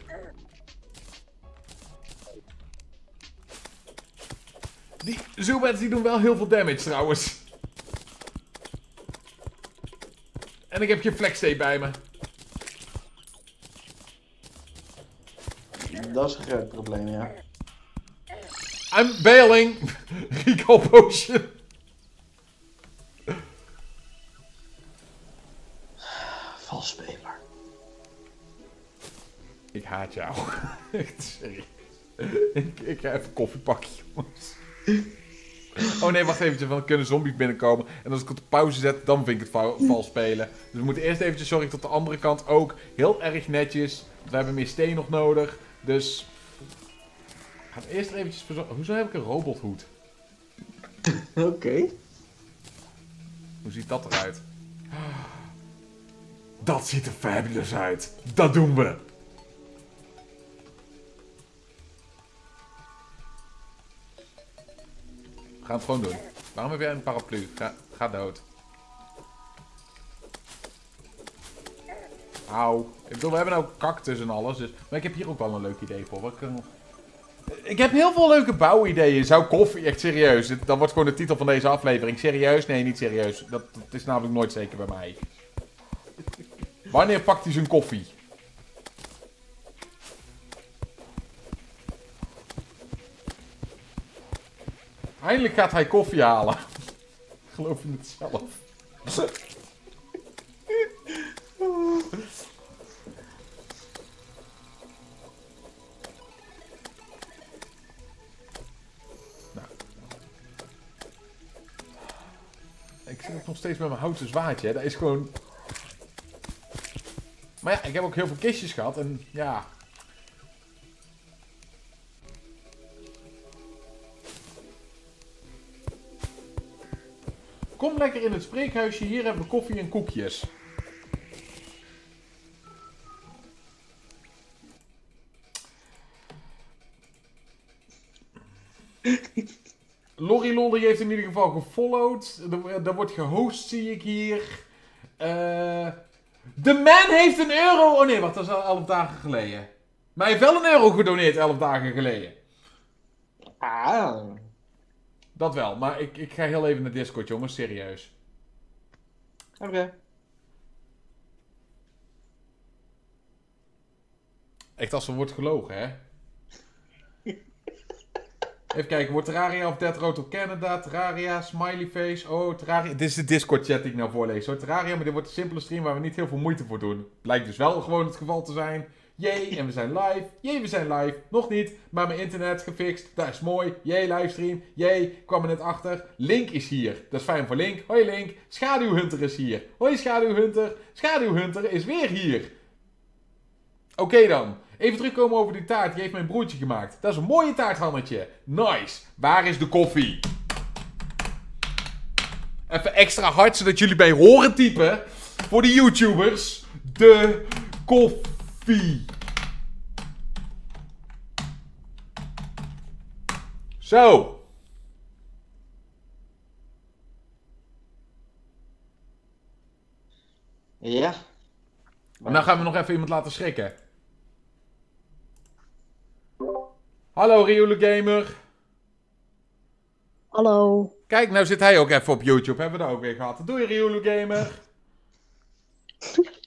Die zoebeds die doen wel heel veel damage trouwens. En ik heb geen flextape bij me. Dat is een groot probleem, ja. I'm bailing. *laughs* Recall potion. Jou. *laughs* Echt serieus. ik, ik ga even koffie pakken, jongens. Oh nee, wacht eventjes, want er kunnen zombies binnenkomen. En als ik het op pauze zet, dan vind ik het val- *laughs* vals spelen. Dus we moeten eerst eventjes zorgen dat de andere kant ook heel erg netjes. Want we hebben meer steen nog nodig. Dus... Gaan we eerst eventjes. Hoezo heb ik een robothoed? *laughs* Oké. Hoe ziet dat eruit? Dat ziet er fabulous uit. Dat doen we. We gaan het gewoon doen. Waarom heb jij een paraplu? Ga, dood. Auw. Ik bedoel, we hebben nou cactus en alles. Dus... Maar ik heb hier ook wel een leuk idee voor. Wat kan... Ik heb heel veel leuke bouwideeën. Zou koffie, echt serieus. Dat wordt gewoon de titel van deze aflevering. Serieus? Nee, niet serieus. Dat, dat is namelijk nooit zeker bij mij. Wanneer pakt hij zijn koffie? Eindelijk gaat hij koffie halen. *laughs* Geloof je het zelf? Nou. Ik zit nog steeds met mijn houten zwaardje. Dat is gewoon... Maar ja, ik heb ook heel veel kistjes gehad en ja... Kom lekker in het spreekhuisje, hier hebben we koffie en koekjes. Lorry Lolly heeft in ieder geval gefollowed. Er, wordt gehost, zie ik hier. Eh... de man heeft een euro! Oh nee, wacht, dat is al elf dagen geleden. Maar hij heeft wel een euro gedoneerd 11 dagen geleden. Ah. Dat wel, maar ik, ik ga heel even naar Discord, jongens, serieus. Oké. Echt als er wordt gelogen, hè? *laughs* Even kijken, wordt Terraria of Dead Road op Canada? Terraria, Smiley Face, oh, Terraria. Dit is de Discord chat die ik nou voorlees, hoor. Terraria, maar dit wordt een simpele stream waar we niet heel veel moeite voor doen. Blijkt dus wel gewoon het geval te zijn. Jee, en we zijn live. Jee, we zijn live. Nog niet, maar mijn internet gefixt. Dat is mooi. Jee, livestream. Jee, kwam er net achter. Link is hier. Dat is fijn voor Link. Hoi Link. Schaduwhunter is hier. Hoi Schaduwhunter. Schaduwhunter is weer hier. Oké dan. Even terugkomen over die taart. Die heeft mijn broertje gemaakt. Dat is een mooie taart, Hannetje. Nice. Waar is de koffie? Even extra hard, zodat jullie bij horen typen. Voor de YouTubers. De koffie. Zo. Ja. En dan gaan we nog even iemand laten schrikken. Hallo Riole Gamer. Hallo. Kijk, nou zit hij ook even op YouTube. Hebben we dat ook weer gehad. Doei Riole Gamer. *laughs*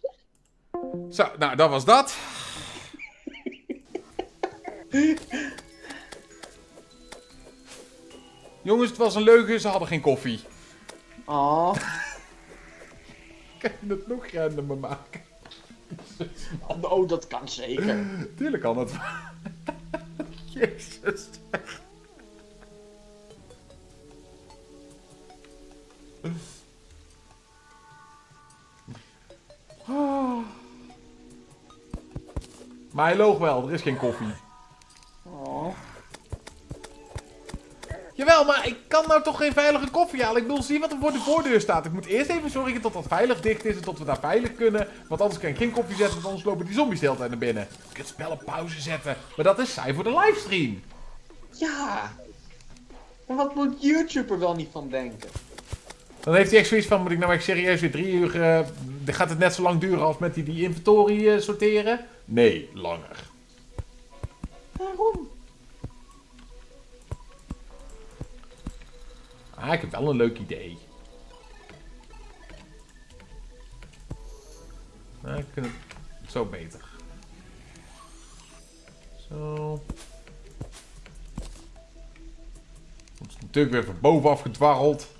Zo, nou dat was dat. Jongens, het was een leugen. Ze hadden geen koffie. Oh. *laughs* Kan je het nog randomer maken? *laughs* oh, dat kan zeker. Tuurlijk kan het. *laughs* Jezus. Ah. Maar hij loog wel, er is geen koffie. Oh. Jawel, maar ik kan nou toch geen veilige koffie halen. Ik bedoel, zie wat er voor de voordeur staat. Ik moet eerst even zorgen dat dat veilig dicht is en tot we daar veilig kunnen. Want anders kan ik geen koffie zetten, want anders lopen die zombies de hele tijd naar binnen. Ik kan het spel op pauze zetten. Maar dat is saai voor de livestream. Ja. Maar wat moet YouTube er wel niet van denken? Dan heeft hij echt zoiets van, moet ik nou echt serieus weer drie uur... eh, gaat het net zo lang duren als met die, die inventory eh, sorteren? Nee, langer. Waarom? Ah, ik heb wel een leuk idee. Nou, ik het zo beter. Zo. Het is natuurlijk weer van bovenaf gedwarreld.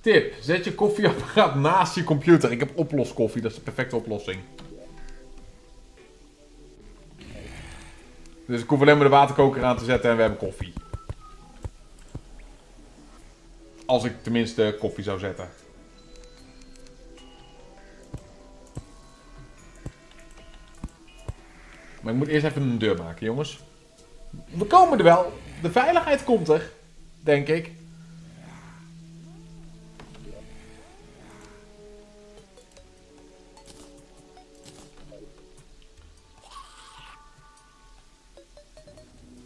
Tip, zet je koffieapparaat naast je computer. Ik heb oploskoffie, dat is de perfecte oplossing. Dus ik hoef alleen maar de waterkoker aan te zetten en we hebben koffie. Als ik tenminste koffie zou zetten. Maar ik moet eerst even een deur maken, jongens. We komen er wel. De veiligheid komt er. Denk ik.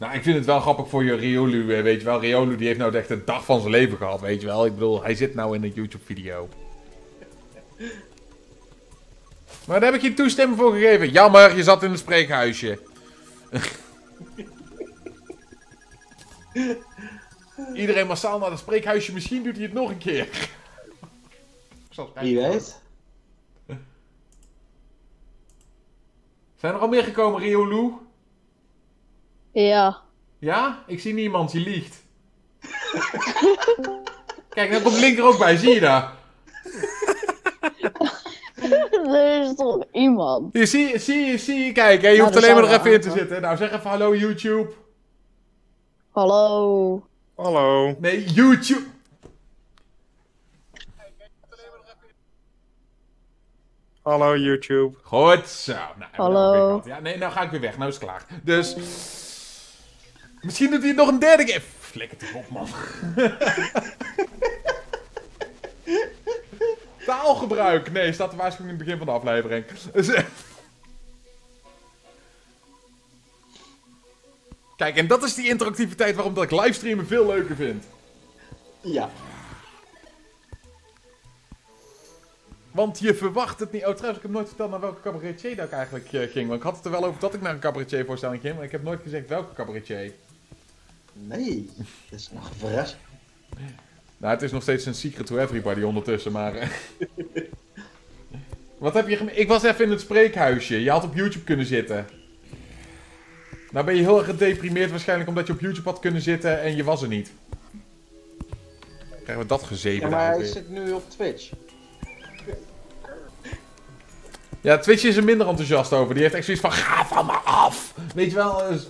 Nou, ik vind het wel grappig voor je Riolu, eh, weet je wel. Riolu die heeft nou echt een dag van zijn leven gehad, weet je wel. Ik bedoel, hij zit nou in een YouTube-video. Maar daar heb ik je toestemming voor gegeven. Jammer, je zat in een spreekhuisje. *laughs* Iedereen massaal naar het spreekhuisje. Misschien doet hij het nog een keer. Ik zal het Wie weet. Zijn er al meer gekomen, Riolu? Ja. Ja? Ik zie niemand, je liegt. *laughs* Kijk, daar komt Link er ook bij, zie je dat? *laughs* er is toch iemand? Hier, zie, je- zie, je- zie je, kijk, hè, je Nou, hoeft alleen maar nog even in te zitten. Nou, zeg even hallo YouTube. Hallo. Hallo. Nee, YouTube. Hallo YouTube. Goed zo. Nou, Hallo. Ja, nee, nou ga ik weer weg. Nou is het klaar. Dus... Misschien doet hij het nog een derde keer. Flikker toch op, man. Taalgebruik. Nee, staat de waarschuwing in het begin van de aflevering. Kijk, en dat is die interactiviteit waarom dat ik livestreamen veel leuker vind. Ja. Want je verwacht het niet. Oh, trouwens, ik heb nooit verteld naar welke cabaretier dat ik eigenlijk eh, ging. Want ik had het er wel over dat ik naar een cabaretier voorstelling ging. Maar ik heb nooit gezegd welke cabaretier. Nee, dat is nog een verrassing. Nou, het is nog steeds een secret to everybody ondertussen, maar... eh. Wat heb je Ik was even in het spreekhuisje. Je had op YouTube kunnen zitten. Nou ben je heel erg gedeprimeerd waarschijnlijk omdat je op YouTube had kunnen zitten en je was er niet. Krijgen we dat gezeven Ja, maar hij weer. zit nu op Twitch. Ja, Twitch is er minder enthousiast over. Die heeft echt zoiets van, ga van me af! Weet je wel, dus...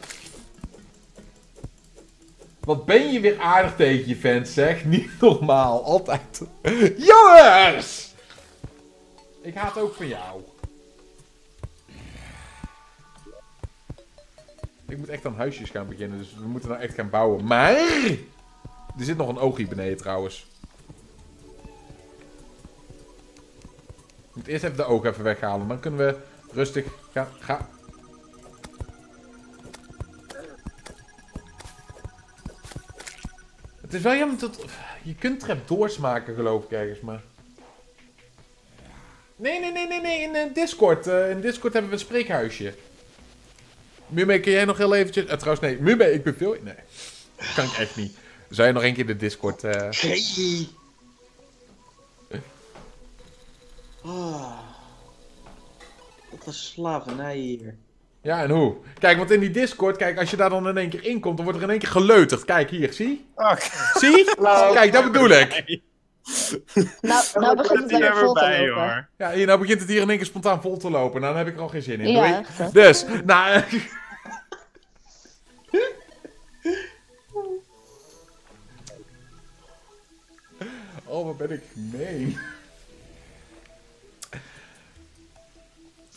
Wat ben je weer aardig tegen je fans, zeg. *laughs* Niet normaal, altijd. Jongens! Ik haat ook van jou. Ik moet echt aan huisjes gaan beginnen, dus we moeten nou echt gaan bouwen. Maar... Er zit nog een oogie beneden trouwens. Ik moet eerst even de oog even weghalen. Dan kunnen we rustig gaan. Ga. Het is wel jammer dat... Je kunt trapdoors maken geloof ik ergens, maar... Nee, nee, nee, nee, nee. In eh, Discord. eh, in Discord hebben we een spreekhuisje. Mume, kun jij nog heel eventjes... eh, trouwens, nee. Mume, ik ben veel... Nee. Kan ik echt niet. Zou je nog een keer de Discord... Hey. Ah. Wat een slavernij hier. Ja, en hoe? Kijk, want in die Discord, kijk, als je daar dan in één keer in komt, dan wordt er in één keer geleuterd. Kijk hier, zie? Ach, Zie? *laughs* Kijk, dat bedoel ik. *laughs* Nou, nou begint het die lekker er vol te bij, lopen. hoor. Ja, hier, nou begint het hier in één keer spontaan vol te lopen. Nou, dan heb ik er al geen zin in. Ja, echt. Dus, nou... eh, *laughs* Oh, wat ben ik gemeen.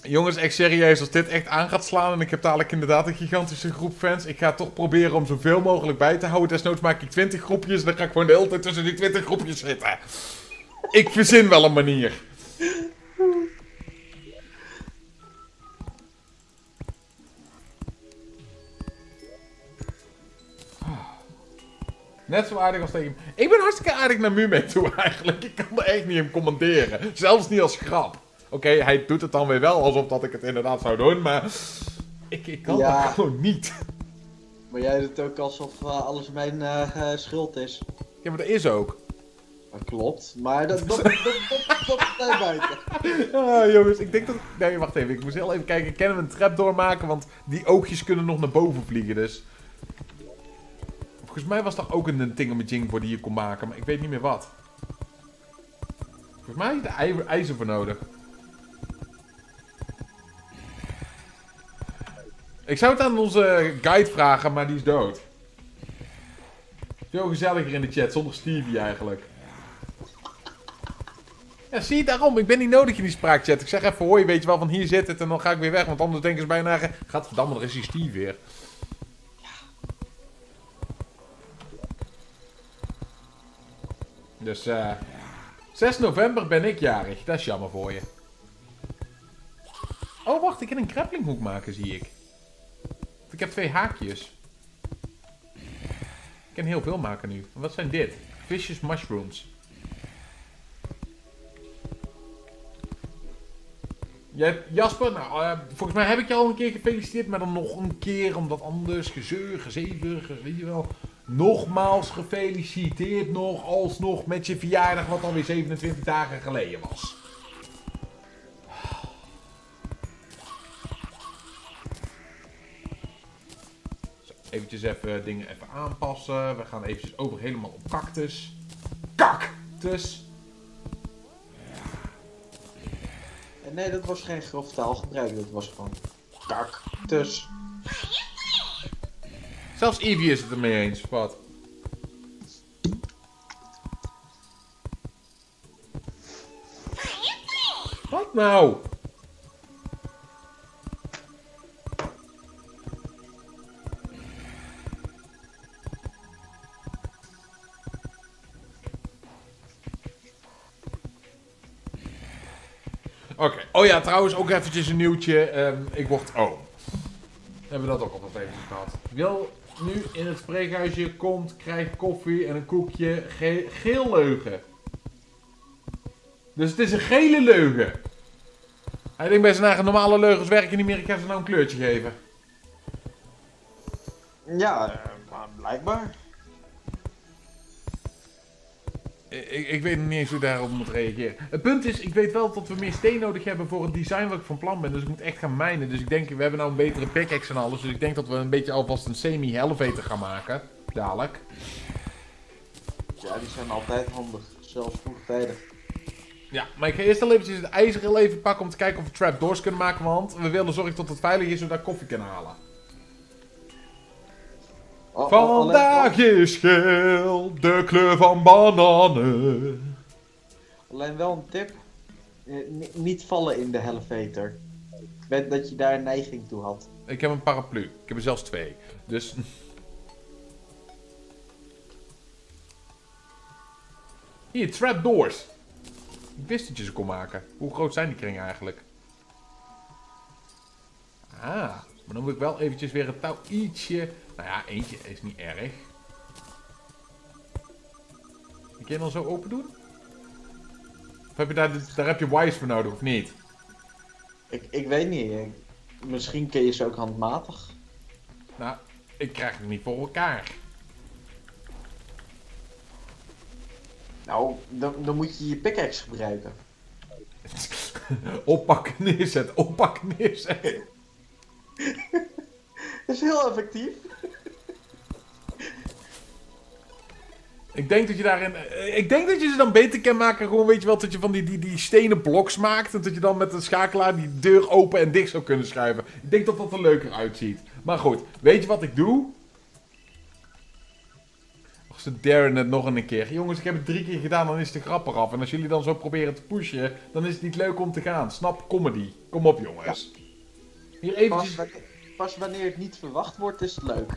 Jongens, echt serieus, als dit echt aan gaat slaan en ik heb dadelijk inderdaad een gigantische groep fans, ik ga toch proberen om zoveel mogelijk bij te houden. Desnoods maak ik 20 groepjes en dan ga ik gewoon de hele tijd tussen die 20 groepjes zitten. Ik verzin wel een manier. Net zo aardig als tegen Ik ben hartstikke aardig naar Mume toe *laughs* eigenlijk. Ik kan er echt niet in commenteren. Zelfs niet als grap. Oké, hij doet het dan weer wel alsof dat ik het inderdaad zou doen, maar... Ik, ik kan Ja. dat gewoon niet. Maar jij doet ook alsof eh, alles mijn eh, eh, schuld is. Ja, maar dat is ook. Dat klopt, maar dat, dat, dat, dat, dat blijft buiten. Ah, jongens, ik denk dat... Nee, wacht even. Ik moest heel even kijken. Kunnen we een trap doormaken? Want die oogjes kunnen nog naar boven vliegen, dus... Volgens mij was er ook een tingamajing voor die je kon maken, maar ik weet niet meer wat. Volgens mij is er ij- ijzer voor nodig. Ik zou het aan onze guide vragen, maar die is dood. Veel gezelliger in de chat, zonder Stevie eigenlijk. Ja, zie je daarom. Ik ben niet nodig in die spraakchat. Ik zeg even, hoi, weet je wel, van hier zit het en dan ga ik weer weg. Want anders denken ze bijna, gaat verdamme, er is die Steve weer. Dus, eh 6 november ben ik jarig. Dat is jammer voor je. Oh, wacht, ik kan een krapplinghoek maken, zie ik. Ik heb twee haakjes. Ik kan heel veel maken nu. Wat zijn dit? Vicious mushrooms. Jij, Jasper, nou, eh, volgens mij heb ik je al een keer gefeliciteerd, maar dan nog een keer, omdat anders gezeur, gezever, ge- weet je wel. Nogmaals gefeliciteerd nog, alsnog met je verjaardag, wat alweer 27 dagen geleden was. Eventjes even dingen even aanpassen. We gaan eventjes over helemaal op cactus. Cactus! En nee, dat was geen grof taalgebruik, dat was gewoon cactus. Zelfs Evie is het ermee eens. Wat? Wat nou? Oh ja, trouwens ook eventjes een nieuwtje. Ehm, ik word oom. Hebben we dat ook al wat even gehad. Wil nu in het spreekhuisje komt, krijgt koffie en een koekje. Ge geel leugen. Dus het is een gele leugen. Hij denkt bij zijn eigen normale leugens werken niet meer. Ik ga ze nou een kleurtje geven. Ja, eh, blijkbaar. Ik, ik- weet nog niet eens hoe ik daarop moet reageren. Het punt is, ik weet wel dat we meer steen nodig hebben voor het design wat ik van plan ben. Dus ik moet echt gaan minen. Dus ik denk, we hebben nou een betere pickaxe en alles. Dus ik denk dat we een beetje alvast een semi-elevator gaan maken. Dadelijk. Ja, die zijn altijd handig. Zelfs vroegtijdig. Ja, maar ik ga eerst al eventjes het ijzer even pakken om te kijken of we trapdoors kunnen maken. Want we willen zorgen dat het veilig is zodat we koffie kunnen halen. Vandaag is geel de kleur van bananen. Alleen wel een tip. Eh, ni- niet vallen in de weet dat je daar een neiging toe had. Ik heb een paraplu. Ik heb er zelfs twee. Dus... Hier, trapdoors. Ik wist dat je ze kon maken. Hoe groot zijn die kringen eigenlijk? Ah, maar dan moet ik wel eventjes weer het touw ietsje... Nou ja, eentje is niet erg. Kun je dan zo open doen? Of heb je daar, daar heb je wires voor nodig, of niet? Ik, ik weet niet. Misschien kun je ze ook handmatig. Nou, ik krijg het niet voor elkaar. Nou, dan, dan moet je je pickaxe gebruiken. *laughs* oppakken, neerzetten, oppakken, neerzetten. *laughs* Dat is heel effectief. Ik denk dat je daarin. eh, Ik denk dat je ze dan beter kan maken. Gewoon weet je wel, dat je van die, die, die stenen bloks maakt. En dat je dan met een schakelaar die deur open en dicht zou kunnen schuiven. Ik denk dat dat er leuker uitziet. Maar goed, weet je wat ik doe? Als ze daren het nog een keer. Jongens, ik heb het drie keer gedaan, dan is de grap eraf. En als jullie dan zo proberen te pushen, dan is het niet leuk om te gaan. Snap comedy. Kom op, jongens. Hier Pas, eventjes. Pas wanneer het niet verwacht wordt, is het leuk.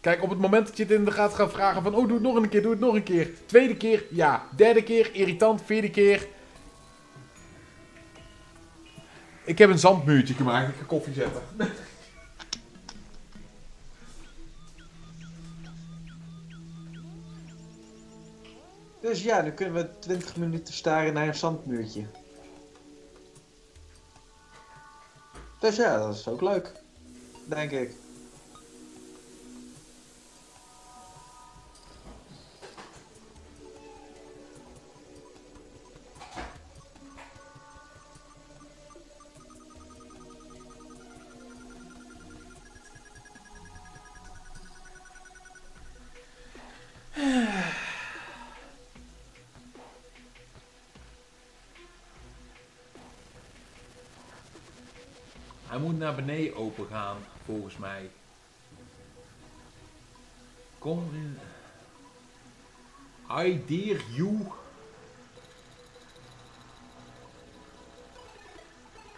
Kijk, op het moment dat je het in de gaten gaat vragen van... Oh, doe het nog een keer, doe het nog een keer. Tweede keer, ja. Derde keer, irritant. Vierde keer... Ik heb een zandmuurtje gemaakt. Ik ga koffie zetten. *laughs* Dus ja, dan kunnen we 20 minuten staren naar een zandmuurtje. Dus ja, dat is ook leuk. Denk Hij moet naar beneden open gaan, volgens mij. Kom in. I dare you.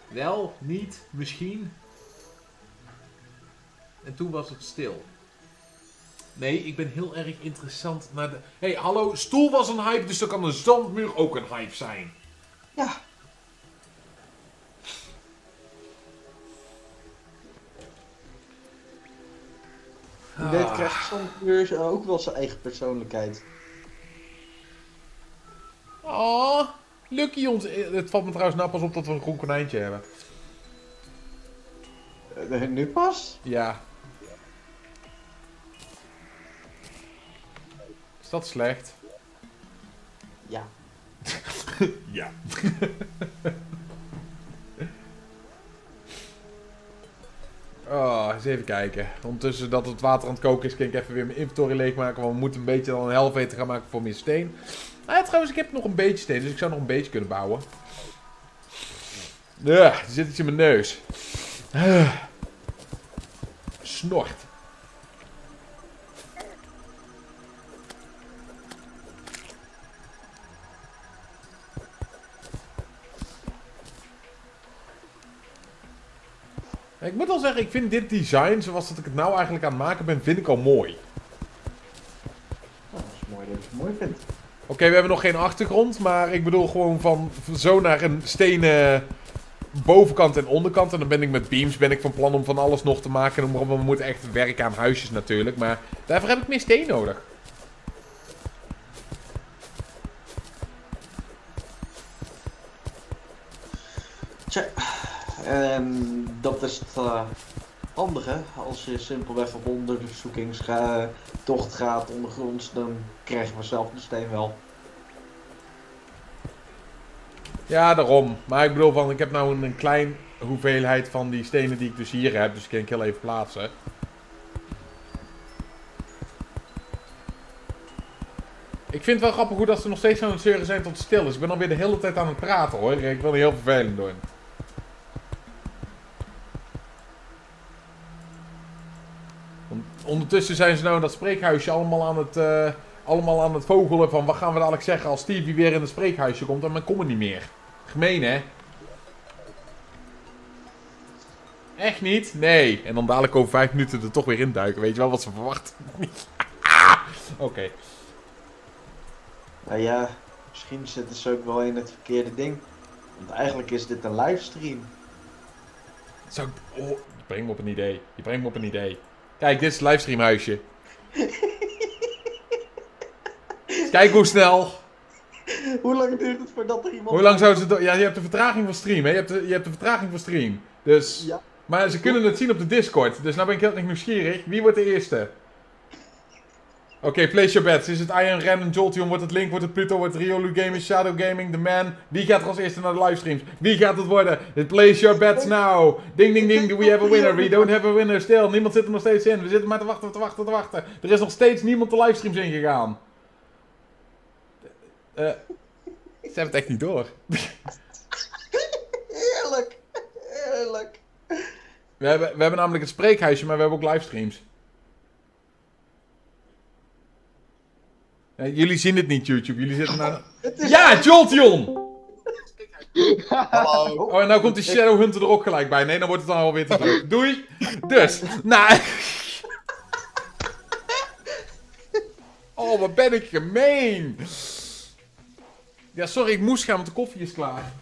Wel, niet, misschien. En toen was het stil. Nee, ik ben heel erg interessant naar de... hey, hallo, stoel was een hype, dus dan kan een zandmuur ook een hype zijn. Ja. Krijgt zandmuur ook wel zijn eigen persoonlijkheid. Oh, Lucky ons. eh, Het valt me trouwens nou pas op dat we een groen konijntje hebben. Eh, nu pas? Ja. Is dat slecht? Ja. *laughs* Ja. *laughs* Oh, eens even kijken. Ondertussen dat het water aan het koken is, kan ik even weer mijn inventory leegmaken. Want we moeten een beetje dan een helveter gaan maken voor meer steen. Ah, ja, trouwens, ik heb nog een beetje steen, dus ik zou nog een beetje kunnen bouwen. Ja, zit iets in mijn neus. Ah. Snort. Ik moet al zeggen, ik vind dit design, zoals dat ik het nou eigenlijk aan het maken ben, vind ik al mooi. Nou, dat is mooi dat je het mooi vindt. Oké, we hebben nog geen achtergrond, maar ik bedoel gewoon van zo naar een stenen bovenkant en onderkant. En dan ben ik met beams ben ik van plan om van alles nog te maken. We moeten echt werken aan huisjes natuurlijk, maar daarvoor heb ik meer steen nodig. En dat is het eh, handige. Als je simpelweg op onderzoekingstocht gaat ondergronds, dan krijg je vanzelf de steen wel. Ja, daarom. Maar ik bedoel van, ik heb nou een, klein hoeveelheid van die stenen die ik dus hier heb. Dus die kan ik heel even plaatsen. Ik vind het wel grappig hoe dat ze nog steeds aan het zeuren zijn tot stil is. Ik ben alweer de hele tijd aan het praten hoor. Ik wil er heel vervelend doen. Want ondertussen zijn ze nou in dat spreekhuisje allemaal aan het, eh, allemaal aan het vogelen van wat gaan we dadelijk zeggen als Stevie weer in het spreekhuisje komt en men komt er niet meer. Gemeen hè? Echt niet? Nee. En dan dadelijk over vijf minuten er toch weer induiken. Weet je wel wat ze verwachten? *laughs* Oké. Nou ja, misschien zitten ze ook wel in het verkeerde ding. Want eigenlijk is dit een livestream. Zou ik... Oh, je brengt me op een idee. Je brengt me op een idee. Kijk, dit is het livestreamhuisje. Kijk hoe snel. Hoe lang duurt het voordat er iemand... Hoe lang zouden ze... Ja, je hebt de vertraging van stream, hè? Je hebt de, je hebt de vertraging van stream. Dus... Ja. Maar ze kunnen het zien op de Discord. Dus nou ben ik heel erg nieuwsgierig. Wie wordt de eerste? Oké, place your bets. Is het Iron Random Jolteon? Wordt het Link? Wordt het Pluto? Wordt het Riolu Gaming? Shadow Gaming? The Man? Wie gaat er als eerste naar de livestreams? Wie gaat het worden? Place your bets now. Ding ding ding. Do we have a winner? We don't have a winner still. Niemand zit er nog steeds in. We zitten maar te wachten, te wachten, te wachten. Er is nog steeds niemand de livestreams ingegaan. Eh... ze hebben het echt niet door. *laughs* Heerlijk! Heerlijk! We hebben, we hebben namelijk het spreekhuisje, maar we hebben ook livestreams. Ja, jullie zien het niet, YouTube. Jullie zitten naar... *laughs* Ja, Jolteon! Hallo! Oh, en nou komt die Shadow Hunter er ook gelijk bij. Nee, dan wordt het dan alweer te druk. *laughs* Doei! Dus, nou... Oh, wat ben ik gemeen! Ja, sorry, ik moest gaan, want de koffie is klaar.